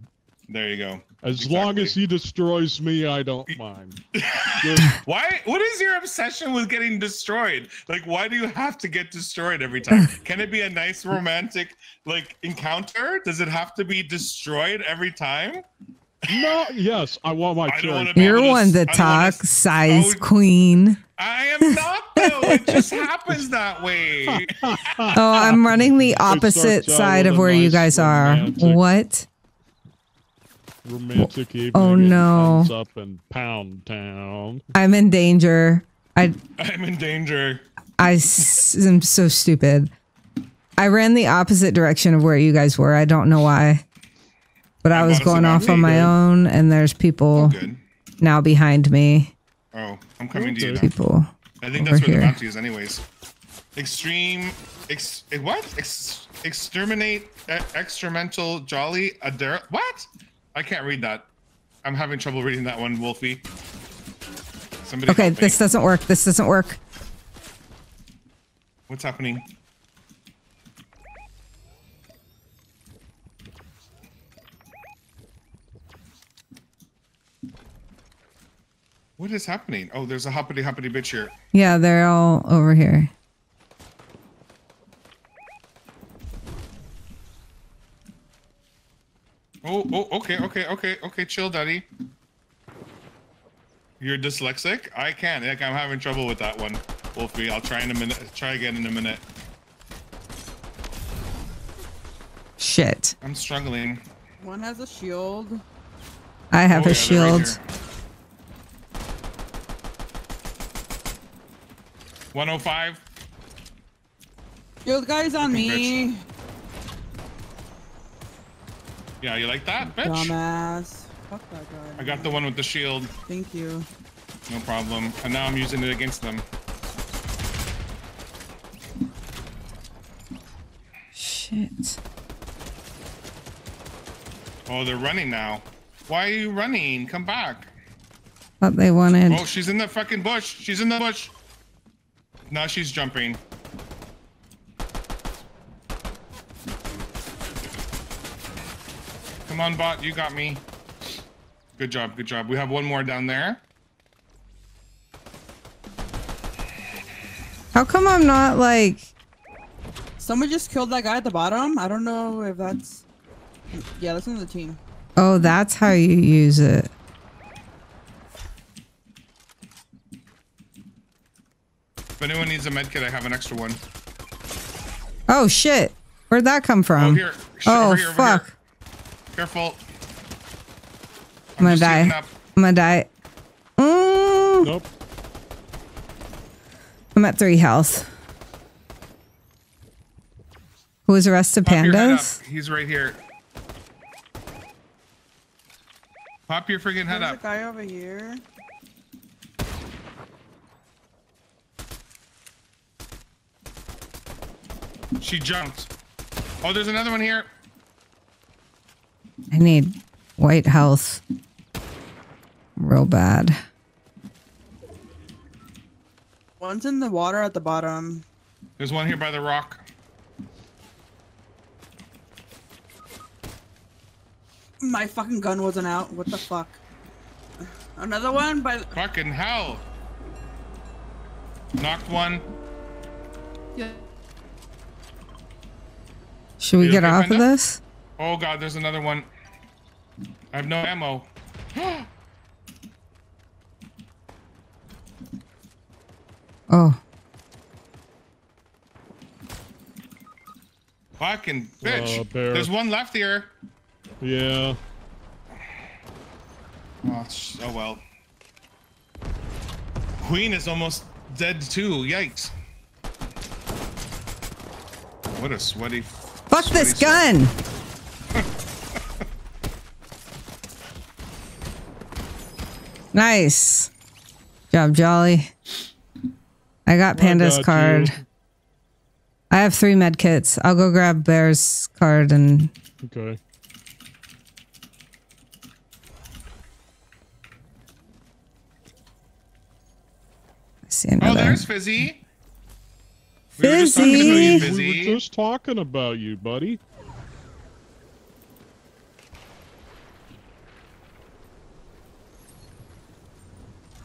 There you go. As long as he destroys me, I don't mind. <laughs> Why? What is your obsession with getting destroyed? Like, why do you have to get destroyed every time? Can it be a nice romantic like encounter? Does it have to be destroyed every time? no, yes, I want my I cherry. wanna You're to one s- to I wanna talk, size oh, queen. I am not though. It just happens that way. <laughs> Oh, I'm running the opposite side of a where you nice guys are. What? Romantic evening. Oh, no. up in Pound Town. I'm in danger. I I'm in danger. I s- am so stupid. I ran the opposite direction of where you guys were. I don't know why. But I I was going off on my own and there's people Good. now behind me. Oh, I'm coming to you. People. I think over that's where here. the bounty is, anyways. Extreme, ex, eh, what? Ex, exterminate, e- experimental, jolly, adder. What? I can't read that. I'm having trouble reading that one, Wolfie. Somebody. Okay, this doesn't work. This doesn't work. What's happening? What is happening? Oh, there's a hoppity hoppity bitch here. Yeah, they're all over here. Oh, oh, okay, okay, okay, okay. Chill, daddy. You're dyslexic? I can't. Like, I'm having trouble with that one, Wolfie. I'll try in a minute. Try again in a minute. Shit. I'm struggling. One has a shield. I have Oh, a yeah, they're right shield. here. 105. Shield guy's on Fucking me. Yeah, you like that, bitch? Dumbass. Fuck that guy. I got the one with the shield. Thank you. No problem. And now I'm using it against them. Shit. Oh, they're running now. Why are you running? Come back. What they wanted. Oh, she's in the fucking bush. She's in the bush. Now she's jumping. Come on, bot. You got me. Good job. Good job. We have one more down there. How come I'm not like Someone just killed that guy at the bottom. I don't know if that's. Yeah, that's another team. Oh, that's how you use it. If anyone needs a med kit, I have an extra one. Oh shit. Where'd that come Oh, from? here. Sh- Oh, over here, over fuck. here. Careful. I'm gonna die. I'm gonna die. Mm, Nope. I'm at three health. Who was arrested? Pop your head up. Pandas? He's right here. Pop your friggin' head There's a up. guy over here. She jumped. Oh, there's another one here. I need white health. Real bad. One's in the water at the bottom. There's one here by the rock. My fucking gun wasn't out. What the fuck? Another one by. the- Fucking hell. Knocked one. Yeah. Should we You get off of Panda? this? Oh god, there's another one. I have no ammo. <gasps> Oh, Fucking bitch. Uh, there's one left here. Yeah. Oh, sh- oh well. Queen is almost dead too. Yikes. What a sweaty. fuck this sweat. gun! Nice. Job, Jolly. I got I got card. you. I have three med kits. I'll go grab Bear's card and Okay. see Oh, there's Fizzy. We were just talking about you, Fizzy. We were just talking about you, buddy.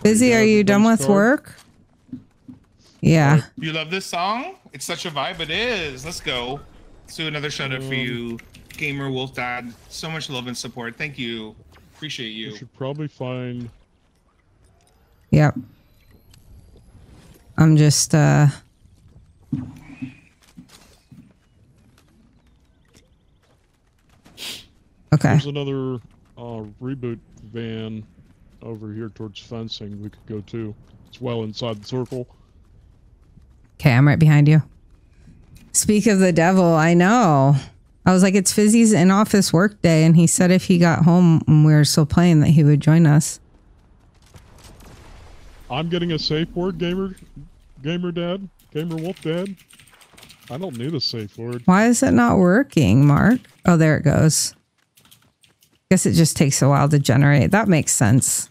Busy, are you done with card. work? Yeah. You love this song? It's such a vibe. It is. Let's go. Let's do another shout out for Um, you, Gamer Wolf Dad. So much love and support. Thank you. Appreciate You you. should probably find. Yep. I'm just uh Okay. There's another uh, reboot van over here towards fencing. We could go to. It's well inside the circle. Okay, I'm right behind you. Speak of the devil, I know. I was like, it's Fizzy's in office work day, and he said if he got home and we were still playing that he would join us. I'm getting a safe word, gamer, gamer dad, gamer wolf dad. I don't need a safe word. Why is it not working, Mark? Oh, there it goes. Guess it just takes a while to generate. That makes sense.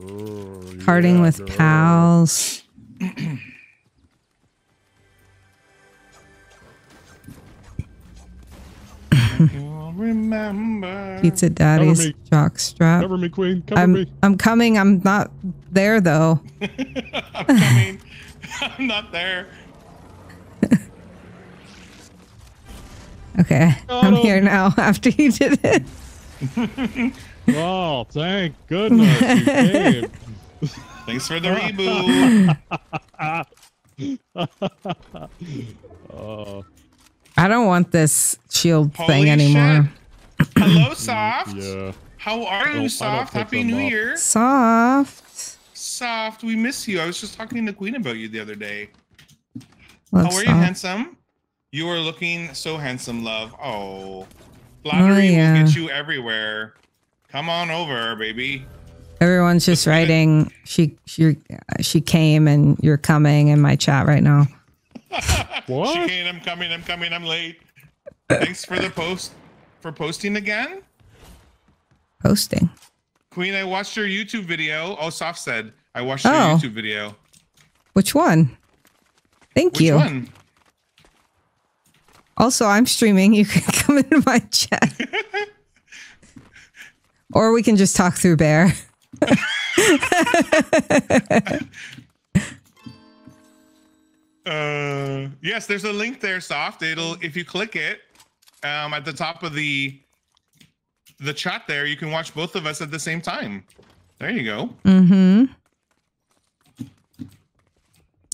Oh, Parting yeah, with girl. pals. Remember. Pizza Daddy's me. jock strap. Cover me, queen. Cover I'm me. I'm coming. I'm not there though. <laughs> I'm coming. <laughs> I'm not there. Okay, I'm Oh. here now. <laughs> After you did it. Oh, thank goodness you came. <laughs> Thanks for the reboot. <laughs> Uh, <laughs> I don't want this shield Holy thing anymore. shit. Hello, Soft. yeah. How are I you, Soft? Happy New up. Year. Soft. Soft, we miss you. I was just talking to the Queen about you the other day. Love How are you, handsome? You are looking so handsome, love. Oh, flattery yeah. will get you everywhere. Come on over, baby. Everyone's just writing. She she she came and you're coming in my chat right now. <laughs> What? Chicane, I'm coming. I'm coming. I'm late. Thanks for the post for posting again. Posting. Queen, I watched your YouTube video. Oh, Soft said I watched your Oh. YouTube video. Which one? Thank Which you. one? Also, I'm streaming. You can <laughs> come into my chat. <laughs> or we can just talk through Bear. <laughs> Uh, yes, there's a link there, Soft. It'll if you click it, um, at the top of the the chat there, you can watch both of us at the same time. There you go. Mm-hmm.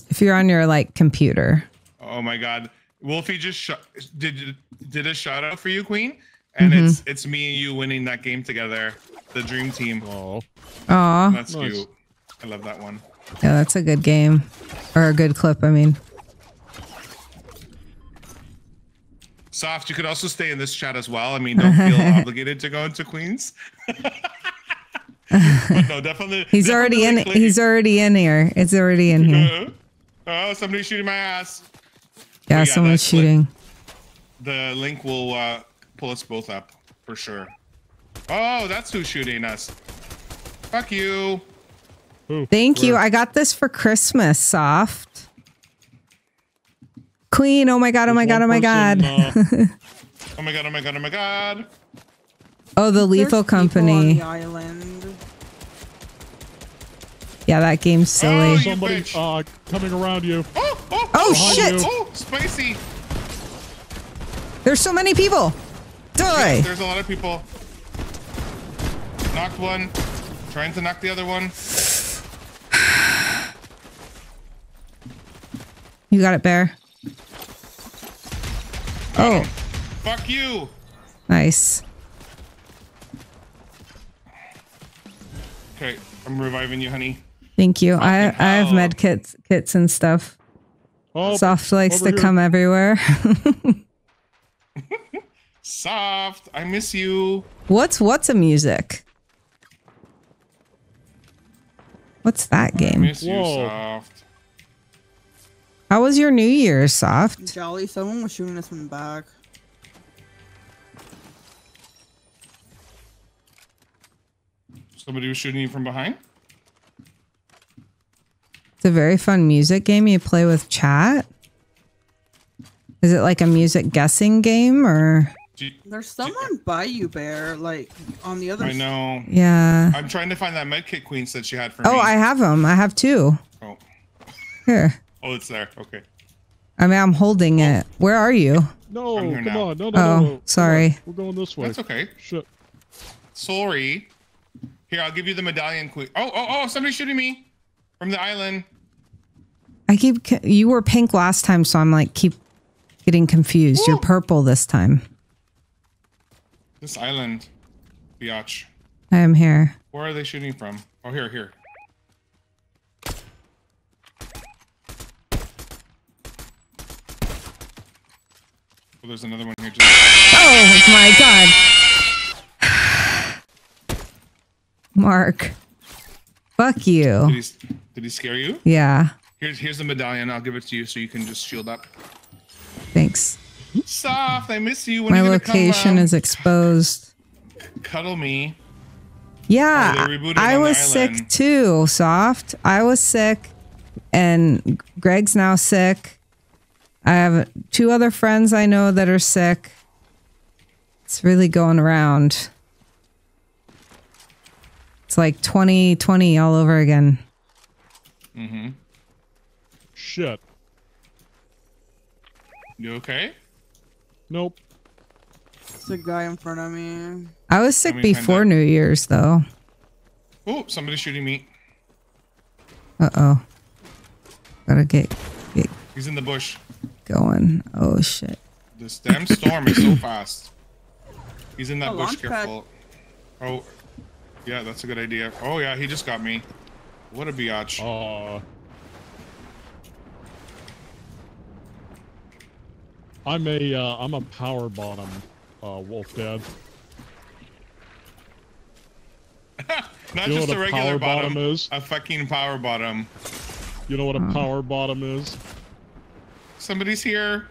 If you're on your like computer. Oh my God, Wolfie just sh- did did a shout out for you, Queen, and Mm-hmm. it's it's me and you winning that game together, the dream team. Oh, Aw. That's Nice. cute. I love that one. Yeah, that's a good game. Or a good clip, I mean. Soft, you could also stay in this chat as well. I mean, don't feel <laughs> obligated to go into Queens. but no, definitely. He's already in definitely he's already in here. It's already in here. Oh, somebody's shooting my ass. Yeah, yeah, someone's that's what- shooting. The link will uh, pull us both up for sure. Oh, that's who's shooting us. Fuck you. who? Thank you. I got this for Christmas, soft. Queen, oh my god, oh my god, oh my One god. person, uh, <laughs> Oh my god, oh my god, oh my god. Oh, the There's Lethal people on Company. the island. Yeah, that game's Oh, silly. you somebody uh, coming around you. Oh, oh, Oh, shit. you. Oh, spicy. There's so many people. Die. There's a lot of people. Knocked one. Trying to knock the other one. <sighs> You got it, Bear. Oh, Fuck you. nice. Okay, I'm reviving you, honey. Thank you. I I have med kits kits and stuff. Oh, Soft likes to here. come everywhere. <laughs> Soft, I miss you. what's what's a music? What's that game? I game? miss you, Whoa. Soft. How was your New Year's, Soft? Jolly, someone was shooting us from the back. Somebody was shooting you from behind. It's a very fun music game you play with chat. Is it like a music guessing game or? Do There's someone by you, Bear, like on the other I know. Yeah. I'm trying to find that medkit queen said she had for Oh, me. I have them. I have two. Oh. Here. oh, it's there. Okay. I mean, I'm holding oh. it. Where are you? No, come now. on. No, no, Oh, no, no. Come sorry. We're going this way. That's okay. Shit. Sorry. Here, I'll give you the medallion queen. Oh, oh, oh! Somebody's shooting me from the island. I keep. You were pink last time, so I'm like keep getting confused. You're purple this time. This island, biatch. I am here. Where are they shooting from? Oh, here, here. Oh, there's another one here. Too. Oh my god. Mark. Fuck Did you. he, did he scare you? Yeah. Here's here's the medallion. I'll give it to you so you can just shield up. Thanks. Soft. I miss you. When My you gonna come, location is exposed. cuddle me. Yeah, Oh, I was sick too. Soft. I was sick, and Greg's now sick. I have two other friends I know that are sick. It's really going around. It's like 2020 all over again. Mm-hmm. Shit. You okay? Nope. It's a guy in front of me. I was sick before. New Year's though. Oh, somebody's shooting me. Uh oh. Gotta get get He's in the bush. going. Oh shit. This damn storm is so fast. He's in that Oh, bush. launch pad. Careful. Oh, yeah, that's a good idea. Oh yeah, he just got me. What a biatch. Uh, I'm a uh, I'm a power bottom uh, wolf dad. <laughs> Not you know just a a regular power bottom, bottom is? a fucking power bottom. You know what a power bottom is? Somebody's here.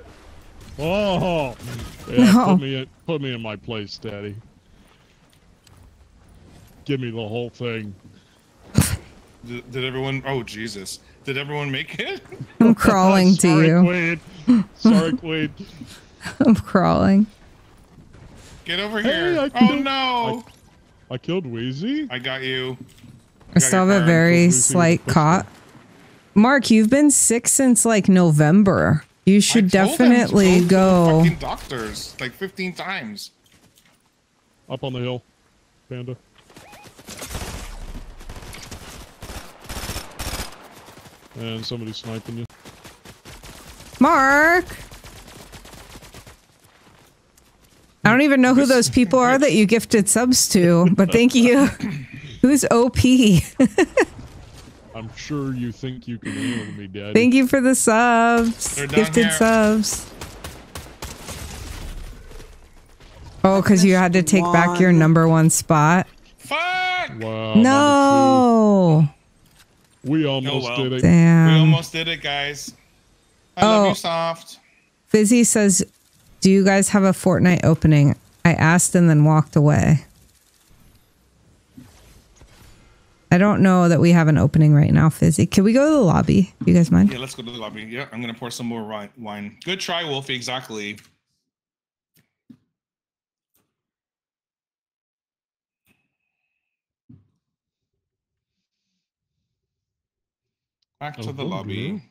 Oh, <laughs> yeah. No. Put me in, put me in my place, Daddy. Give me the whole thing. Did, did everyone? Oh Jesus! Did everyone make it? I'm crawling <laughs> to you. Queen. Sorry, Queen. <laughs> I'm crawling. Get over Hey, here! I oh no! I killed Wheezy. I got you. I still have a very slight a cough. Mark, you've been sick since like November. You should I told them to definitely to the go. Fucking doctors, like 15 times. Up on the hill, Panda. And somebody's sniping you. Mark! I don't even know who those people are that you gifted subs to, but thank you. <laughs> Who's OP? I'm sure you think you can handle me, Daddy. thank you for the subs. Gifted here. subs. Oh, because you had to take back your number one spot. Fuck! Wow. No. We almost oh, well. did it. We almost did it, guys. I love Oh. you, soft. Fizzy says, Do you guys have a Fortnite opening? I asked and then walked away. I don't know that we have an opening right now, Fizzy. Can we go to the lobby? Do you guys mind? Yeah, let's go to the lobby. Yeah, I'm gonna pour some more wine. Good try, Wolfie. Exactly. Back to Oh, the oh, lobby.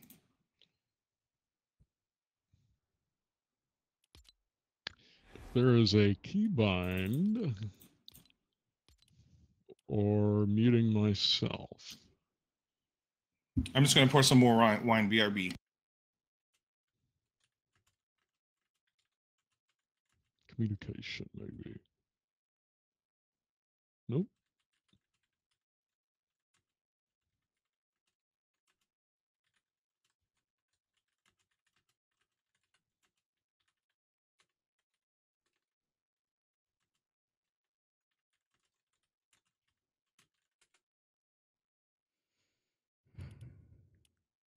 There is a keybind or muting myself. I'm just gonna pour some more wine. BRB. Communication, maybe. Nope.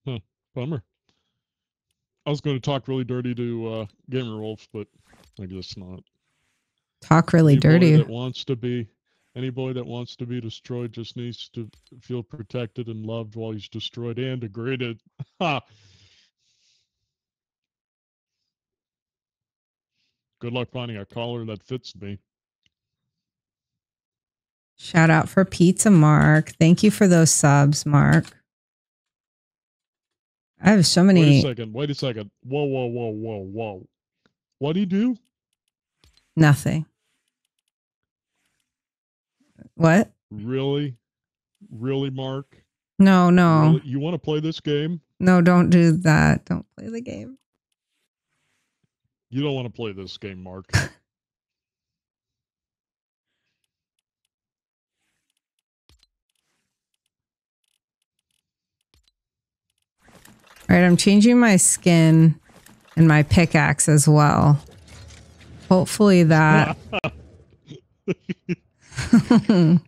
Huh. Bummer. I was going to talk really dirty to uh, Gamer Wolf, but I guess not. Talk really Anybody dirty. That wants to be, any boy that wants to be destroyed just needs to feel protected and loved while he's destroyed and degraded. <laughs> Ha! Good luck finding a collar that fits me. Shout out for Pizza Mark. Thank you for those subs, Mark. I have so many. Wait a second. Wait a second. Whoa, whoa, whoa, whoa, whoa. What do you do? Nothing. What? Really? Really, Mark? No, no. Really? You want to play this game? No, don't do that. Don't play the game. You don't want to play this game, Mark. <laughs> All right, I'm changing my skin and my pickaxe as well. Hopefully that. <laughs>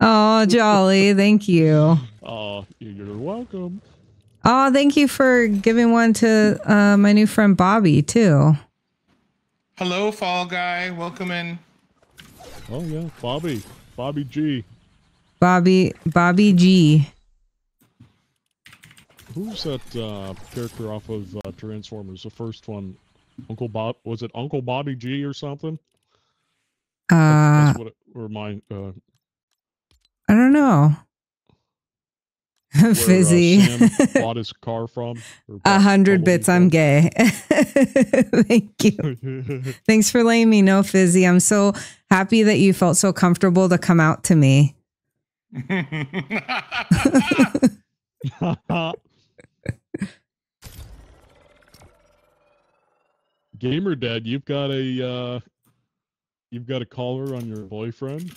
oh, jolly. Thank you. Oh, you're welcome. Oh, thank you for giving one to uh, my new friend Bobby, too. Hello, Fall Guy. Welcome in. Oh yeah, Bobby, Bobby G. Bobby, Bobby G. Who's that uh, character off of uh, Transformers? The first one, Uncle Bob. Was it Uncle Bobby G or something? That's, Uh, that's what it remind. Uh, I don't know. <laughs> where, Fizzy. Uh, Sam <laughs> bought his car from. A hundred bits. I'm gay. <laughs> Thank you. Thanks for letting me know, Fizzy. I'm so happy that you felt so comfortable to come out to me. Gamer Dad, you've got a uh, you've got a caller on your boyfriend.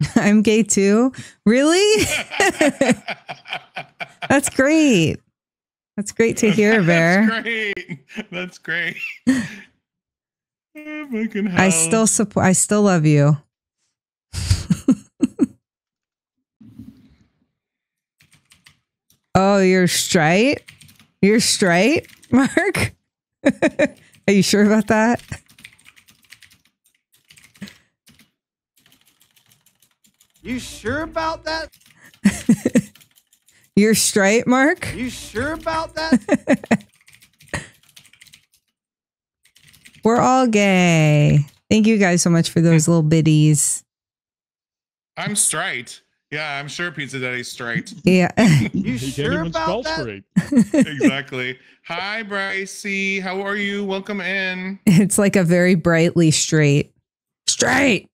<laughs> I'm gay too. Really? <laughs> That's great. That's great to hear, Bear. That's great. That's great. I still support. I still love you. <laughs> oh, you're straight. You're straight, <laughs> Mark. Are you sure about that? You sure about that? <laughs> You're straight, Mark. You sure about that? <laughs> We're all gay. Thank you guys so much for those little biddies. I'm straight. Yeah, I'm sure Pizza Daddy's straight. <laughs> Yeah. <laughs> You <laughs> He can't sure even about that? straight. exactly. Hi, Brycey. How are you? Welcome in. it's like a very brightly straight. Straight.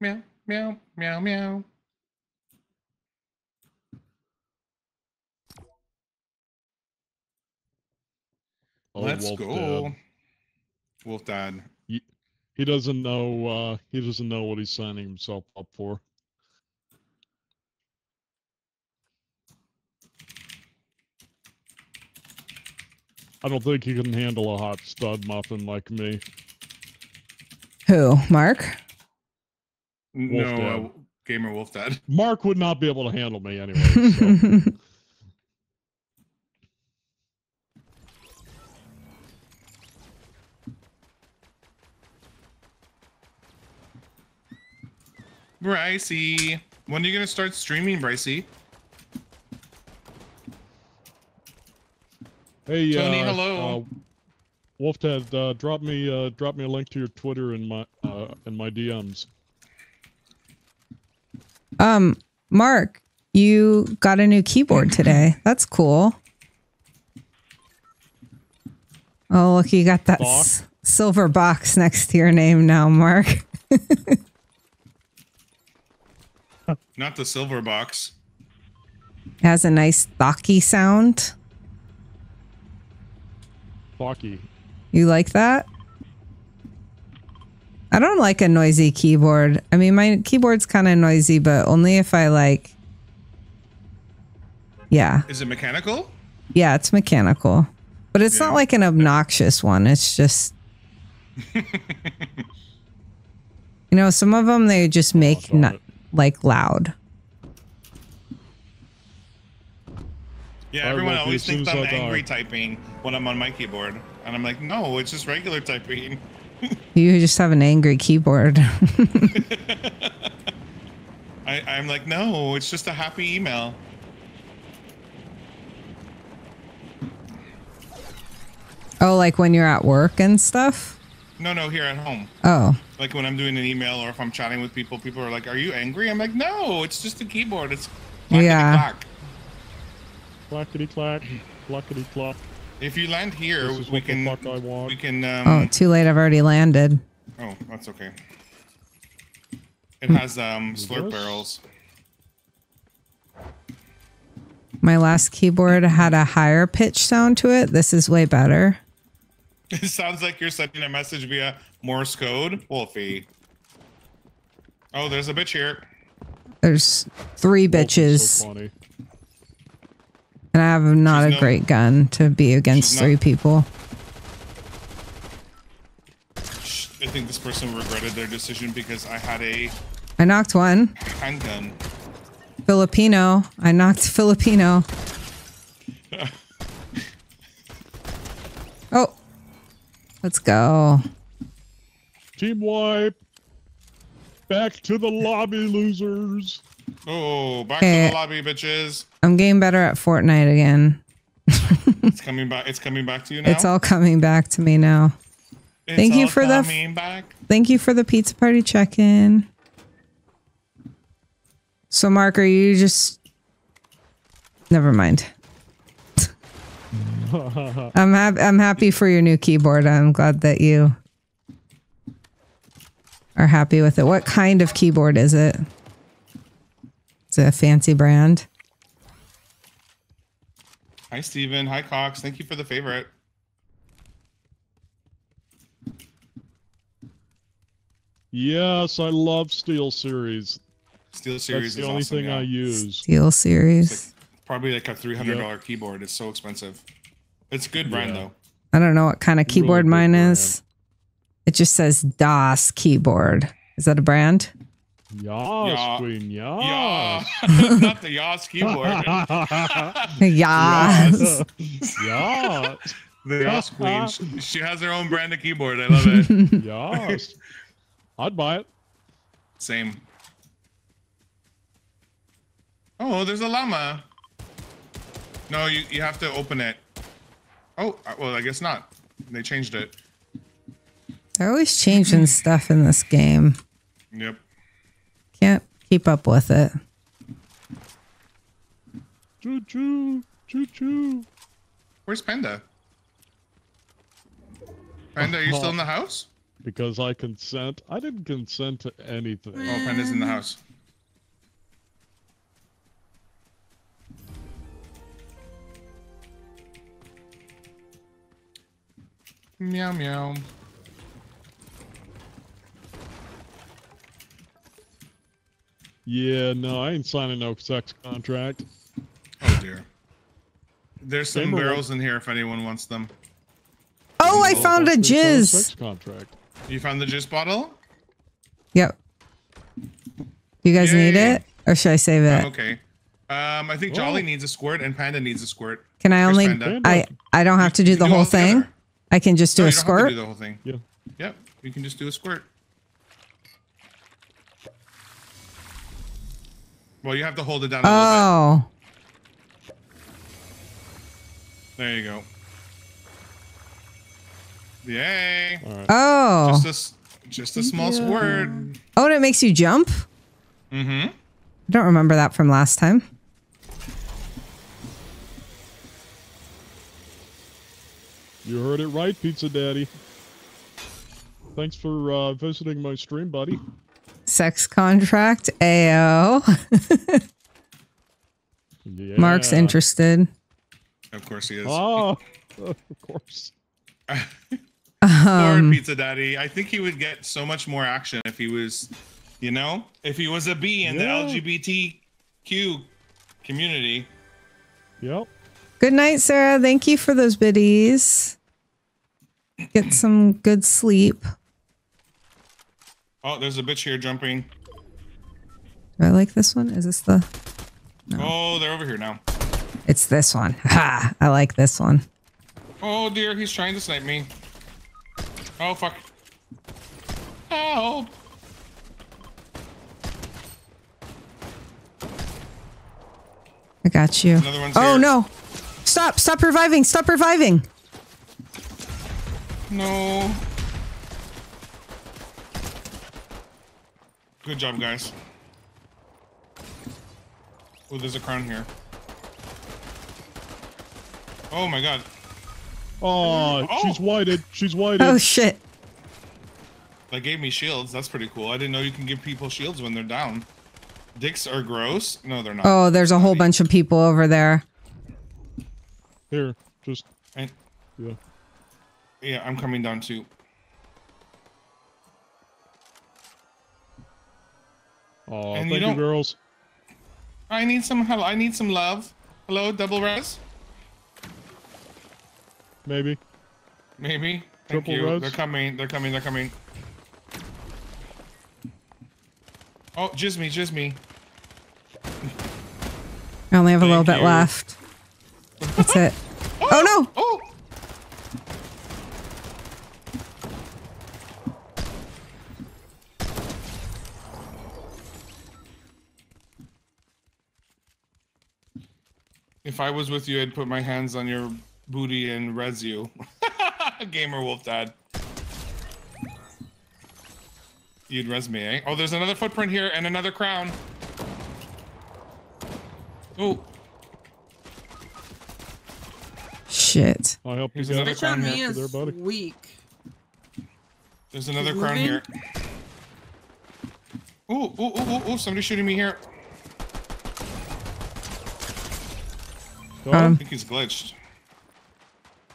Meow, meow, meow, meow. Oh, Let's Wolf go. Dad. Wolf Dad. He doesn't know. Uh, he doesn't know what he's signing himself up for. I don't think he can handle a hot stud muffin like me. Who? Mark? no, Dad. uh, Gamer Wolf Dad. Mark would not be able to handle me anyway. So. <laughs> Brycey. When are you going to start streaming, Brycey? hey, Tony, uh, hello. Uh, Wolf Dad, uh, drop me, uh, drop me a link to your Twitter in my, uh, in my DMs. um, Mark, you got a new keyboard today. That's cool. Oh, look, you got that s- silver box next to your name now, Mark. <laughs> Not the silver box. It has a nice thocky sound. Focky. You like that? I don't like a noisy keyboard. I mean, my keyboard's kind of noisy, but only if I like. Yeah. Is it mechanical? Yeah, it's mechanical. But it's Yeah. not like an obnoxious one. It's just <laughs> You know, some of them they just make darn not it. Like loud. Yeah, everyone will be always thinks I'm I die. angry typing when I'm on my keyboard, and I'm like, no, it's just regular typing. <laughs> You just have an angry keyboard. <laughs> I, I'm like, no, it's just a happy email. oh, like when you're at work and stuff? No, no, here at home. Oh. Like when I'm doing an email or if I'm chatting with people, people are like, "Are you angry?" I'm like, "No, it's just a keyboard. It's Yeah. clack. Clackety clack, clackety clock. If you land here, This is we can fuck I want. we can Oh, um too late. I've already landed. oh, that's okay. It has um slurp Yes. barrels. My last keyboard had a higher pitch sound to it. This is way better. <laughs> It sounds like you're sending a message via Morse code, Wolfie. Oh, there's a bitch here. There's three oh, bitches, So and I have not She's a no- great gun to be against She's three not- people. I think this person regretted their decision because I had a I knocked one. handgun. Filipino. I knocked Filipino. <laughs> Oh. Let's go. Team wipe. Back to the lobby, losers. Oh, back to the lobby, bitches. I'm getting better at Fortnite again. It's coming back. It's coming back to you now. It's all coming back to me now. It's thank you all for the back. Thank you for the pizza party check in. So, Mark, are you just. Never mind. <laughs> I'm, hap- I'm happy for your new keyboard. I'm glad that you are happy with it. What kind of keyboard is it? Is it a fancy brand? Hi, Steven. Hi, Cox. Thank you for the favorite. Yes, I love Steel Series. Steel That's Series the is only awesome. thing yeah. I use. Steel Series. Probably like a three hundred dollar keyboard. It's so expensive. It's good brand Yeah. though. I don't know what kind of keyboard good mine brand. is. It just says Das Keyboard. Is that a brand? Yas, Yeah. Queen, Yeah, yas. <laughs> not the Yas keyboard. <laughs> <laughs> Yes. Yas. the Yas Queen. She, she has her own brand of keyboard. I love it. Yas. I'd buy it. Same. Oh, there's a llama. No, you, you have to open it. Oh, uh, well, I guess not. They changed it. They're always changing stuff in this game. Yep. Can't keep up with it. Choo choo. Choo choo. Where's Panda? Panda, are you still in the <laughs> house? Because I consent. I didn't consent to anything. Oh, Panda's in the house. Meow meow. Yeah, no, I ain't signing no sex contract. Oh dear. There's some Gamer barrels in here if anyone wants them. Oh, I Oh, found a Fuck, jizz. Sex contract. You found the juice bottle? Yep. You guys need it? Or should I save it? I'm okay. Um, I think Jolly Oh. needs a squirt and Panda needs a squirt. Can I Where's only Panda? I I don't have to do You the do whole thing? together. I can just do No, a you don't have to squirt? do the whole thing. Yeah. Yep, you can just do a squirt. Well, you have to hold it down a little Oh. bit. There you go. Yay! All right. Oh. Just a, s- just a small squirt. Oh, and it makes you jump? Mm-hmm. I don't remember that from last time. You heard it right, Pizza Daddy. Thanks for uh, visiting my stream, buddy. Sex contract, AO. Yeah. Mark's interested. Of course he is. Oh, <laughs> of course. <laughs> Poor Um, Pizza Daddy. I think he would get so much more action if he was, you know, if he was a B in Yeah. the LGBTQ community. Yep. Good night, Sarah. Thank you for those biddies. Get some good sleep. Oh, there's a bitch here jumping. Do I like this one? Is this the? Oh, they're over here now. It's this one. <laughs> Ha! I like this one. Oh dear, he's trying to snipe me. Oh fuck. Help! I got you. Another one's oh here. no! Stop! Stop reviving! Stop reviving! No. Good job, guys. Oh, there's a crown here. Oh my god. Oh, Oh. she's whited. She's whited. Oh shit! That gave me shields. That's pretty cool. I didn't know you can give people shields when they're down. Dicks are gross. No, they're not. Oh, there's a whole bunch of people over there. Here, just And, yeah. yeah, I'm coming down too. Oh, And thank you you, girls. I need some hello. I need some love. Hello, double res? Maybe. Maybe. Thank Triple you. res? They're coming. They're coming. They're coming. Oh, jizz me, jizz me. I only have a little Thank bit you. left. That's it. Oh no! If I was with you, I'd put my hands on your booty and res you. <laughs> Gamer Wolf Dad. You'd res me, eh? Oh, there's another footprint here and another crown. Oh, Shit. I'll help you Here's another. Bitch on crown me here. is There, buddy. weak. there's another crown here. Ooh, ooh, ooh, ooh, ooh, somebody's shooting me here. Got I think he's glitched.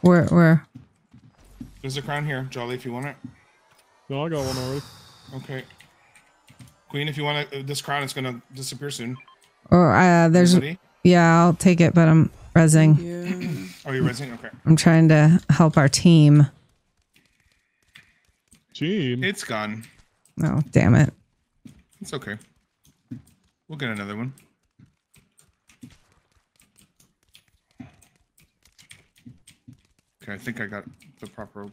Where? Where? There's a crown here, Jolly, if you want it. No, I got one already. Okay. Queen, if you want it, this crown is gonna disappear soon. Or uh, there's. Anybody? Yeah, I'll take it, but I'm resing. Yeah. Oh, you're resing? Okay. I'm trying to help our team. Team. It's gone. Oh, damn it. It's okay. We'll get another one. Okay, I think I got the proper.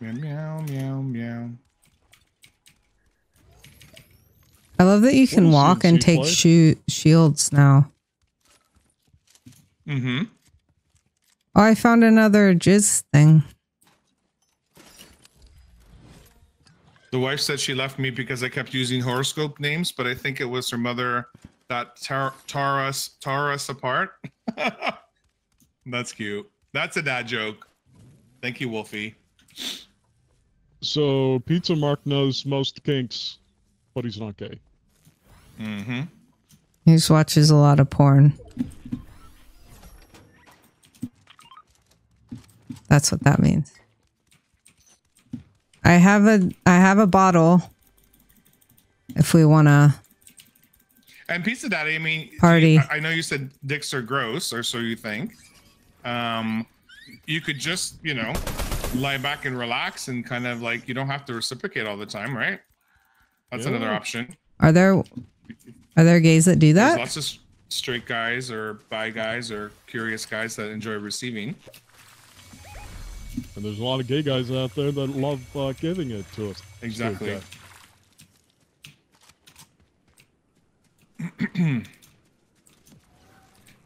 Meow, meow, meow, meow. I love that you can What walk and CNC take play? shoot shields now. Mm-hmm. Oh, I found another jizz thing. The wife said she left me because I kept using horoscope names, but I think it was her mother that tar- tore us tore us apart. <laughs> That's cute. That's a dad joke. Thank you, Wolfie. So Pizza Mark knows most kinks, but he's not gay. Mm-hmm. He just watches a lot of porn. That's what that means. I have a I have a bottle. If we wanna And Pizza Daddy, I mean, Party. I know you said dicks are gross, or so you think. Um, you could just, you know, lie back and relax, and kind of like you don't have to reciprocate all the time, right? That's another option. are there are there gays that do There's that? lots of straight guys, or bi guys, or curious guys that enjoy receiving. And there's a lot of gay guys out there that love uh, giving it to us. Exactly. Straight <clears throat>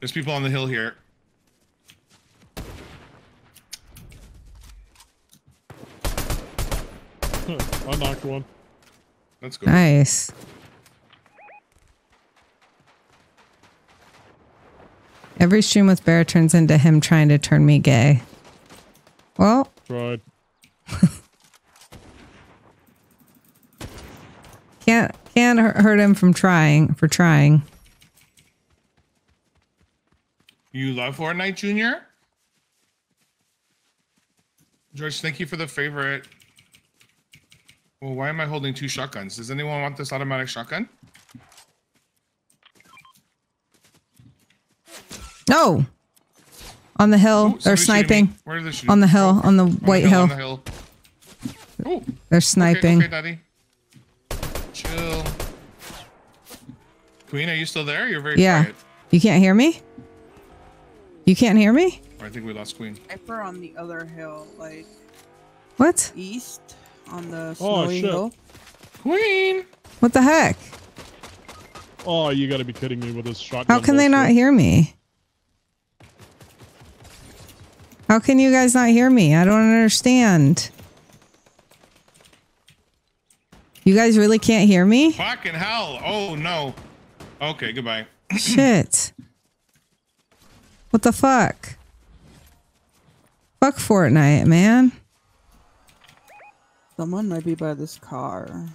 There's people on the hill here. guy. <laughs> I knocked one. Let's go. Nice. Every stream with Bear turns into him trying to turn me gay. Well, Tried. <laughs> can't can't hurt him from trying for trying. You love Fortnite, Junior? George, thank you for the favorite. Well, why am I holding two shotguns? Does anyone want this automatic shotgun? No. On the hill, Ooh, they're sniping. Where are they shooting? On the hill, Oh, on the on white the hill. On the hill. Oh, They're sniping. Okay, daddy. Chill. Queen, are you still there? You're very Yeah. quiet. You can't hear me? You can't hear me? I think we lost Queen. Sniper on the other hill, like What? east on the Oh, snowy shit. hill. Queen! What the heck? Oh, you got to be kidding me with this shotgun. How can they not hear me? How can you guys not hear me? I don't understand. You guys really can't hear me? Fucking hell. Oh, no. Okay, goodbye. Shit. What the fuck? Fuck Fortnite, man. Someone might be by this car.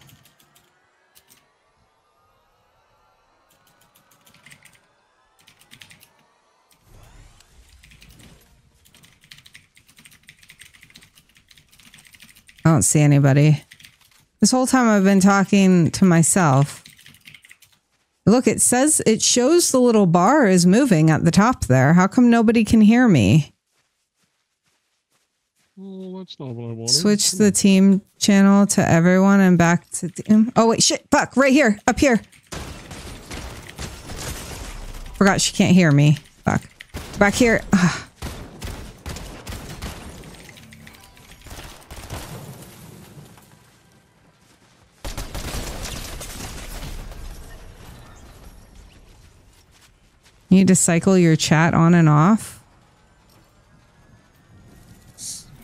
I don't see anybody. This whole time I've been talking to myself. Look, it says it shows the little bar is moving at the top there. How come nobody can hear me? Oh, that's not what I wanted. Switch the team channel to everyone and back to team. Oh wait, shit, fuck, right here, up here. Forgot she can't hear me. Fuck. Back here. Ah. You need to cycle your chat on and off.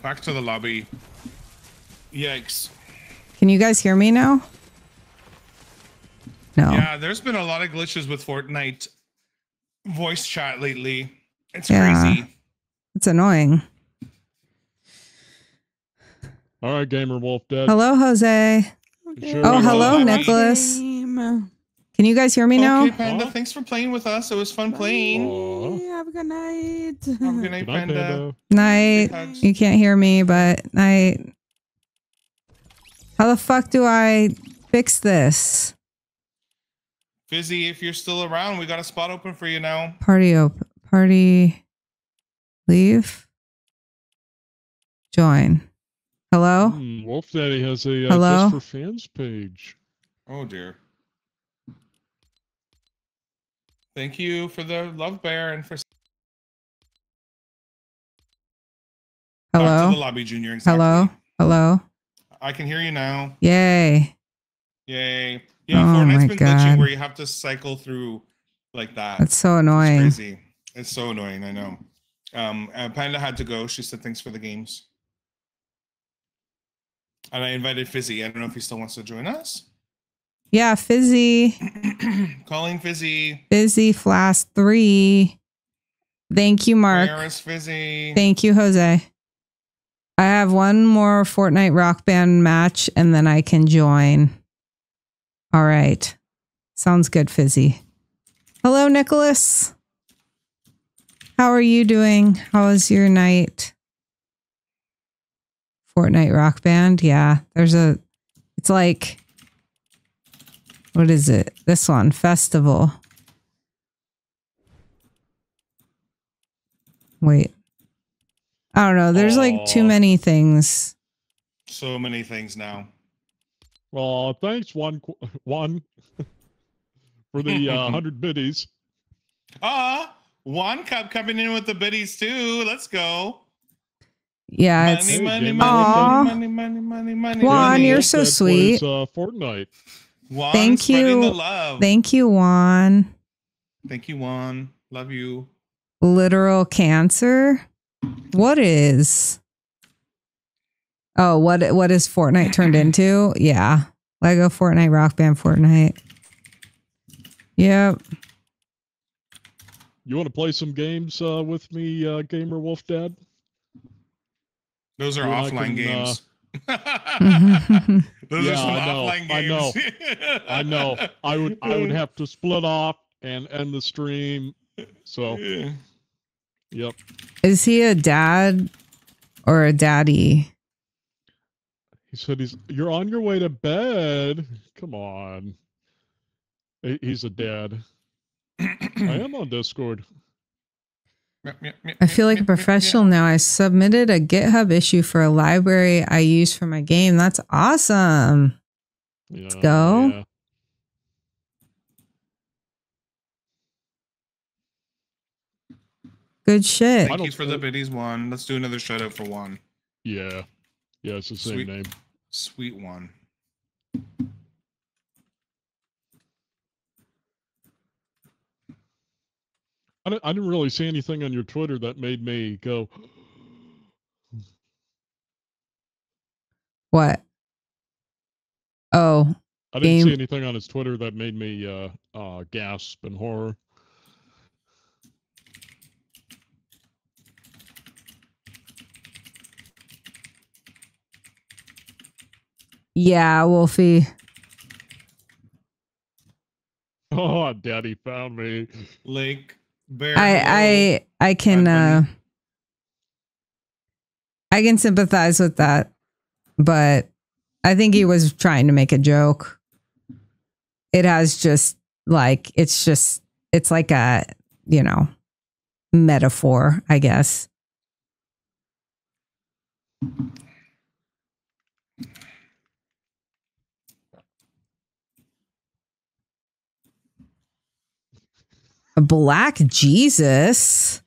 Back to the lobby. Yikes. Can you guys hear me now? No. Yeah, there's been a lot of glitches with Fortnite voice chat lately. It's Yeah. crazy. It's annoying. All right, gamer wolf dead. Hello, Jose. Sure Oh, hello. Nicholas. Game. Can you guys hear me now? Okay, Panda, Huh? thanks for playing with us. It was fun playing. Aw. Bye, Have a good night. Have a good night, Good night, Panda. Panda. Night. Hugs. You can't hear me, but night. How the fuck do I fix this? Fizzy, if you're still around, we got a spot open for you now. Party open. Party. Leave. Join. Hello? Hmm, Wolf Daddy has a uh, Hello? just for fans page. Oh dear. Thank you for the love bear and for Back to the Hello? lobby, Junior. Exactly. Hello? Hello? I can hear you now. Yay. Yay. Yeah, Oh Fortnite's my been glitching God. where you have to cycle through like that. That's so It's annoying. crazy. It's so annoying, I know. Um uh, Panda had to go. She said thanks for the games. And I invited Fizzy. I don't know if he still wants to join us. Yeah, Fizzy. <clears throat> Calling Fizzy. Fizzy Flask 3. Thank you, Mark. Where is Fizzy? Thank you, Jose. I have one more Fortnite Rock Band match and then I can join. All right. Sounds good, Fizzy. Hello, Nicholas. How are you doing? How was your night? Fortnite Rock Band? Yeah, there's a, it's like, what is it? This one, Festival. Wait. I don't know. There's like too many things. so many things now. Well, thanks one qu- one for the uh, <laughs> hundred biddies. Ah, one cup coming in with the biddies too. Let's go. Yeah, it's money, money, Hey, money, money, money, money, money, Juan, money. you're so Dad sweet. Plays, uh, Fortnite. Juan Thank you. The love. thank you, Juan. Thank you, Juan. Love you. Literal cancer. What is? Oh, what what is Fortnite turned <laughs> into? Yeah, Lego Fortnite, Rock Band Fortnite. Yep. You want to play some games uh, with me, uh, gamer wolf dad? Those are You offline can, uh, games. Mhm. <laughs> Those Yeah, are some I know, offline I know. I know. I would I would <laughs> have to split off and end the stream. So, yep. is he a dad or a daddy? He said he's you're on your way to bed. Come on. He's a dad. <clears throat> I am on Discord. I feel like a <laughs> professional now. I submitted a GitHub issue for a library I use for my game. That's awesome. Let's go. Good shit. Thank you for the biddies one. Let's do another shout out for one. Yeah. Yeah, it's the same Sweet. name. Sweet one. I didn't, I didn't really see anything on your Twitter that made me go, What? Oh, I didn't see anything on his Twitter that made me uh, uh, gasp in horror. yeah, Wolfie. <laughs> Oh, daddy found me. Lake I I I can uh I can sympathize with that, but I think he was trying to make a joke. It has just like it's just it's like a, you know, metaphor, I guess. Black Jesus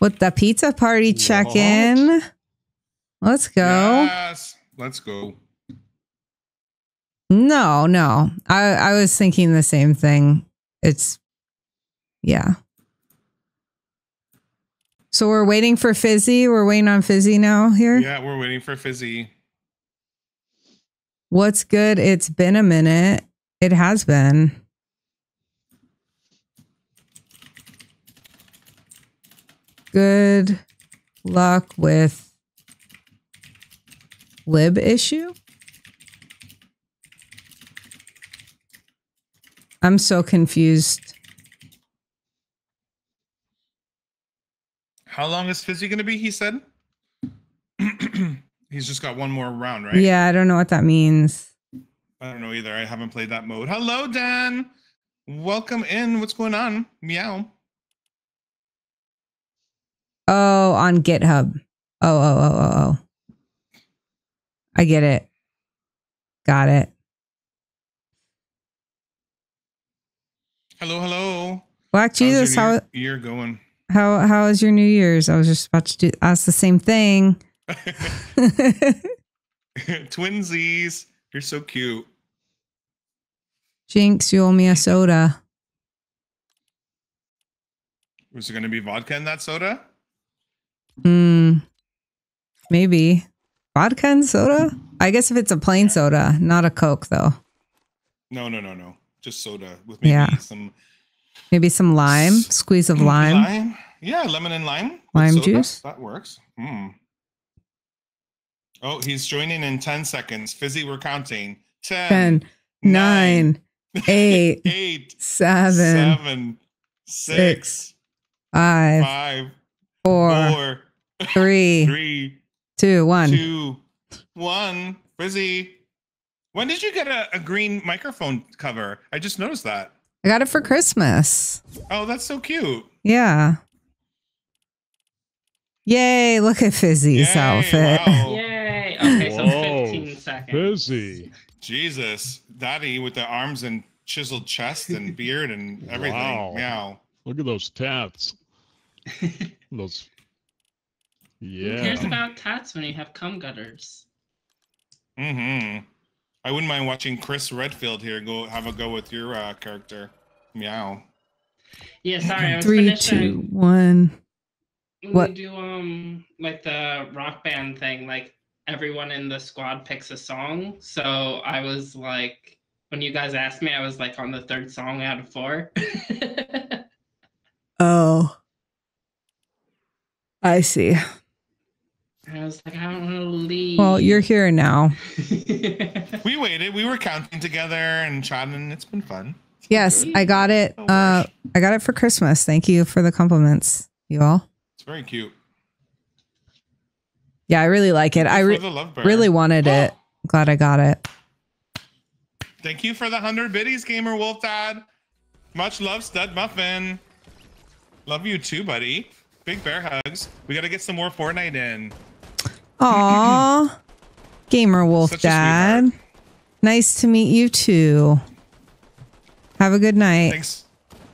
with the pizza party check in. Let's go. Yes. Let's go. No, no. I I was thinking the same thing. It's yeah. So we're waiting for Fizzy. We're waiting on Fizzy now here. Yeah, we're waiting for Fizzy. What's good? It's been a minute. It has been. Good luck with lib issue. I'm so confused. How long is Fizzy going to be? He said. <clears throat> He's just got one more round, right? Yeah, I don't know what that means. I don't know either. I haven't played that mode. Hello, Dan. Welcome in. What's going on? Meow. Oh, on GitHub. Oh, oh, oh, oh, oh. I get it. Got it. Hello, hello. Black Jesus, how year going? how how is your New Year's? I was just about to do ask the same thing. <laughs> <laughs> Twinsies. You're so cute. Jinx, you owe me a soda. Was it going to be vodka in that soda? Hmm. Maybe. Vodka and soda? I guess if it's a plain soda, not a Coke though. No, no, no, no. Just soda with maybe Yeah. some Maybe some lime, squeeze of lime. Yeah, lemon and lime. Lime juice? That works. Hmm. Oh, he's joining in 10 seconds. Fizzy, we're counting. 10, 10, 9, <laughs> 8, 8, 7, 7, 6, six, 5, 5, 4, 4, 3, 3, 2, 1. 2, 1. Fizzy. When did you get a, a green microphone cover? I just noticed that. I got it for Christmas. Oh, that's so cute. Yeah. Yay, look at Fizzy's Yay, outfit. wow. <laughs> Yay! Okay, so Whoa, 15 seconds. Busy. Jesus, Daddy with the arms and chiseled chest and <laughs> beard and everything. Wow. Meow. Look at those tats. <laughs> Those. Who cares about cats when you have cum gutters? Mm-hmm. I wouldn't mind watching Chris Redfield here go have a go with your uh, character. Meow. Yeah, sorry, I was Three, finishing. two, one. when what- we do um like the rock band thing, like everyone in the squad picks a song. So I was like, when you guys asked me, I was like on the third song out of four. <laughs> Oh. I see. I was like, I don't want to leave. Well, you're here now. <laughs> We waited. We were counting together and chatting. It's been fun. Yes, I got it. No Uh. I got it for Christmas. Thank you for the compliments, you all. It's very cute. Yeah, I really like it. I re- the love bear. really wanted it. <gasps> Glad I got it. Thank you for the hundred biddies, Gamer Wolf Dad. Much love, Stud Muffin. Love you too, buddy. Big bear hugs. We got to get some more Fortnite in. Aw. Gamer Wolf Such Dad. Nice to meet you too. Have a good night. Thanks.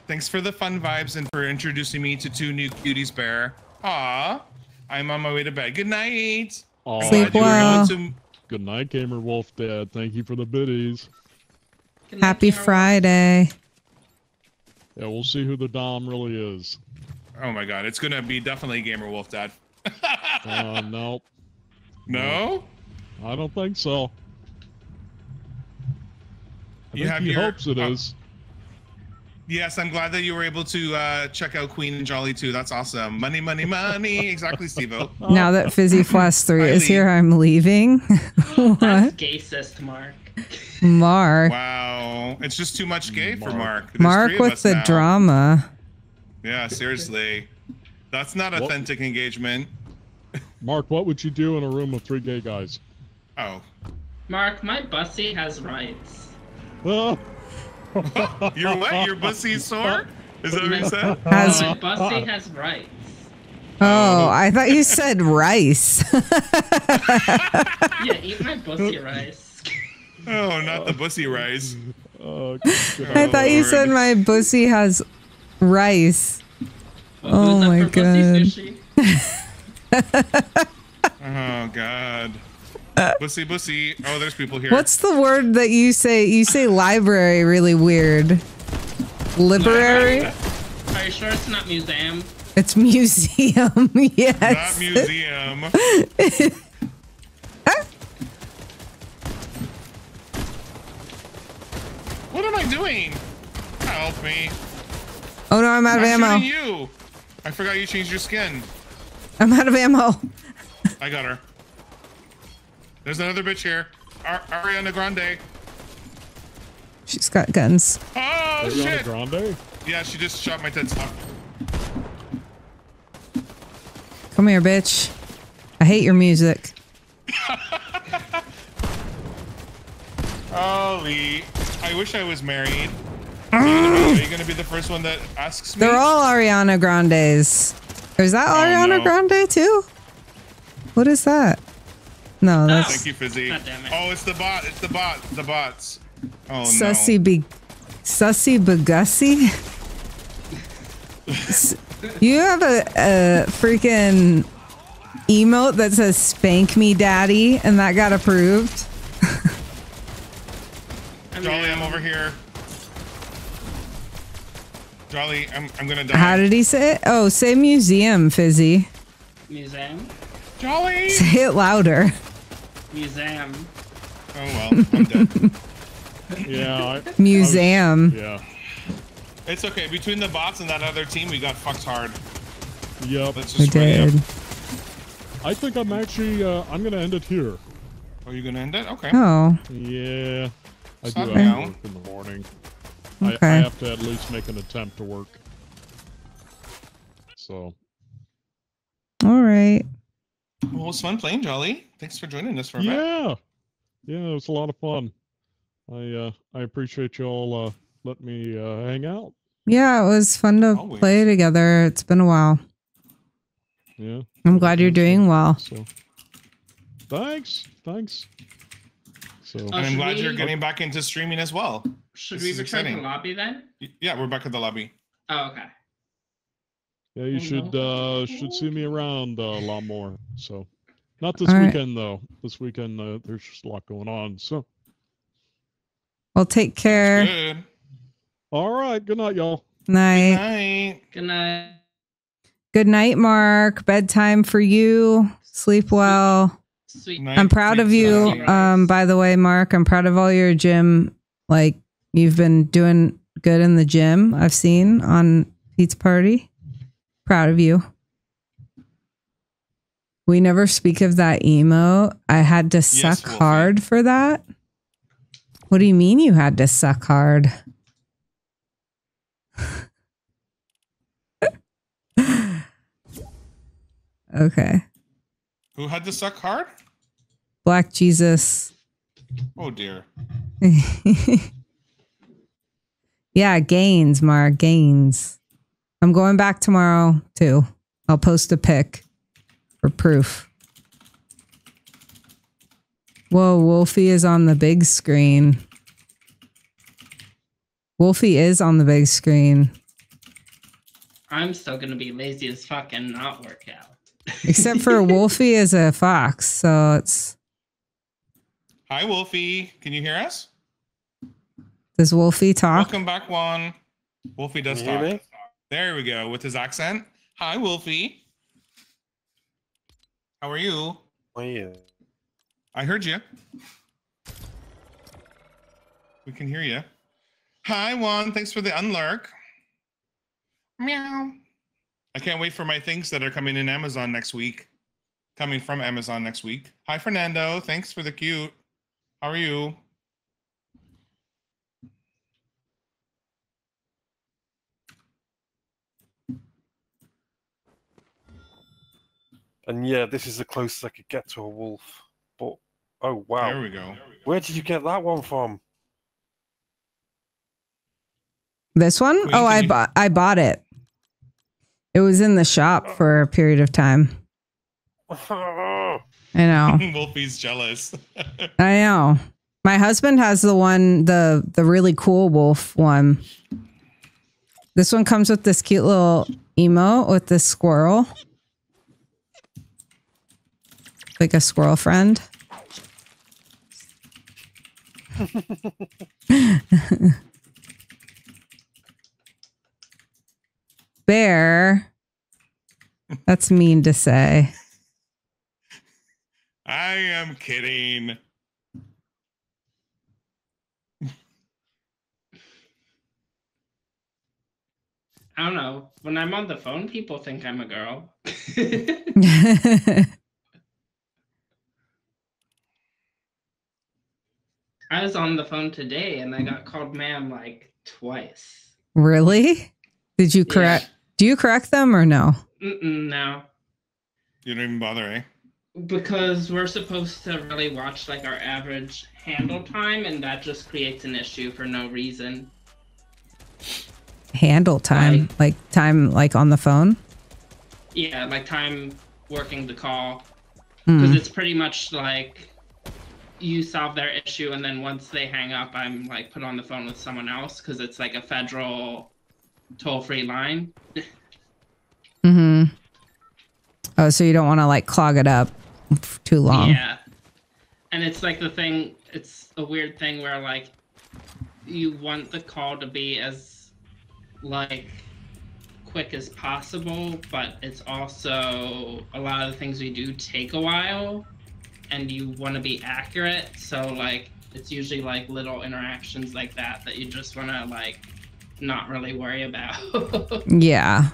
Thanks for the fun vibes and for introducing me to two new cuties, bear. Aw. I'm on my way to bed. Good night. Aw, Sleep glad you were well. able to- Good night, Gamer Wolf Dad. Thank you for the biddies. Good night, Happy Gamer. Friday. Yeah, we'll see who the Dom really is. Oh my god, it's gonna be definitely Gamer Wolf Dad. <laughs> Uh, no, no? I don't think so. I You think have he your- hopes it uh, is. Yes, I'm glad that you were able to uh, check out Queen and Jolly too. That's awesome. Money, money, money. <laughs> exactly, Steve-O. Now that Fizzy Flash 3 is leave. here, I'm leaving. <laughs> That's what? gay sis, Mark. Mark. Wow. It's just too much gay for Mark. Mark. There's Mark with the now. drama. Yeah, seriously. That's not What? authentic engagement. Mark, what would you do in a room with three gay guys? Oh. Mark, my bussy has rights. Ah, <laughs> You're what? Your pussy sore? Is that what you said? Has- my bussy has rights. Oh, I thought you said rice. <laughs> Yeah, eat my bussy rice. Oh, not the bussy rice. good I Oh, thought you said my bussy has rice. Well, Oh my God. <laughs> sushi? Oh god. Bussy bussy. Oh, there's people here. What's the word that you say? You say library really weird. Library? Are you sure it's not museum? It's museum. <laughs> Yes. Not museum? <laughs> what am I doing? Help me. Oh no, I'm out of I'm ammo. shooting you. I forgot you changed your skin. I'm out of ammo. I got her. There's another bitch here. Ar- Ariana Grande. She's got guns. Oh Ariana shit! Grande? Yeah, she just shot my tits off. Come here, bitch. I hate your music. <laughs> Holy! I wish I was married. <gasps> Are you, gonna be, are you gonna be the first one that asks me? They're all Ariana Grandes. Is that Oh, Ariana no. Grande too? What is that? No, that's Thank you, Fizzy. God damn it. Oh, it's the bot. It's the bot. The bots. Oh Sussy no. be Sussy Bagussi. S- you have a, a freaking emote that says "Spank me, Daddy," and that got approved. <laughs> I Jolly, I'm um, over here. Jolly, I'm, I'm gonna die. How did he say it? Oh, say museum, Fizzy. Museum? Jolly! <laughs> Say it louder. Museum. Oh well, I'm dead. <laughs> Yeah. I, Museum. yeah. it's okay. Between the bots and that other team, we got fucked hard. Yep. Let's We just wait. did. I think I'm actually. Uh, I'm gonna end it here. Are you gonna end it? Okay. Oh, Yeah. I It's do not have now. to work in the morning. I, I have to at least make an attempt to work. So all right. Well, it was fun playing, Jolly. Thanks for joining us for a bit. yeah, yeah, it was a lot of fun. I uh, I appreciate you all uh, letting me uh, hang out. Yeah, it was fun to Always. play together. It's been a while. Yeah. I'm glad you're doing well. So thanks, thanks. So And I'm glad you're getting back into streaming as well. Should This we is return to the lobby then? Yeah, we're back at the lobby. Oh, okay. yeah, you should uh, should see me around uh, a lot more. So not this All right. weekend though. This weekend uh, there's just a lot going on. So Well, take care. Good. all right, good night, y'all. Night. Night. Good night. Good night, Mark. Bedtime for you. Sleep well. Sweet. Night. I'm proud of you. Um, by the way, Mark, I'm proud of all your gym. Like you've been doing good in the gym. I've seen on Pete's party. Proud of you. We never speak of that emo. I had to suck hard for that. What do you mean you had to suck hard? <laughs> okay. Who had to suck hard? Black Jesus. Oh dear. <laughs> yeah, gains, Mark, gains. I'm going back tomorrow too. I'll post a pic for proof. Whoa, Wolfie is on the big screen. Wolfie is on the big screen. I'm still gonna be lazy as fuck and not work out. Except for <laughs> Wolfie is a fox, so it's Hi, Wolfie. Can you hear us? Does Wolfie talk? Welcome back, Juan. Wolfie does Can you hear talk. me? There we go with his accent. Hi, Wolfie. How are you? Are you? I heard you. We can hear you. Hi, Juan. Thanks for the unlurk. Meow. I can't wait for my things that are coming in Amazon next week. Coming from Amazon next week. Hi, Fernando. Thanks for the cute. How are you? And yeah, this is the closest I could get to a wolf. But oh wow, There we go. where did you get that one from? This one? Queen, Oh, can I you- bought I bought it. It was in the shop oh. for a period of time. <laughs> I know. <laughs> Wolfie's jealous. <laughs> I know. My husband has the one, the the really cool wolf one. This one comes with this cute little emote with this squirrel. Like a squirrel friend. <laughs> Bear. That's mean to say. I am kidding. I don't know. When I'm on the phone, people think I'm a girl. <laughs> <laughs> I was on the phone today and I got called ma'am like twice. really? Did you correct? Do you correct them or no? Mm-mm, no. You don't even bother, eh? Because we're supposed to really watch like our average handle time, and that just creates an issue for no reason. Handle time, like time, like on the phone. Yeah, like time working the call. Because Hmm. it's pretty much like you solve their issue, and then once they hang up, I'm like put on the phone with someone else because it's like a federal toll free line. <laughs> mm-hmm Oh, so you don't want to like clog it up too long. Yeah. And it's like the thing, it's a weird thing where like you want the call to be as like quick as possible, but it's also a lot of the things we do take a while and you want to be accurate. So like it's usually like little interactions like that that you just want to like not really worry about. <laughs> Yeah.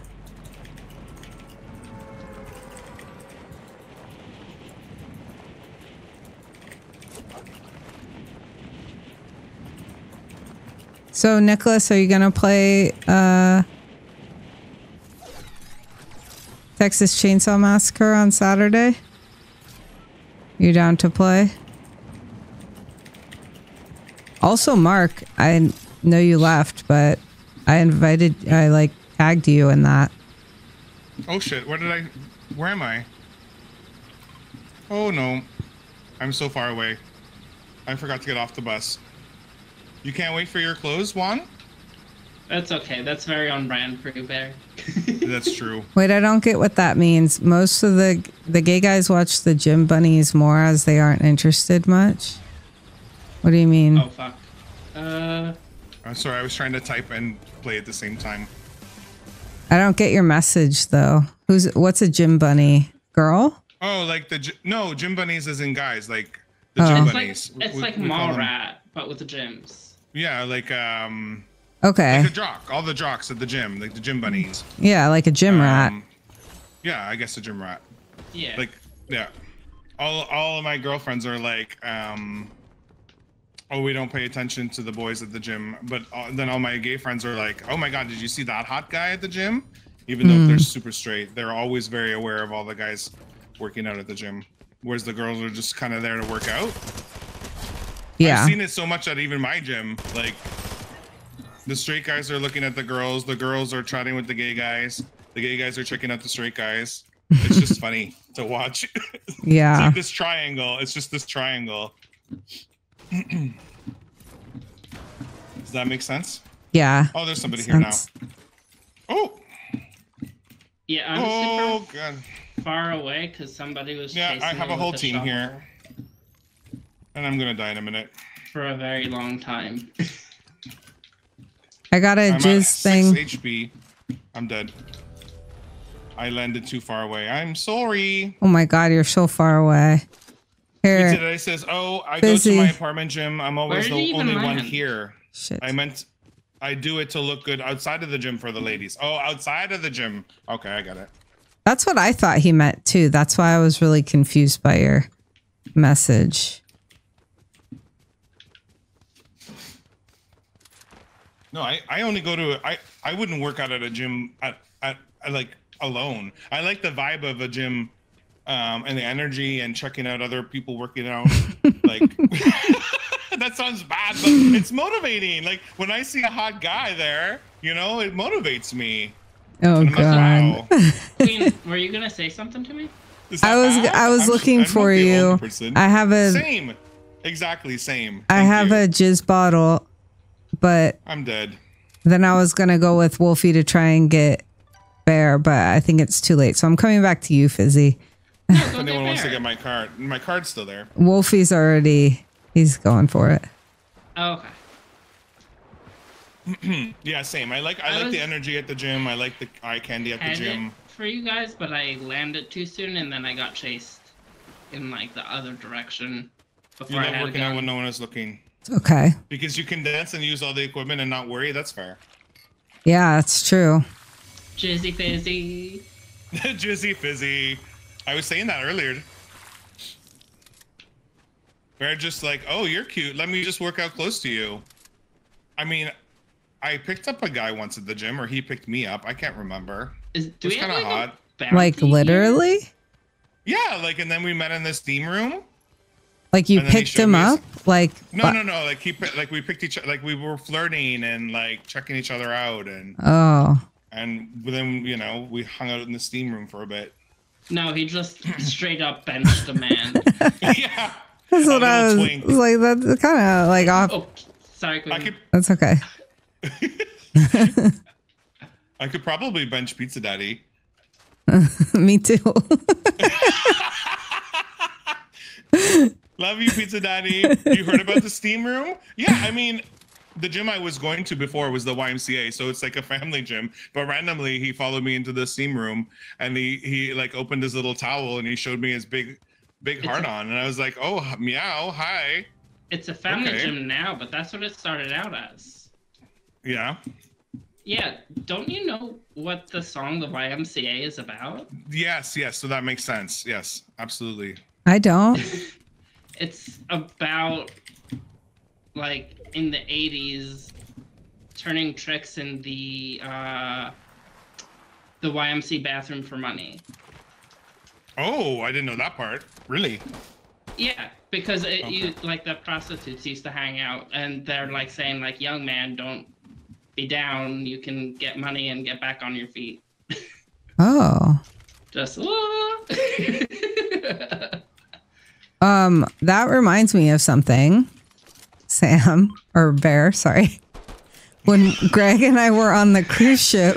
So Nicholas, are you gonna play uh Texas Chainsaw Massacre on Saturday? You down to play? Also, Mark, I know you left, but I invited, I like tagged you in that. Oh shit, where did I where am I? Oh no. I'm so far away. I forgot to get off the bus. You can't wait for your clothes, Juan? That's okay. That's very on brand for you, Bear. <laughs> That's true. Wait, I don't get what that means. Most of the the gay guys watch the gym bunnies more as they aren't interested much. What do you mean? Oh fuck. Uh, I'm sorry, I was trying to type and play at the same time. I don't get your message though. Who's what's a gym bunny girl? Oh, like the no gym bunnies is in guys, like the Oh. gym it's like bunnies. it's We- like we call mall them- rat, but with the gyms. Yeah, like um, Okay, like the jock, all the jocks at the gym, like the gym bunnies. yeah, like a gym rat. Um, yeah, I guess a gym rat. Yeah. Like, yeah, all all of my girlfriends are like, um, oh, we don't pay attention to the boys at the gym. But uh, then all my gay friends are like, oh my god, did you see that hot guy at the gym? Even though they're super straight, they're always very aware of all the guys working out at the gym. Whereas the girls are just kind of there to work out. Yeah, I've seen it so much at even my gym. Like the straight guys are looking at the girls, the girls are chatting with the gay guys, the The gay guys are checking out the straight guys. It's just <laughs> funny to watch. <laughs> It's Yeah. like this triangle. It's just this triangle. <clears throat> Does that make sense? Yeah. Oh, there's somebody here now. Oh, Yeah, I'm oh, super god. far away because somebody was Yeah, chasing I have me a whole team shovel here. And I'm gonna die in a minute. for a very long time. <laughs> I got a I'm at jizz six thing. HP. I'm dead. I landed too far away. I'm sorry. Oh my god, you're so far away. Here. Today says, "Oh, I Busy. go to my apartment gym. I'm always the you even only one here. Shit. I meant I do it to look good outside of the gym for the ladies. Oh, outside of the gym. Okay, I got it. That's what I thought he meant too. That's why I was really confused by your message. No, I, I only go to I I wouldn't work out at a gym at, at, at like alone. I like the vibe of a gym um and the energy and checking out other people working out. <laughs> like <laughs> that sounds bad, but it's motivating. Like when I see a hot guy there, you know, it motivates me. Oh And I'm god. like, wow. <laughs> Queen, were you gonna say something to me? I was bad? I was I'm- looking I'm for you. I have a Same. Exactly same. I have you. a jizz bottle, but I'm dead. then I was gonna go with Wolfie to try and get Bear, but I think it's too late. So I'm coming back to you, Fizzy. No, If anyone wants to get my card, my card's still there. Wolfie's already he's going for it. Oh, okay. <clears throat> Yeah, same. I like I, I like the energy at the gym. I like the eye candy at the gym. it for you guys, but I landed too soon and then I got chased in like the other direction You before I love had working out when no one is looking It's okay. because you can dance and use all the equipment and not worry. That's fair. Yeah, that's true. Jizzy fizzy. <laughs> Jizzy fizzy. I was saying that earlier. They're just like, oh, you're cute. Let me just work out close to you. I mean, I picked up a guy once at the gym, or he picked me up. I can't remember. Is do It's we have kinda like hot. Like literally? Yeah, like, and then we met in the steam room. Like you And then he picked him me his- up? Like No, what- no, no. Like he, like we picked each, like we were flirting and like checking each other out, and Oh. and then you know we hung out in the steam room for a bit. No, he just straight up benched a man. <laughs> yeah, That's A what I was little twink. like that's kind of like off oh, sorry, Queen. I could, that's okay. <laughs> I could probably bench Pizza Daddy. <laughs> Me too. Love you, Pizza Daddy. You heard about the steam room? Yeah, I mean, the gym I was going to before was the YMCA, so it's like a family gym. But randomly, he followed me into the steam room, and he he like opened his little towel and he showed me his big, big heart on, and I was like, oh meow, hi. It's a family Okay. gym now, but that's what it started out as. Yeah. Yeah, don't you know what the song the YMCA is about? Yes, yes. So that makes sense. Yes, absolutely. I don't. <laughs> It's about like in the 80s turning tricks in the uh the YMC bathroom for money. Oh, I didn't know that part. Really? Yeah, because it, you like the prostitutes used to hang out, and they're like saying like, "Young man, don't be down. You can get money and get back on your feet." Oh. Just <laughs> <laughs> Um that reminds me of something. Sam or Bear, sorry. When Greg and I were on the cruise ship,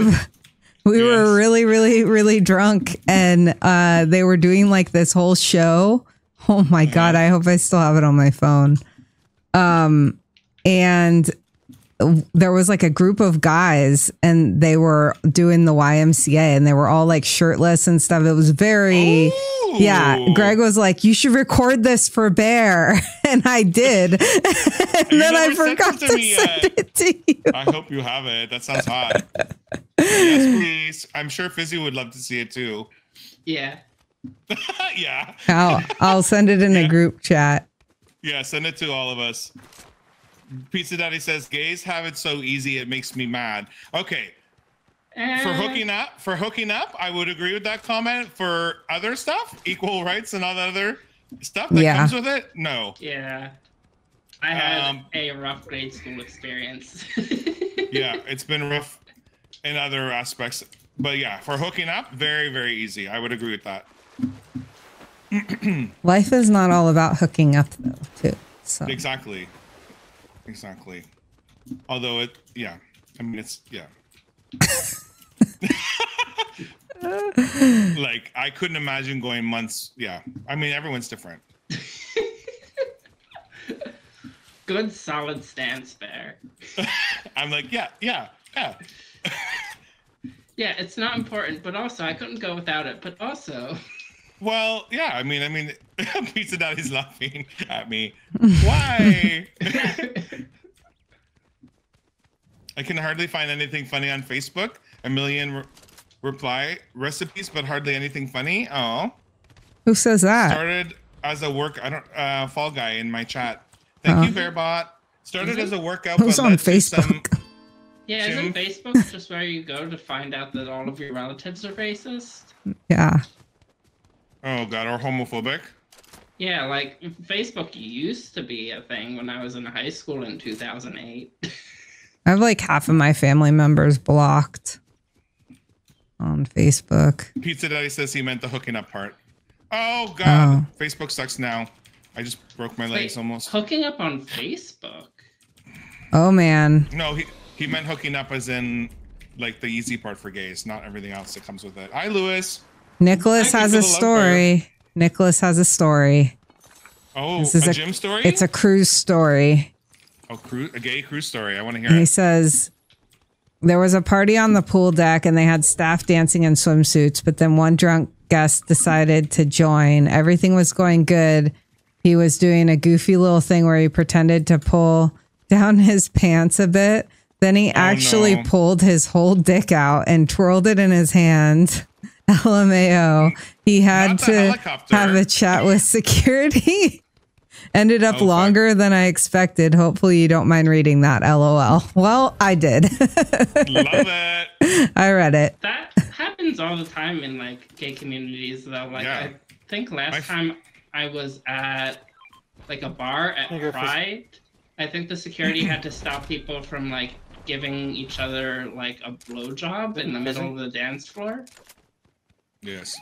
we were really really really drunk and uh they were doing like this whole show. Oh my god, I hope I still have it on my phone. Um and there was like a group of guys and they were doing the YMCA and they were all like shirtless and stuff. It was very oh. yeah. Greg was like, "You should record this for Bear," <laughs> and I did. <laughs> and You then I forgot to, to send yet. it to you. I hope you have it. That sounds hot. yes, please. I'm sure Fizzy would love to see it too. yeah. <laughs> yeah. I'll I'll send it in a group chat. Yeah, send it to all of us. Pizza Daddy says gays have it so easy it makes me mad. Okay, for hooking up, for hooking up, I would agree with that comment. For other stuff, equal rights and all the other stuff that Yeah. comes with it, no. Yeah. I had Um, a rough grade school experience. <laughs> Yeah, it's been rough in other aspects. but yeah, for hooking up, very very easy. I would agree with that. <clears throat> Life is not all about hooking up though, too. So Exactly. Exactly. Although it, yeah. I mean, it's yeah. <laughs> like I couldn't imagine going months. Yeah. I mean, everyone's different. <laughs> Good solid stance there. <laughs> I'm like, yeah, yeah, yeah. Yeah, it's not important, but also I couldn't go without it. But also, Well, yeah. I mean, I mean, <laughs> Pizza Daddy's laughing at me. Why? <laughs> I can hardly find anything funny on Facebook. A million re- reply recipes, but hardly anything funny. Oh. who says that? started as a work I don't uh fall guy in my chat. Thank Oh. you, Bearbot. Started as a workout. Who's but on led to some- Facebook? <laughs> yeah, isn't Jim? Facebook just where you go to find out that all of your relatives are racist? Yeah. Oh god, or homophobic. Yeah, like Facebook used to be a thing when I was in high school in 2008. I have like half of my family members blocked on Facebook. Pizza Daddy says he meant the hooking up part. Oh god, oh. Facebook sucks now. I just broke my legs Wait, almost. Hooking up on Facebook? Oh man. No, he he meant hooking up as in like the easy part for gays, not everything else that comes with it. Hi, Lewis. Nicholas has a story. Nicholas has a story. Oh, This is a, a- gym story. It's a cruise story. oh, cruise, a gay cruise story. I want to hear And he says there was a party on the pool deck and they had staff dancing in swimsuits, but then one drunk guest decided to join. Everything was going good. He was doing a goofy little thing where he pretended to pull down <laughs> his pants a bit. Then he oh, actually no. pulled his whole dick out and twirled it in his hand. LMAO. He had to helicopter. have a chat with security. <laughs> Ended up Oh, fuck. longer than I expected. Hopefully, you don't mind reading that. LOL. Well, I did. Love <laughs> it. I read it. That happens all the time in like gay communities, though. Like Yeah. I think last My f- time I was at like a bar at Can you go first? Pride, I think the security had to stop people from like giving each other like a blowjob in the middle of the dance floor, Yes.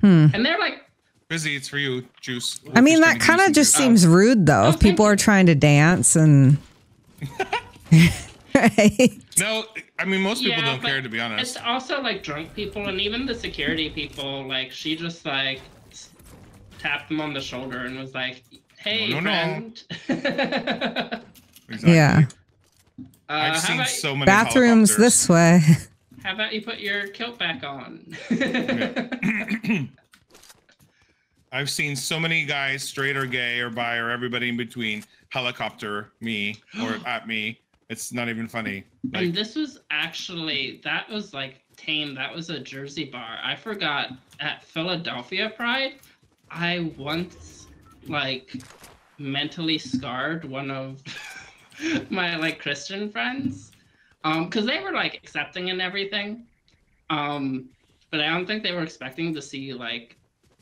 Hmm. and they're like, Busy, it's for you, Juice. I mean, that kind of just some seems rude, though. Oh, if people thank are trying to dance and. right? <laughs> <laughs> No, I mean most people Yeah, don't care to be honest. it's also like drunk people, and even the security people. Like she just like tapped them on the shoulder and was like, "Hey, No, no, no. Exactly. Yeah. Uh, I've seen about, so many Bathrooms this way. <laughs> How about you put your kilt back on? <clears throat> I've seen so many guys, straight or gay or bi or everybody in between, helicopter me or <gasps> at me. It's not even funny. Like, and this was actually that was like tame. That was a Jersey bar. I forgot at Philadelphia Pride. I once like mentally scarred one of <laughs> my like Christian friends, um, because they were like accepting and everything, um, but I don't think they were expecting to see like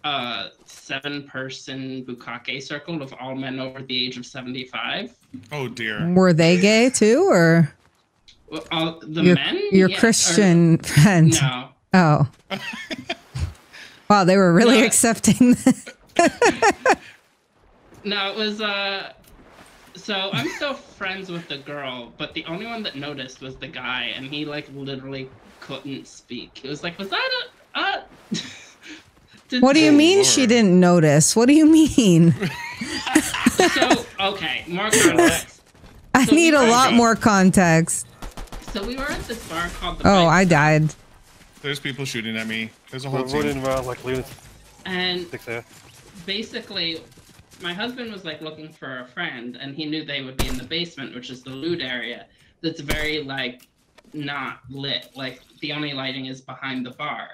a seven-person bukkake circle of all men over the age of seventy-five. oh dear. Were they gay too, or Well, all the your, men? your Yeah, or- Christian friend? No. <laughs> Oh. wow, they were really No. accepting. <laughs> No, it was uh so I'm still friends with the girl, but the only one that noticed was the guy and he like literally couldn't speak. He was like, Was that a uh <laughs> what do you mean she didn't notice? What do you mean? <laughs> So okay, more context. I So need a we- lot more context. So we were at this bar called the Oh, Bike I died. There's people shooting at me. There's a whole We're team. running around like lunatics and basically my husband was like looking for a friend and he knew they would be in the basement which is the loot area that's very like not lit. Like the only lighting is behind the bar.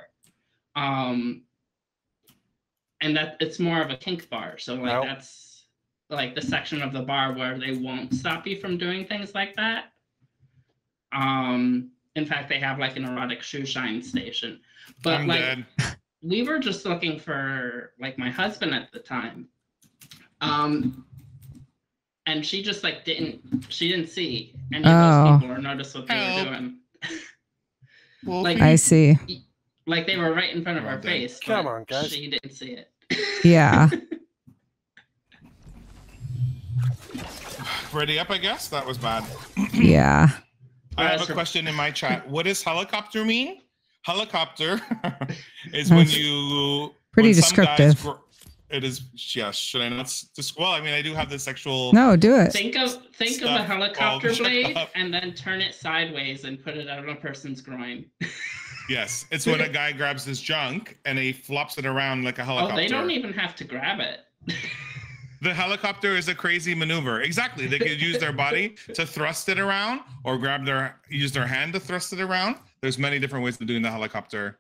Um and that it's more of a kink bar so like No. that's like the section of the bar where they won't stop you from doing things like that. Um in fact they have like an erotic shoe shine station. But I'm like dead. <laughs> we were just looking for like my husband at the time um and she just like didn't she didn't see any of Oh. those people or notice what they Help. were doing Like- I see. Like they were right in front of our face. Come on, guys. She didn't see it. Yeah. <laughs> Ready up, I guess. That was bad. Yeah. I have a question in my chat. What does helicopter mean? Helicopter <laughs> is when you pretty when some guys descriptive. gr- it is yes. Should I not? s- Dis- well, I mean, I do have the sexual. No, do it. Think of think of a helicopter all blade up. and then turn it sideways and put it on a person's groin. <laughs> Yes, it's when a guy grabs his junk and he flops it around like a oh, helicopter. Oh, helicopter. they don't even have to grab it. <laughs> The helicopter is a crazy maneuver. Exactly. They could use their body to thrust it around or grab their use their hand to thrust it around. There's many different ways of doing the helicopter.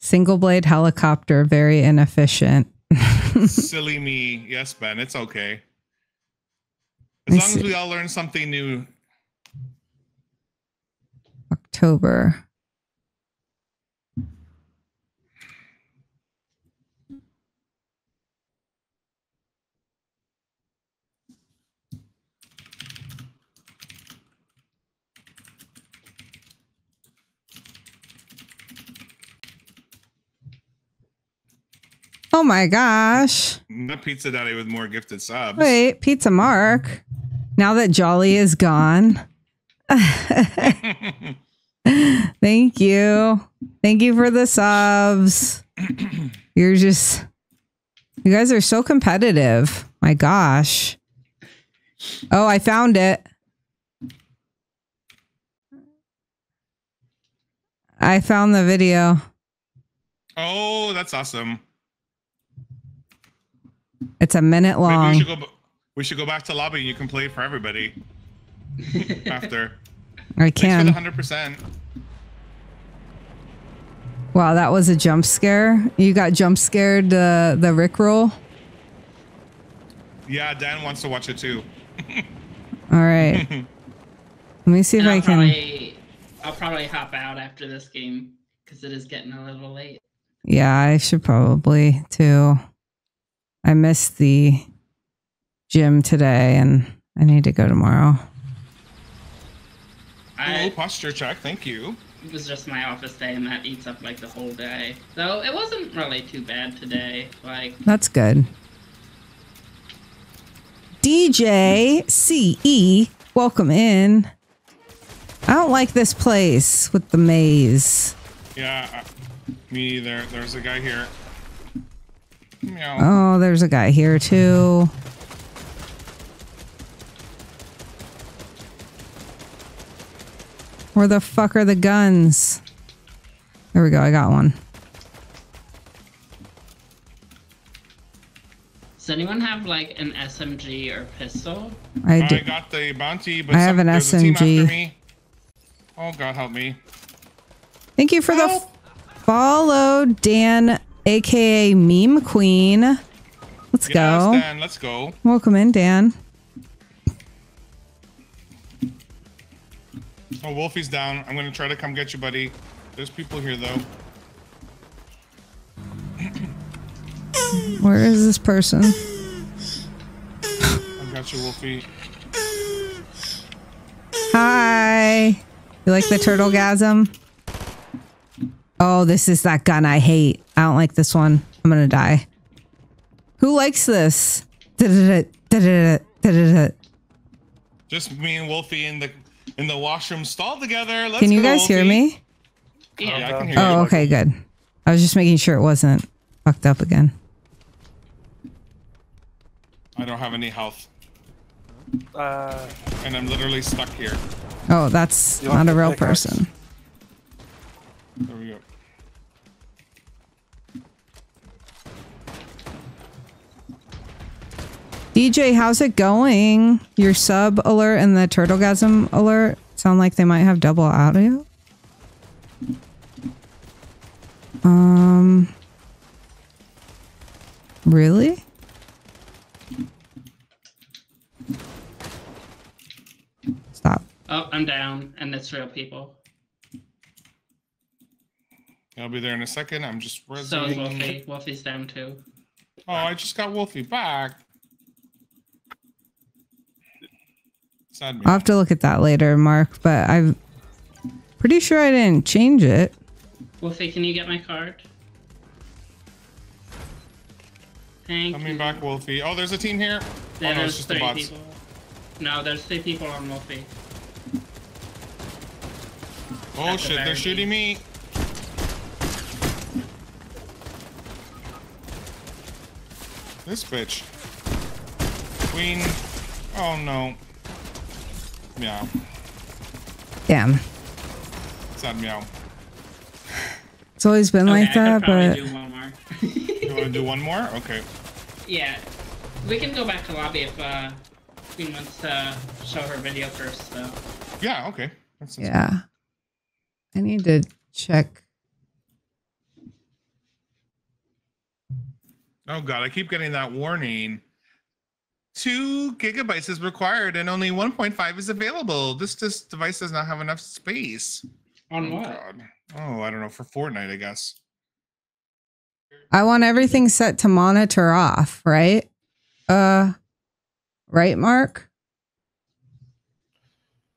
Single blade helicopter, very inefficient. <laughs> Silly me. Yes, Ben, it's okay. As long as we all learn something new. October. Oh my gosh. Not Pizza Daddy with more gifted subs. Wait, Pizza Mark. Now that Jolly is gone. <laughs> Thank you. Thank you for the subs. You're just, you guys are so competitive. My gosh. Oh, I found it. I found the video. oh, that's awesome. It's a minute Maybe we long. should go. We should go back to lobby. and You can play for everybody <laughs> after. I Thanks for the can. hundred percent. Wow, that was a jump scare. You got jump scared uh, the Rick roll. Yeah, Dan wants to watch it too. <laughs> All right. <laughs> Let me see if And I I'll can. probably I'll probably hop out after this game because it is getting a little late. Yeah, I should probably too. I missed the gym today and I need to go tomorrow. Hello, I posture check. Thank you. it was just my office day and that eats up like the whole day. So it wasn't really too bad today. Like That's good. DJ CE, welcome in. I don't like this place with the maze. Yeah, uh, me either. There's a guy here. Meow. Oh, there's a guy here too. Where the fuck are the guns? There we go. I got one. does anyone have like an SMG or pistol? I I did. got the bounty, but I have an there's a team after SMG. Oh God, help me! Thank you for the Help. f- follow, Dan, aka Meme Queen. Let's Yes, go. Dan, let's go. Welcome in, Dan. Oh, Wolfie's down. I'm gonna try to come get you, buddy. There's people here though. Where is this person? I got you, Wolfie. Hi. You like the turtle gasm? Oh, this is that gun I hate. I don't like this one. I'm gonna die. Who likes this? <laughs> Just me and Wolfie in the in the washroom stall together. Let's Can you go, guys hear me? Yeah. Yeah, I can hear Oh, you. okay, good. I was just making sure it wasn't fucked up again. I don't have any health, Uh, and I'm literally stuck here. Oh, that's not a real pickaxe? person. There we go. DJ, how's it going? Your sub alert and the turtlegasm alert sound like they might have double audio. Um, really? Stop. Oh, I'm down, and it's real people. I'll be there in a second. I'm just So is resonating. Wolfie. Wolfie's down too. Oh, I just got Wolfie back. Sad me. I'll have to look at that later, Mark. But I'm Pretty sure I didn't change it. Wolfie, can you get my card? Thank you. Coming you. back, Wolfie. Oh, there's a team here. Yeah, oh no, there's just the three bots. people. No, there's three people on Wolfie. Oh At the shit, they're shooting me. This bitch. Queen. Oh no. Meow. Damn. Sad meow. It's always been Okay, like I that, probably but do one more. You want to do one more? Okay. yeah, we can go back to lobby if uh, Queen wants to show her video first. So Yeah, okay. That sounds yeah. I need to check. Oh god, I keep getting that warning. Two gigabytes is required and only 1.5 is available. This, this device does not have enough space. on oh what? god. Oh, I don't know. For Fortnite, I guess. I want everything set to monitor off, right? Uh, right, Mark?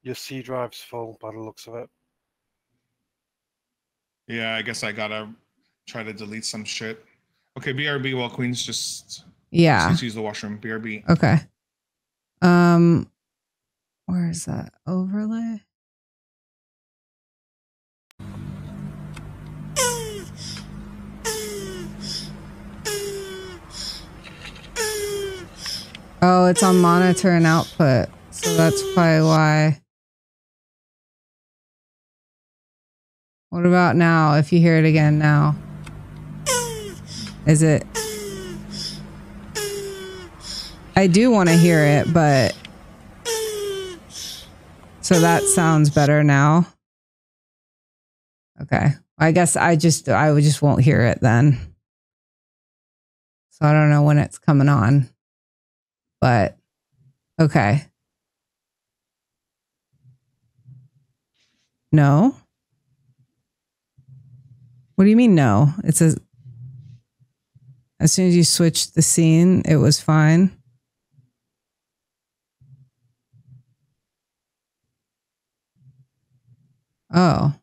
Your C drive's full by the looks of it. Yeah, I guess I gotta try to delete some shit. Okay, BRB while Queen's just Yeah. to use the washroom. BRB. Okay. Um, where is that overlay? Oh, it's on monitor and output. So that's probably why. What about now? If you hear it again now, is it? I do want to hear it, but so that sounds better now. Okay, I guess I just I would just won't hear it then. So I don't know when it's coming on, but okay. No. What do you mean no? It's a as soon as you switched the scene, it was fine. Oh.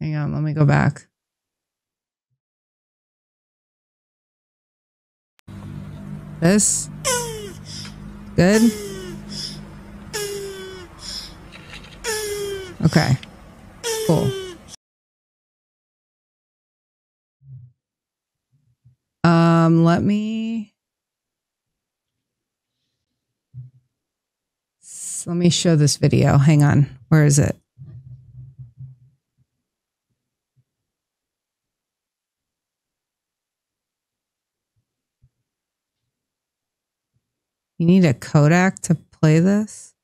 Hang on, let me go back. This? Good? Okay. Cool. Um, let me let me show this video. Hang on. Where is it? You need a codec to play this?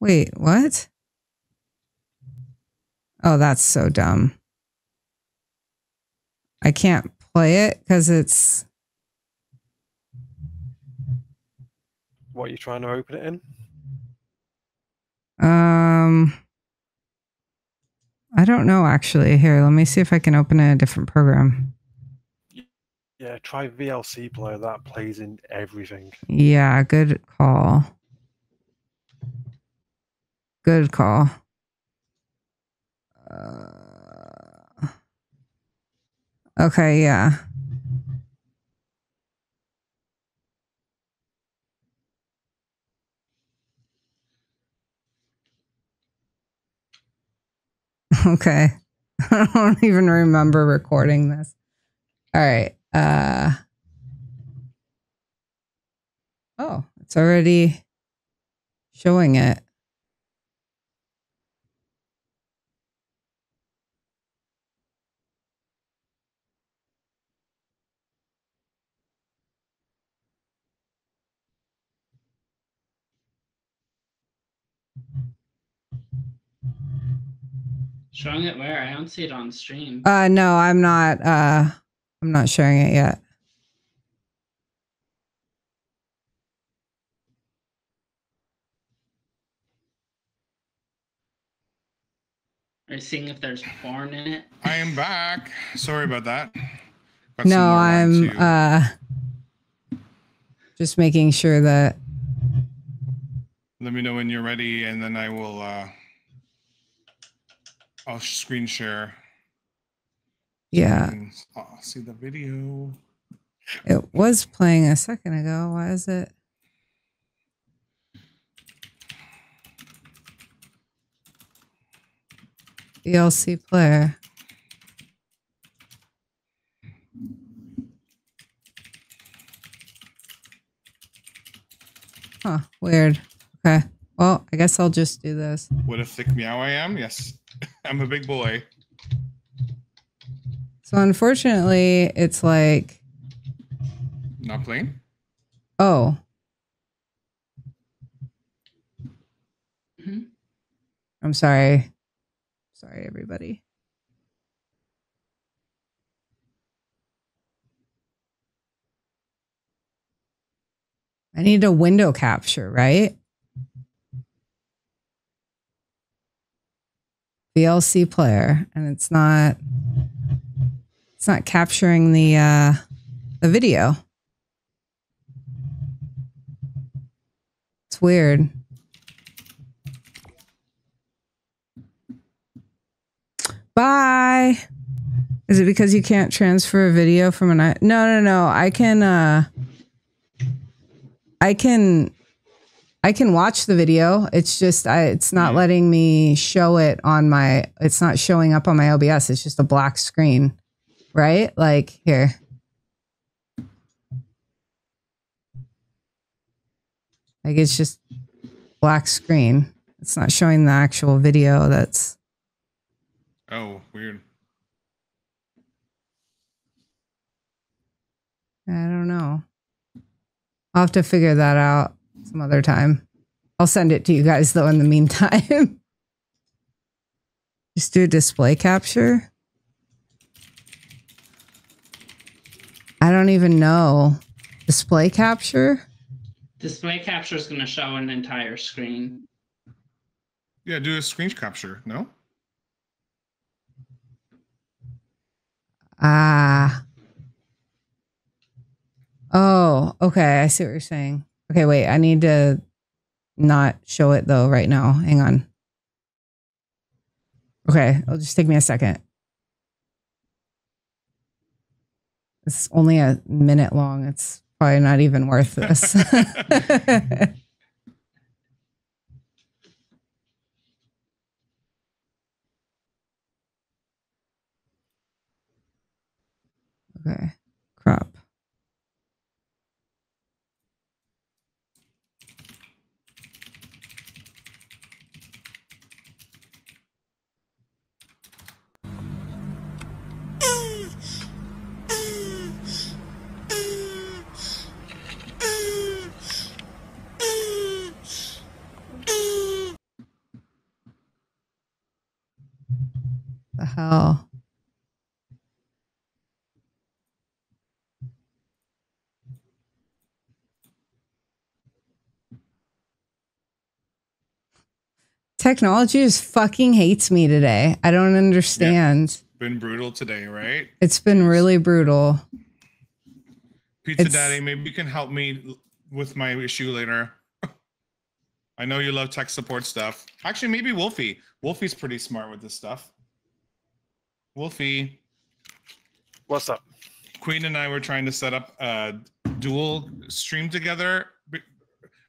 Wait, what? Oh, that's so dumb. I can't play it because it's What are you trying to open it in? um I don't know actually. Here, let me see if I can open a different program. Yeah, try VLC player. That plays in everything. Yeah, good call. Good call. Uh, okay, yeah. <laughs> Okay. <laughs> I don't even remember recording this. All right. Uh Oh, it's already showing it. Showing it where? I don't see it on stream. Uh no, I'm not uh I'm not sharing it yet. Are you seeing if there's porn in it? I am back. Sorry about that. Got no, I'm uh just making sure that Let me know when you're ready, and then I will. uh I'll screen share. yeah, and I'll see the video. it was playing a second ago. Why is it? VLC player. Huh, weird. Okay. Well, I guess I'll just do this. What a thick meow I am. Yes, I'm a big boy. So unfortunately, it's like, Not playing. oh. Mhm. I'm sorry. Sorry, everybody. I need a window capture, right? VLC player, and it's not it's not capturing the uh the video. It's weird. Bye. Is it because you can't transfer a video from an i- No, no, no. I can uh I can I can watch the video. It's just I it's not letting me show it on my it's not showing up on my OBS. It's just a black screen. Right? Like here. Like it's just black screen. It's not showing the actual video that's Oh, weird. I don't know. I'll have to figure that out some other time. I'll send it to you guys though in the meantime. <laughs> Just do a display capture. I don't even know. Display capture? Display capture is going to show an entire screen. Yeah, do a screen capture. No. Ah. Oh, okay. I see what you're saying. Okay, wait. I need to not show it though right now. Hang on. Okay, it'll just take me a second. It's only a minute long. It's probably not even worth this. <laughs> okay, Hell? Technology just fucking hates me today. I don't understand. Been brutal today, right? It's been really brutal. Pizza It's- Daddy, maybe you can help me with my issue later. <laughs> I know you love tech support stuff. Actually, maybe Wolfie. Wolfie's pretty smart with this stuff. Wolfie, What's up? Queen and I were trying to set up a dual stream together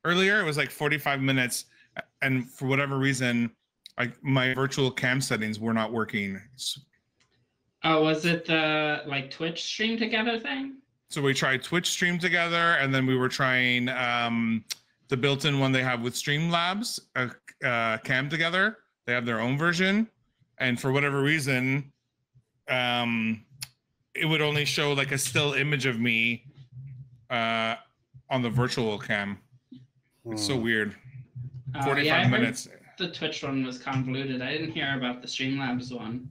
earlier. It was like 45 minutes, and for whatever reason, I, my virtual cam settings were not working. Oh, was it the like Twitch stream together thing? So we tried Twitch stream together, and then we were trying um, the built-in one they have with Streamlabs, uh, uh, cam together. They have their own version, and for whatever reason, um, it would only show like a still image of me uh, on the virtual cam. It's so Hmm. weird. Oh, Forty-five yeah, I heard minutes. The Twitch one was convoluted. I didn't hear about the Streamlabs one.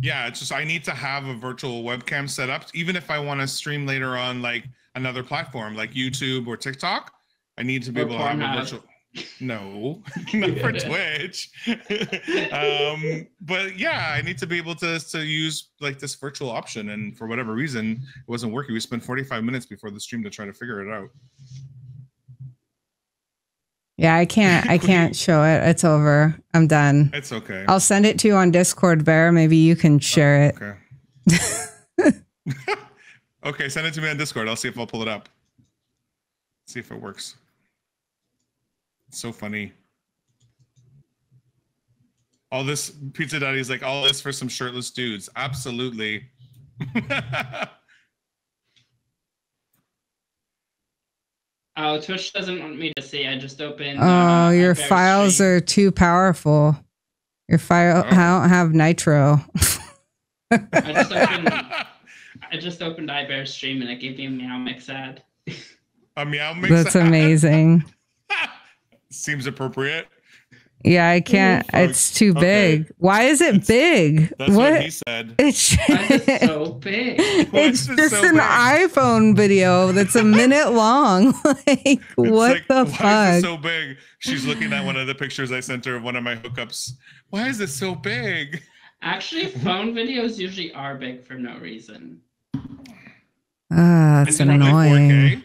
Yeah, it's just I need to have a virtual webcam set up, even if I want to stream later on like another platform like YouTube or TikTok. I need to be Or able to have a virtual No, <laughs> not for Twitch. <laughs> um, but yeah, I need to be able to to use like this virtual option, and for whatever reason, it wasn't working. We spent 45 minutes before the stream to try to figure it out. Yeah, I can't. I <laughs> can't show it. It's over. I'm done. It's okay. I'll send it to you on Discord, Bear. Maybe you can share it. Okay. okay, send it to me on Discord. I'll see if I'll pull it up. See if it works. It's so funny. All this pizza daddy's like all this for some shirtless dudes. Absolutely. <laughs> Oh, Twitch doesn't want me to see. I just opened. Oh, uh, your files Stream. are too powerful. Your file Oh. I don't have nitro. <laughs> I just opened. I just opened iBear stream and it gave me a meow mix ad. A meow mix. That's amazing. <laughs> Seems appropriate. Yeah, I can't. fuck. It's too Okay. big. Why is it big? That's what, what? he said. <laughs> It's Why so big? <laughs> It's just so an big? iPhone video that's a minute long. <laughs> like, It's what like, the Why is fuck? it so big? She's looking at one of the pictures I sent her of one of my hookups. Why is it so big? Actually, phone videos usually are big for no reason. Ah, that's It's probably annoying.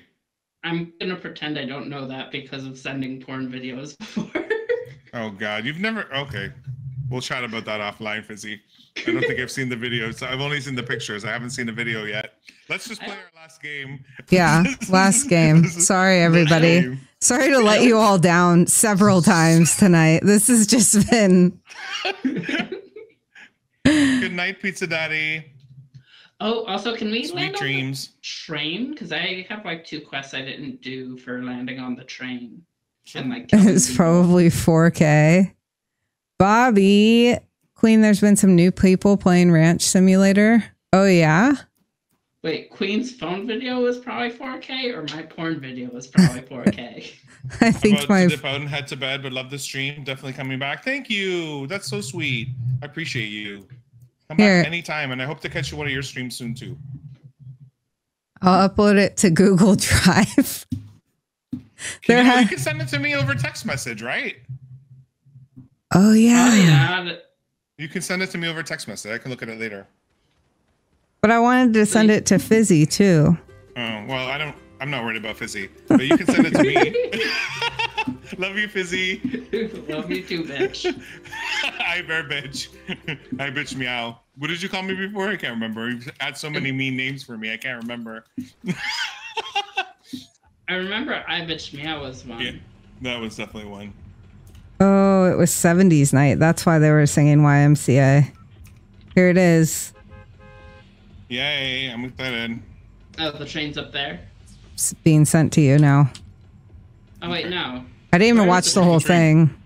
4K. I'm gonna pretend I don't know that because of sending porn videos <laughs> before. Oh God, you've never. Okay, we'll chat about that offline, Fizzy. I don't think I've seen the videos. I've only seen the pictures. I haven't seen the video yet. Let's just play our last game. Yeah, <laughs> last game. Sorry, everybody. game. Sorry to let you all down several <laughs> times tonight. This has just been. Good night, Pizza Daddy. Oh, also, can we Sweet land on the dreams. train? Because I have like two quests I didn't do for landing on the train. And like <laughs> It's probably 4K. Bobby, Queen, there's been some new people playing Ranch Simulator. Oh, yeah? Wait, Queen's phone video was probably 4K, or my porn video was probably <laughs> 4K. I think About my to dip out and head to bed, but love the stream. Definitely coming back. Thank you. That's so sweet. I appreciate you. Come Here. back anytime, and I hope to catch you one of your streams soon too. I'll upload it to Google <laughs> Drive. Can There you, ha- you can send it to me over text message, right? Oh, yeah. Oh yeah, You can send it to me over text message. I can look at it later. But I wanted to send it to Fizzy too. Oh well, I don't. I'm not worried about Fizzy, but you can send it to me. <laughs> <laughs> <laughs> Love you, Fizzy. <laughs> love you too, bitch. <laughs> I bear bitch. I bitch meow. What did you call me before? I can't remember. You've had so many mean names for me. I can't remember. I remember I bitch meow was one. Yeah, that was definitely one. Oh, it was 70s night. That's why they were singing YMCA. Here it is. Yay! I'm excited. Oh, the train's up there. It's being sent to you now. Oh wait, no. I didn't even Where is watch the the whole train? thing.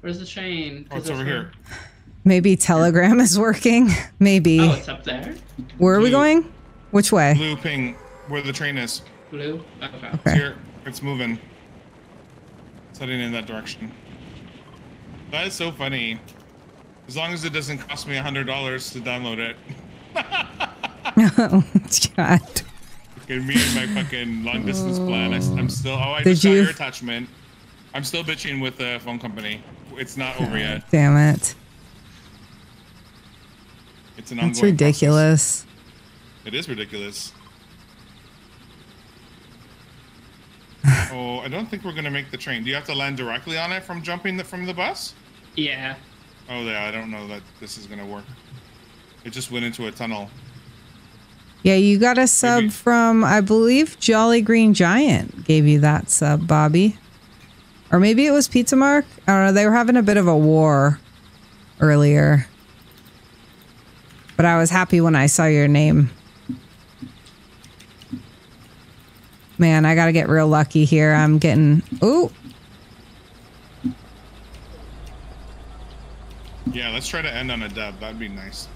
Where's the train? Oh, it's 'Cause over here. Maybe Telegram is working. <laughs> Maybe. where- Oh, it's up there. Where are we going? Which way? Blue ping. Where the train is. Blue. Okay. It's here. It's moving. It's heading in that direction. That is so funny. As long as it doesn't cost me a hundred dollars to download it. <laughs> oh, God. <laughs> Fucking me and my fucking long distance plan. I, am still. Oh, I Did just got your attachment. I'm still bitching with the phone company. It's not over yet. Damn it. It's an ongoing. That's process. ridiculous. It is ridiculous. <laughs> oh, I don't think we're gonna make the train. Do you have to land directly on it from jumping the, from the bus? Yeah. Oh yeah, I don't know that this is gonna work. It just went into a tunnel. Yeah, you got a sub Maybe- from, I believe, Jolly Green Giant gave you that sub, Bobby. Or maybe it was Pizza Mark. I don't know. They were having a bit of a war earlier. But I was happy when I saw your name. Man, I got to get real lucky here. I'm getting. Ooh. Yeah, let's try to end on a dub. That'd be nice.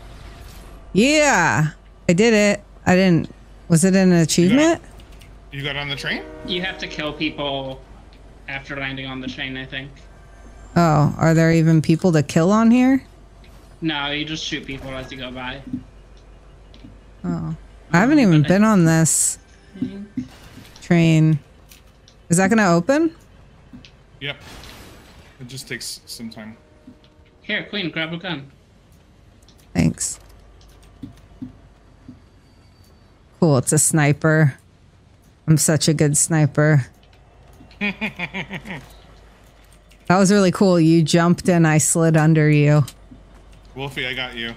Yeah. I did it. I didn't. Was it an achievement? You got on the train? You have to kill people after landing on the train, I think. Oh, are there even people to kill on here? No, you just shoot people as you go by. Oh. I haven't even been on this train. Is that going to open? Yep. It just takes some time. Here, Queen, grab a gun. Thanks. Cool. It's a sniper. I'm such a good sniper. That was really cool. You jumped and I slid under you. Wolfie, I got you.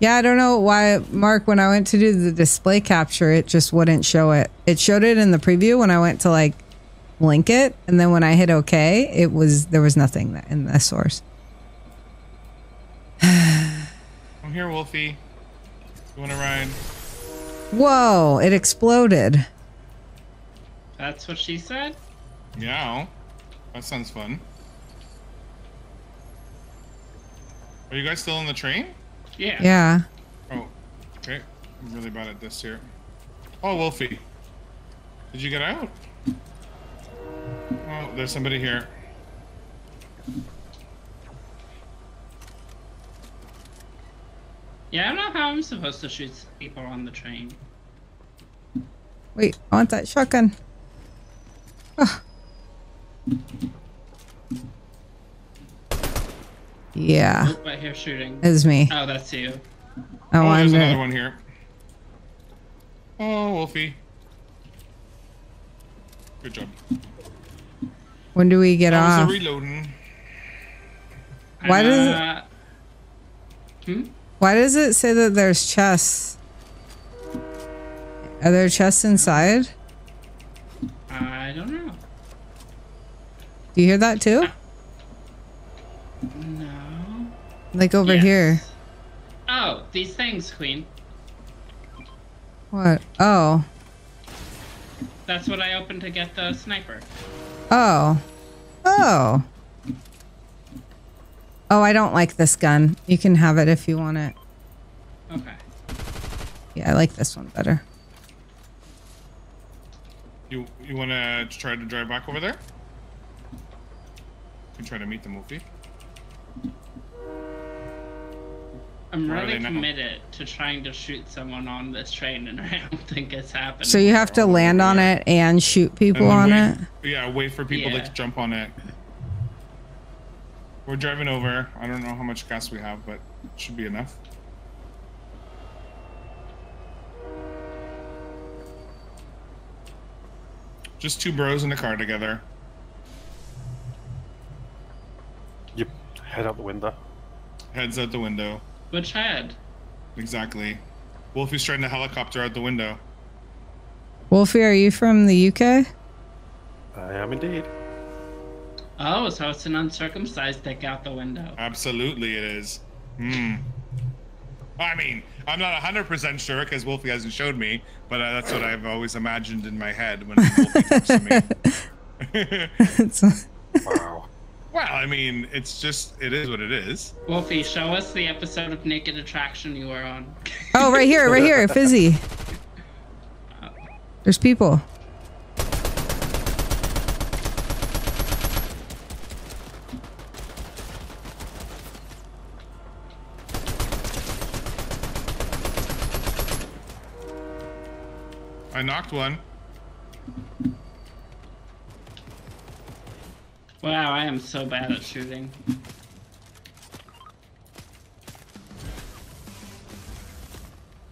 Yeah, I don't know why, Mark, when I went to do the display capture, it just wouldn't show it. It showed it in the preview when I went to like link it. And then when I hit OK, it was, there was nothing in the source. <sighs> I'm here, Wolfie. You want to ride? Whoa, it exploded. That's what she said? Yeah. That sounds fun. Are you guys still on the train? Yeah. Yeah. Oh, okay. I'm really bad at this here. Oh, Wolfie. Did you get out? Oh, there's somebody here. Yeah, I don't know how I'm supposed to shoot people on the train. Wait, I want that shotgun. Ah. Yeah, Oh, I hear shooting. it's me. Oh, that's you. I Oh, there's wanted another it. one here. Oh, Wolfie. Good job. When do we get That off? the reloading. Why does it- Uh, Hmm? Why does it say that there's chests? Are there chests inside? I don't know. Do you hear that too? Uh, no. Like over Yes. here. Oh, these things, Queen. What? Oh. That's what I opened to get the sniper. Oh. Oh. Oh, I don't like this gun. You can have it if you want it. Okay. Yeah, I like this one better. You you want to try to drive back over there? You can try to meet the Wolfie. I'm Where really committed to trying to shoot someone on this train, and <laughs> I don't think it's happening. So you have to land on it and shoot people on And it? Yeah, wait for people Yeah. to jump on it. We're driving over. I don't know how much gas we have, but it should be enough. Just two bros in the car together. You head out the window. Heads out the window. Which head? Exactly. Wolfie's trying to helicopter out the window. Wolfie, are you from the UK? I am indeed. Oh, so it's an uncircumcised dick out the window. Absolutely, it is. Hmm. I mean, I'm not 100% sure because Wolfie hasn't showed me, but uh, that's what I've always imagined in my head when Wolfie <laughs> talks to me. It's- <laughs> Wow. well, I mean, it's just, it is what it is. Wolfie, show us the episode of Naked Attraction you were on. oh, right here, right here, Fizzy. <laughs> There's people. I knocked one. Wow, I am so bad at shooting.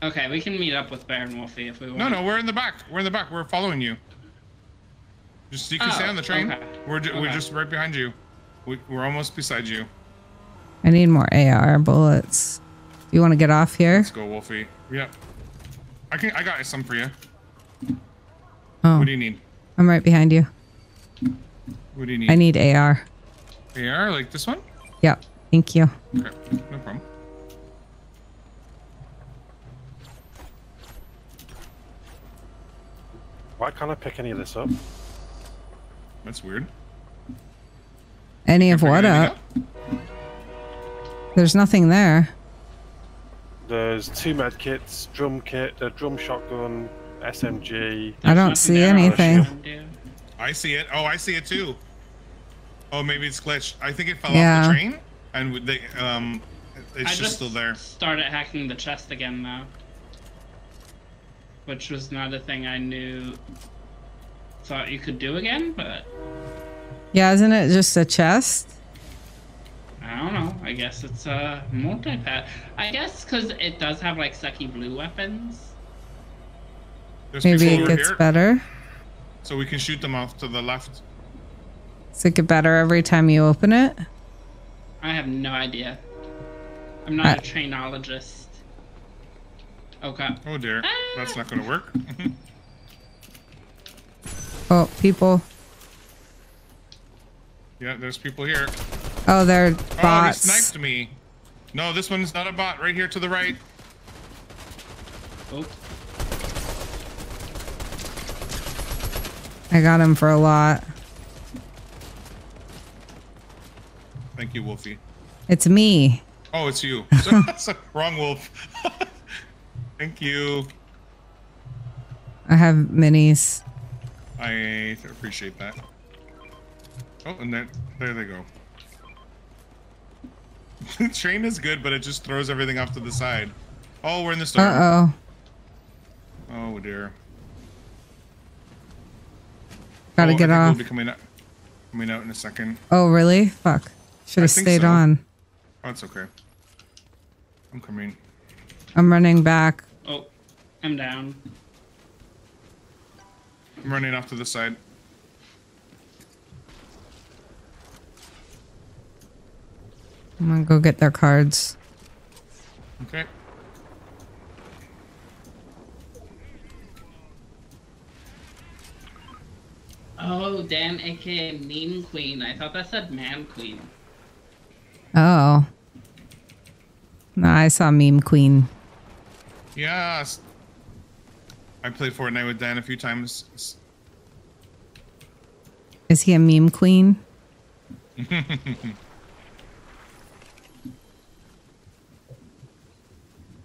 Okay, we can meet up with Bear and Wolfie if we want. No, no, we're in the back. We're in the back. We're following you. Just you can oh, stay Oh, on the train. okay. We're ju- we're just right behind you. We, we're almost beside you. I need more AR bullets. You want to get off here? Let's go, Wolfie. Yeah. I can. I got some for you. Oh, What do you need? I'm right behind you. What do you need? I need AR. AR like this one? Yep. Thank you. Okay, no problem. Why can't I pick any of this up? That's weird. Any of what anything up? There's nothing there. There's two med kits, drum kit, a drum shotgun, SMG. I don't see there anything. I see it. Oh, I see it too. Oh, maybe it's glitched. I think it fell Yeah. off the train, and they um, it's I just, just still there. started hacking the chest again though. Which was not a thing I knew thought you could do again, but Yeah, isn't it just a chest? I don't know. I guess it's a multi-pad. I guess because it does have like sucky blue weapons. There's Maybe it gets here, better. so we can shoot them off to the left. Does it get better every time you open it? I have no idea. I'm not Uh, a trainologist. Okay. Oh dear, that's not going to work. <laughs> Oh, people. yeah, there's people here. Oh, they're bots. Oh, he sniped me. No, this one's not a bot. Right here to the right. Oh, I got him for a lot. Thank you, Wolfie. It's me. Oh, it's you. <laughs> Wrong wolf. <laughs> Thank you. I have minis. I appreciate that. Oh, and there, there they go. The <laughs> train is good, but it just throws everything off to the side. Oh, we're in the storm. Uh oh. Oh dear. Gotta Oh, get think off. We'll be coming out, coming out in a second. Oh, really? Fuck. Should have stayed so. on. Oh, it's okay. I'm coming. I'm running back. oh, I'm down. I'm running off to the side. I'm gonna go get their cards. Okay. Oh, Dan, aka Meme Queen. I thought that said Man Queen. Oh. No, I saw Meme Queen. Yes. I played Fortnite with Dan a few times. Is he a meme queen? <laughs>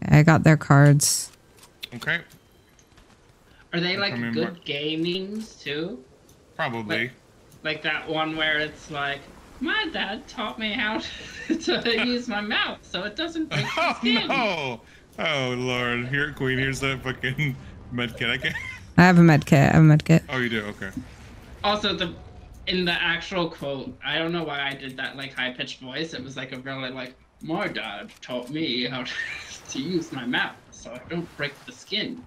I got their cards. Okay. Are they like good back. gay memes too? Probably. Like that one where it's like, my dad taught me how <laughs> to use my mouth so it doesn't <laughs> break the Oh skin. no! Oh lord! Here, Queen. Here's the fucking <laughs> medkit. I can. I have a med kit. I have a med kit. Oh, you do. Okay. Also, the in the actual quote, I don't know why I did that like high pitched voice. It was like a really like, my dad taught me how to, to use my mouth so I don't break the skin.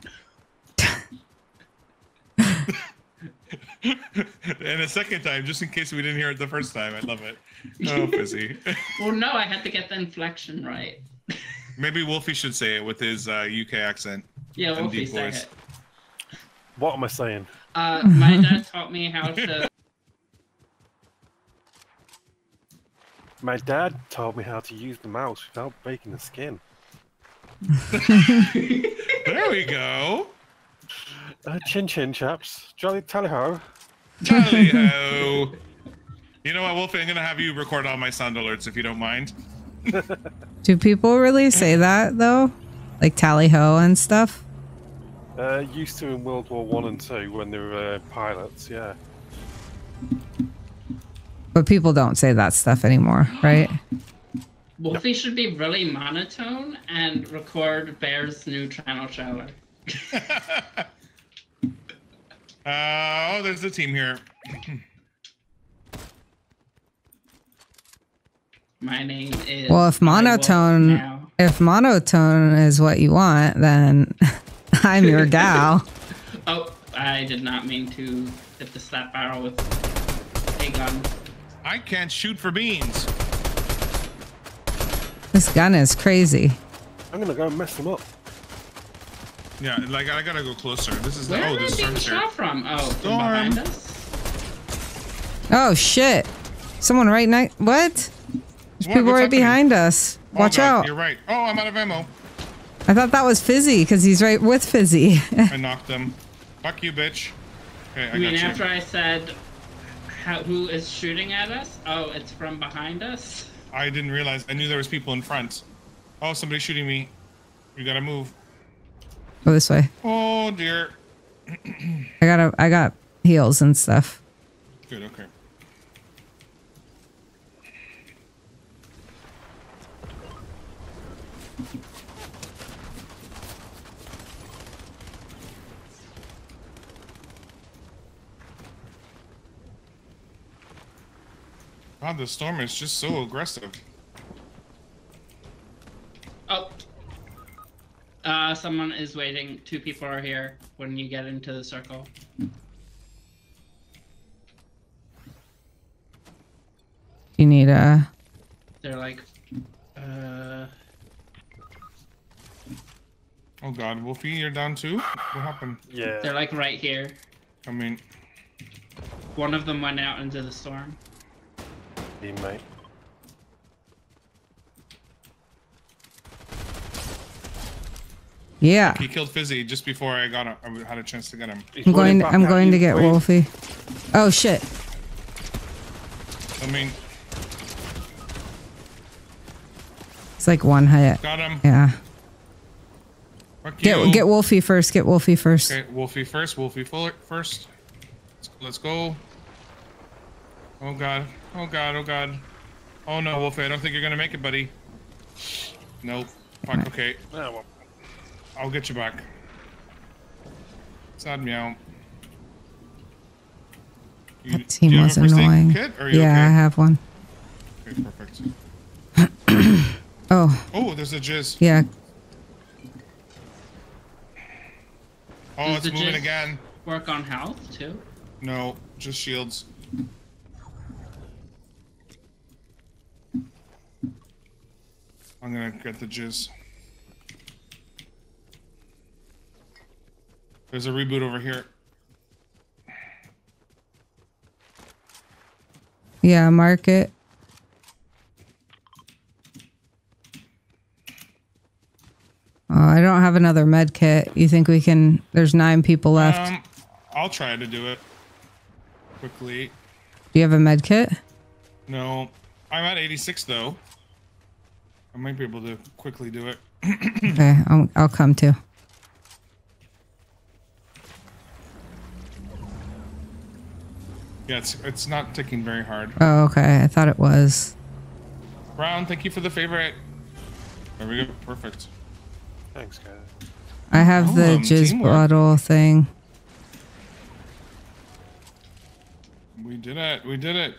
<laughs> and a second time, just in case we didn't hear it the first time. I love it. Oh, <laughs> Fizzy. <laughs> Well, no, I had to get the inflection right. Maybe Wolfie should say it with his uh, UK accent. Yeah, And Wolfie deep voice. it. What am I saying? Uh, my dad taught me how to. My dad taught me how to use the mouse without breaking the skin. There we go. Uh, chin chin, chaps. Jolly tally ho. Tally ho. <laughs> You know what, Wolfie? I'm gonna have you record all my sound alerts if you don't mind. <laughs> Do people really say that though? Like tally ho and stuff? Uh, used to in World War One and Two when they were uh, pilots. Yeah. But people don't say that stuff anymore, right? Wolfie should be really monotone and record Bear's new channel trailer. <laughs> Uh, oh, there's the team here. My name is. Well, if monotone if monotone is what you want, then <laughs> I'm your gal. <laughs> Oh, I did not mean to hit the slap barrel with a gun. I can't shoot for beans. This gun is crazy. I'm gonna go and mess them up. Yeah, like I gotta go closer. This is the oh, am I this being storm's here. shot from? Oh, from Storm. behind us? Oh shit. Someone right next what? There's What? people What's right happening? behind us. Oh, Watch God, out. You're right. Oh, I'm out of ammo. I thought that was Fizzy because he's right with Fizzy. I knocked them. Fuck you, bitch. Okay, I I mean, got after you. I said, how, who is shooting at us? Oh, it's from behind us? I didn't realize. I knew there was people in front. Oh, somebody's shooting me. You gotta move. Go this way. Oh dear. I got a, I got heels and stuff. Good. Okay. God, the storm is just so aggressive. Oh, uh, someone is waiting. Two people are here when you get into the circle. You need a. They're like, uh, Oh God, Wolfie, you're down too. What happened? Yeah. They're like right here. I mean, One of them went out into the storm. Teammate. Yeah. he killed Fizzy just before I got him. I had a chance to get him. I'm going. To, I'm going to get Wade. Wolfie. Oh shit! I mean, It's like one hit. got him. Yeah. Fuck Get you. get Wolfie first. Get Wolfie first. Okay, Wolfie first. Wolfie fuller first. Let's, let's go. Oh God. Oh God. Oh God. Oh no, Wolfie. I don't think you're gonna make it, buddy. Nope. Fuck. Okay. Ah, well, I'll get you back. Sad meow. You, That team was have a first aid annoying. Kit? Are you Yeah, I have one. Okay, perfect. <clears throat> Oh Oh, there's a jizz. yeah. Oh, Does it's the moving again. Work on health too. No, just shields. I'm gonna get the jizz. There's a reboot over here. Yeah. Mark it. Oh, I don't have another med kit. You think we can? There's nine people left. Um, I'll try to do it quickly. Do you have a med kit? No, I'm at 86 though. I might be able to quickly do it. Okay, I'll, I'll come too. Yeah, it's it's not ticking very hard. Oh, okay. I thought it was. Brown, thank you for the favorite. There we go. Perfect. thanks, guys. I have the um, jizz teamwork. bottle thing. We did it. We did it.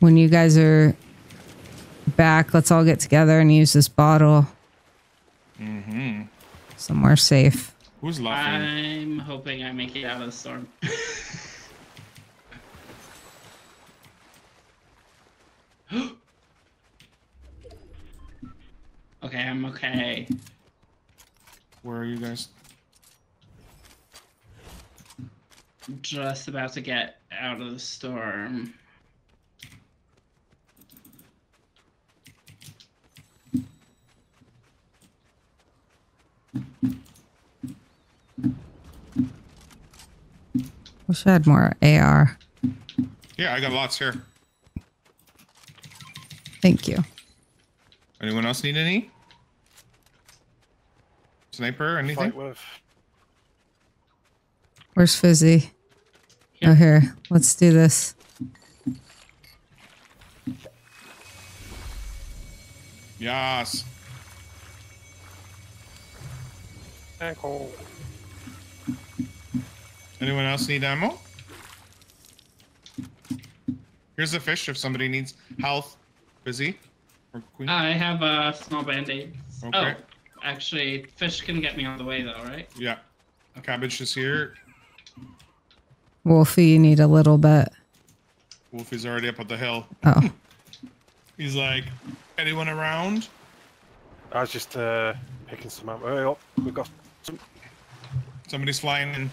When you guys are back, let's all get together and use this bottle Mm-hmm. somewhere safe. Who's laughing? I'm hoping I make it out of the storm. <laughs> <gasps> okay, I'm okay. Where are you guys? Just about to get out of the storm. Wish I had more AR. Yeah, I got lots here. Thank you. Anyone else need any? Sniper? Anything? Where's Fizzy? Here. Oh, here. Let's do this. Yes. Echo. Anyone else need ammo? Here's a fish if somebody needs health. Busy? Or queen? I have a small band-aid. Okay. Oh, actually, fish can get me on the way though, right? Yeah. Cabbage is here. Wolfie, you need a little bit. Wolfie's already up at the hill. Oh, <laughs> He's like, anyone around? I was just uh, picking some up. Oh, we got some. Somebody's flying in.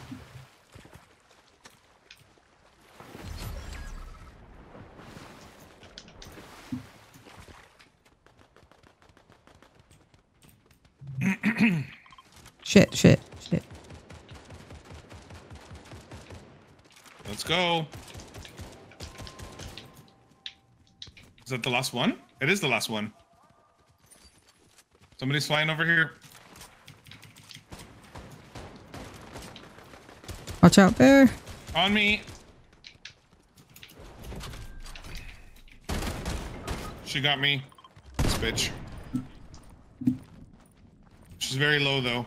<clears throat> shit, shit, shit. Let's go. Is that the last one? It is the last one. Somebody's flying over here. Watch out, there. On me. She got me. This bitch. She's very low though.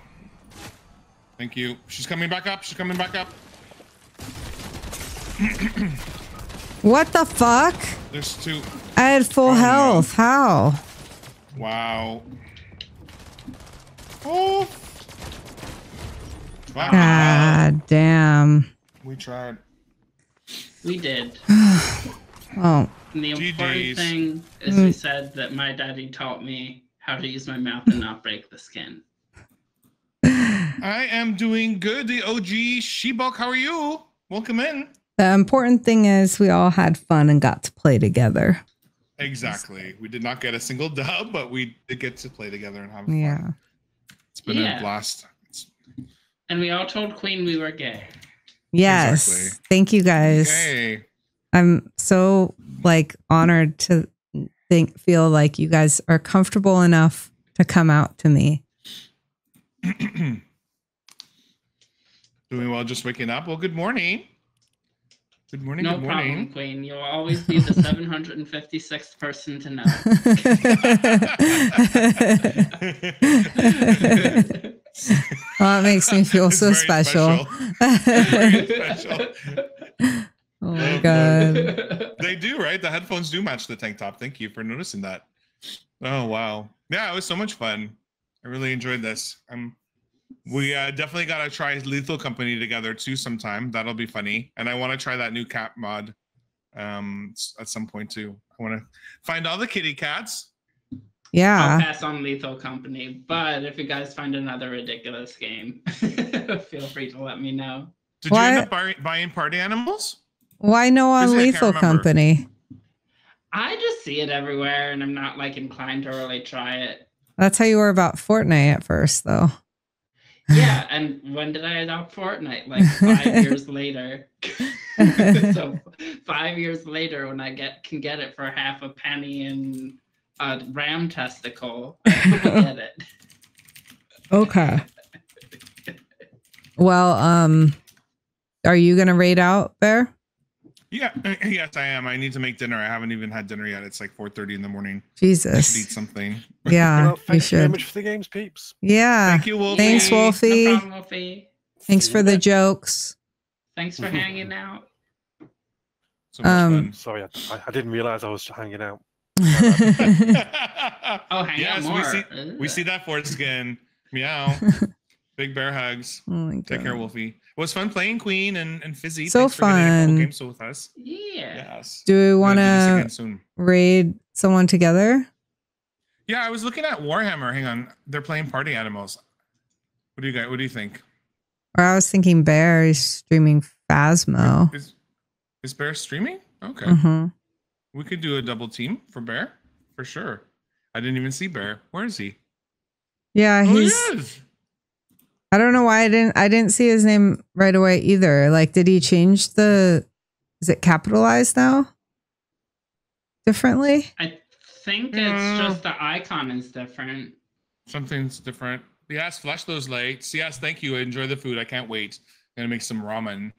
Thank you. She's coming back up. She's coming back up. What the fuck? There's two. I had full Oh, no. health. How? Wow. Oh. Wow. God damn. We tried. We did. <sighs> Oh, And the important GGs. thing is Mm. we said that my daddy taught me how to use my mouth and not break the skin. I am doing good. The OG Shebok, how are you? Welcome in. the important thing is we all had fun and got to play together. Exactly. We did not get a single dub, but we did get to play together and have fun. Yeah. It's been Yeah. a blast. It's- And we all told Queen we were gay. Yes. Exactly. Thank you guys. Okay. I'm so like honored to think feel like you guys are comfortable enough to come out to me. <clears throat> Doing well, just waking up. Well, good morning. Good morning. No good problem, morning. Queen. You'll always be the <laughs> 756th person to know. <laughs> Oh, it makes me feel so very special. Very special. <laughs> oh my god. They do, right? The headphones do match the tank top. Thank you for noticing that. Oh wow. Yeah, it was so much fun. I really enjoyed this. Um we uh, definitely got to try Lethal Company together too sometime. That'll be funny. And I want to try that new cat mod um at some point too. I want to find all the kitty cats. I'll Yeah. pass on Lethal Company, but if you guys find another ridiculous game, <laughs> feel free to let me know. Did you end up buy- buying party animals? Why no on Who's that? I can't Lethal. Company? I just see it everywhere, and I'm not like inclined to really try it. That's how you were about Fortnite at first, though. Yeah, and when did I adopt Fortnite? Like five <laughs> years later. <laughs> so five years later, when I get can get it for half a penny and a ram testicle, I get <laughs> it. Okay. Well, um, are you gonna raid out Bear? Yeah, yes, I am. I need to make dinner. I haven't even had dinner yet. It's like 4:30 in the morning. Jesus, I should eat something. <laughs> Yeah, well, you thank you very much for the games, peeps. Yeah. Thank you, Wolfie. Thanks, Wolfie. No problem, Wolfie. Thanks for the jokes. Thanks for hanging out. So much Um, Sorry, I, I, I didn't realize I was hanging out. fun. Oh, <laughs> hang yes, out more. we see we Ugh. see that foreskin. Meow. <laughs> Big bear hugs. Oh my Take care, God. Wolfie. It was fun playing Queen and, and Fizzy. So Thanks for getting a fun. games with us. Yeah. Yes. Do we want gonna do this to again soon. raid someone together? Yeah, I was looking at Warhammer. Hang on, they're playing party animals. What do you guys? What do you think? Or I was thinking Bear is streaming Phasmo. Is is Bear streaming? Okay, hmm we could do a double team for Bear for sure. I didn't even see Bear. Where is he? Yeah, Oh, he he's. is. I don't know why I didn't. I didn't see his name right away either. Like, did he change the? Is it capitalized now? Differently? I think Yeah. it's mm. just the icon is different. Something's different. Yes, flash those lights. Yes, thank you. Enjoy the food. I can't wait. I'm gonna make some ramen.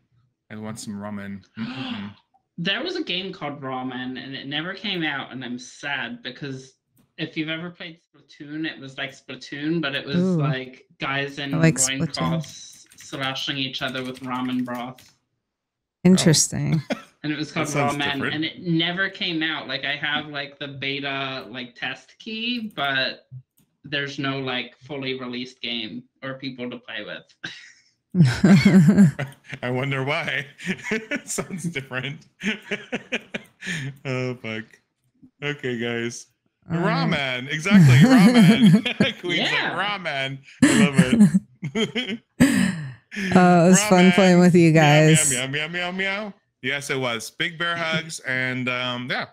I want some ramen. <gasps> There was a game called Ramen, and it never came out, and I'm sad because if you've ever played Splatoon, it was like Splatoon, but it was Ooh. like guys in I like loincloths slashing each other with ramen broth. Interesting. Oh. <laughs> And it was called That sounds Ramen, different. and it never came out. Like I have like the beta like test key, but there's no like fully released game or people to play with. <laughs> <laughs> I wonder why. Sounds different. oh fuck. Okay, guys. All right. Ramen. Exactly. Ramen. <laughs> <laughs> Queen's Yeah. like ramen. I love it. <laughs> Oh, it was fun playing with you guys. Meow, meow, meow, meow, meow. Yes, it was. Big bear hugs. And um, yeah,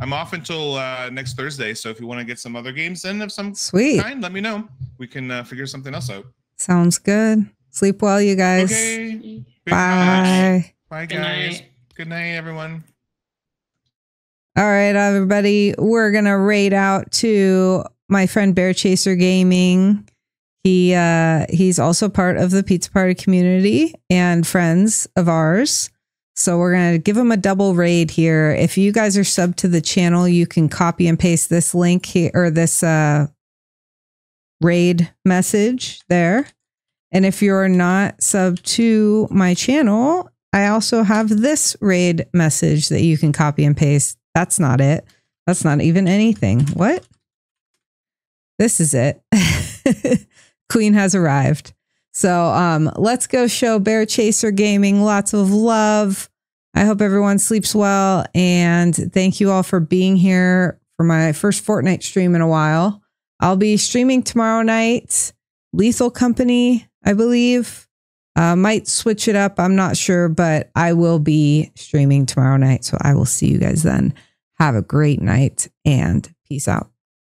I'm off until uh, next Thursday. So if you want to get some other games in of some Sweet. kind, let me know. We can uh, figure something else out. Sounds good. Sleep well, you guys. Okay. Big hugs. Bye. Bye, Good guys. night. Good night, everyone. All right, everybody. We're gonna raid out to my friend Bear Chaser Gaming. He uh he's also part of the Pizza Party community and friends of ours. So we're gonna give him a double raid here. If you guys are sub to the channel, you can copy and paste this link here or this uh raid message there. And if you're not sub to my channel, I also have this raid message that you can copy and paste. That's not it. That's not even anything. What? This is it. <laughs> Queen has arrived. So um, let's go show Bear Chaser Gaming lots of love. I hope everyone sleeps well. And thank you all for being here for my first Fortnite stream in a while. I'll be streaming tomorrow night. Lethal Company, I believe. Uh, might switch it up. I'm not sure, but I will be streaming tomorrow night. So I will see you guys then. Have a great night and peace out.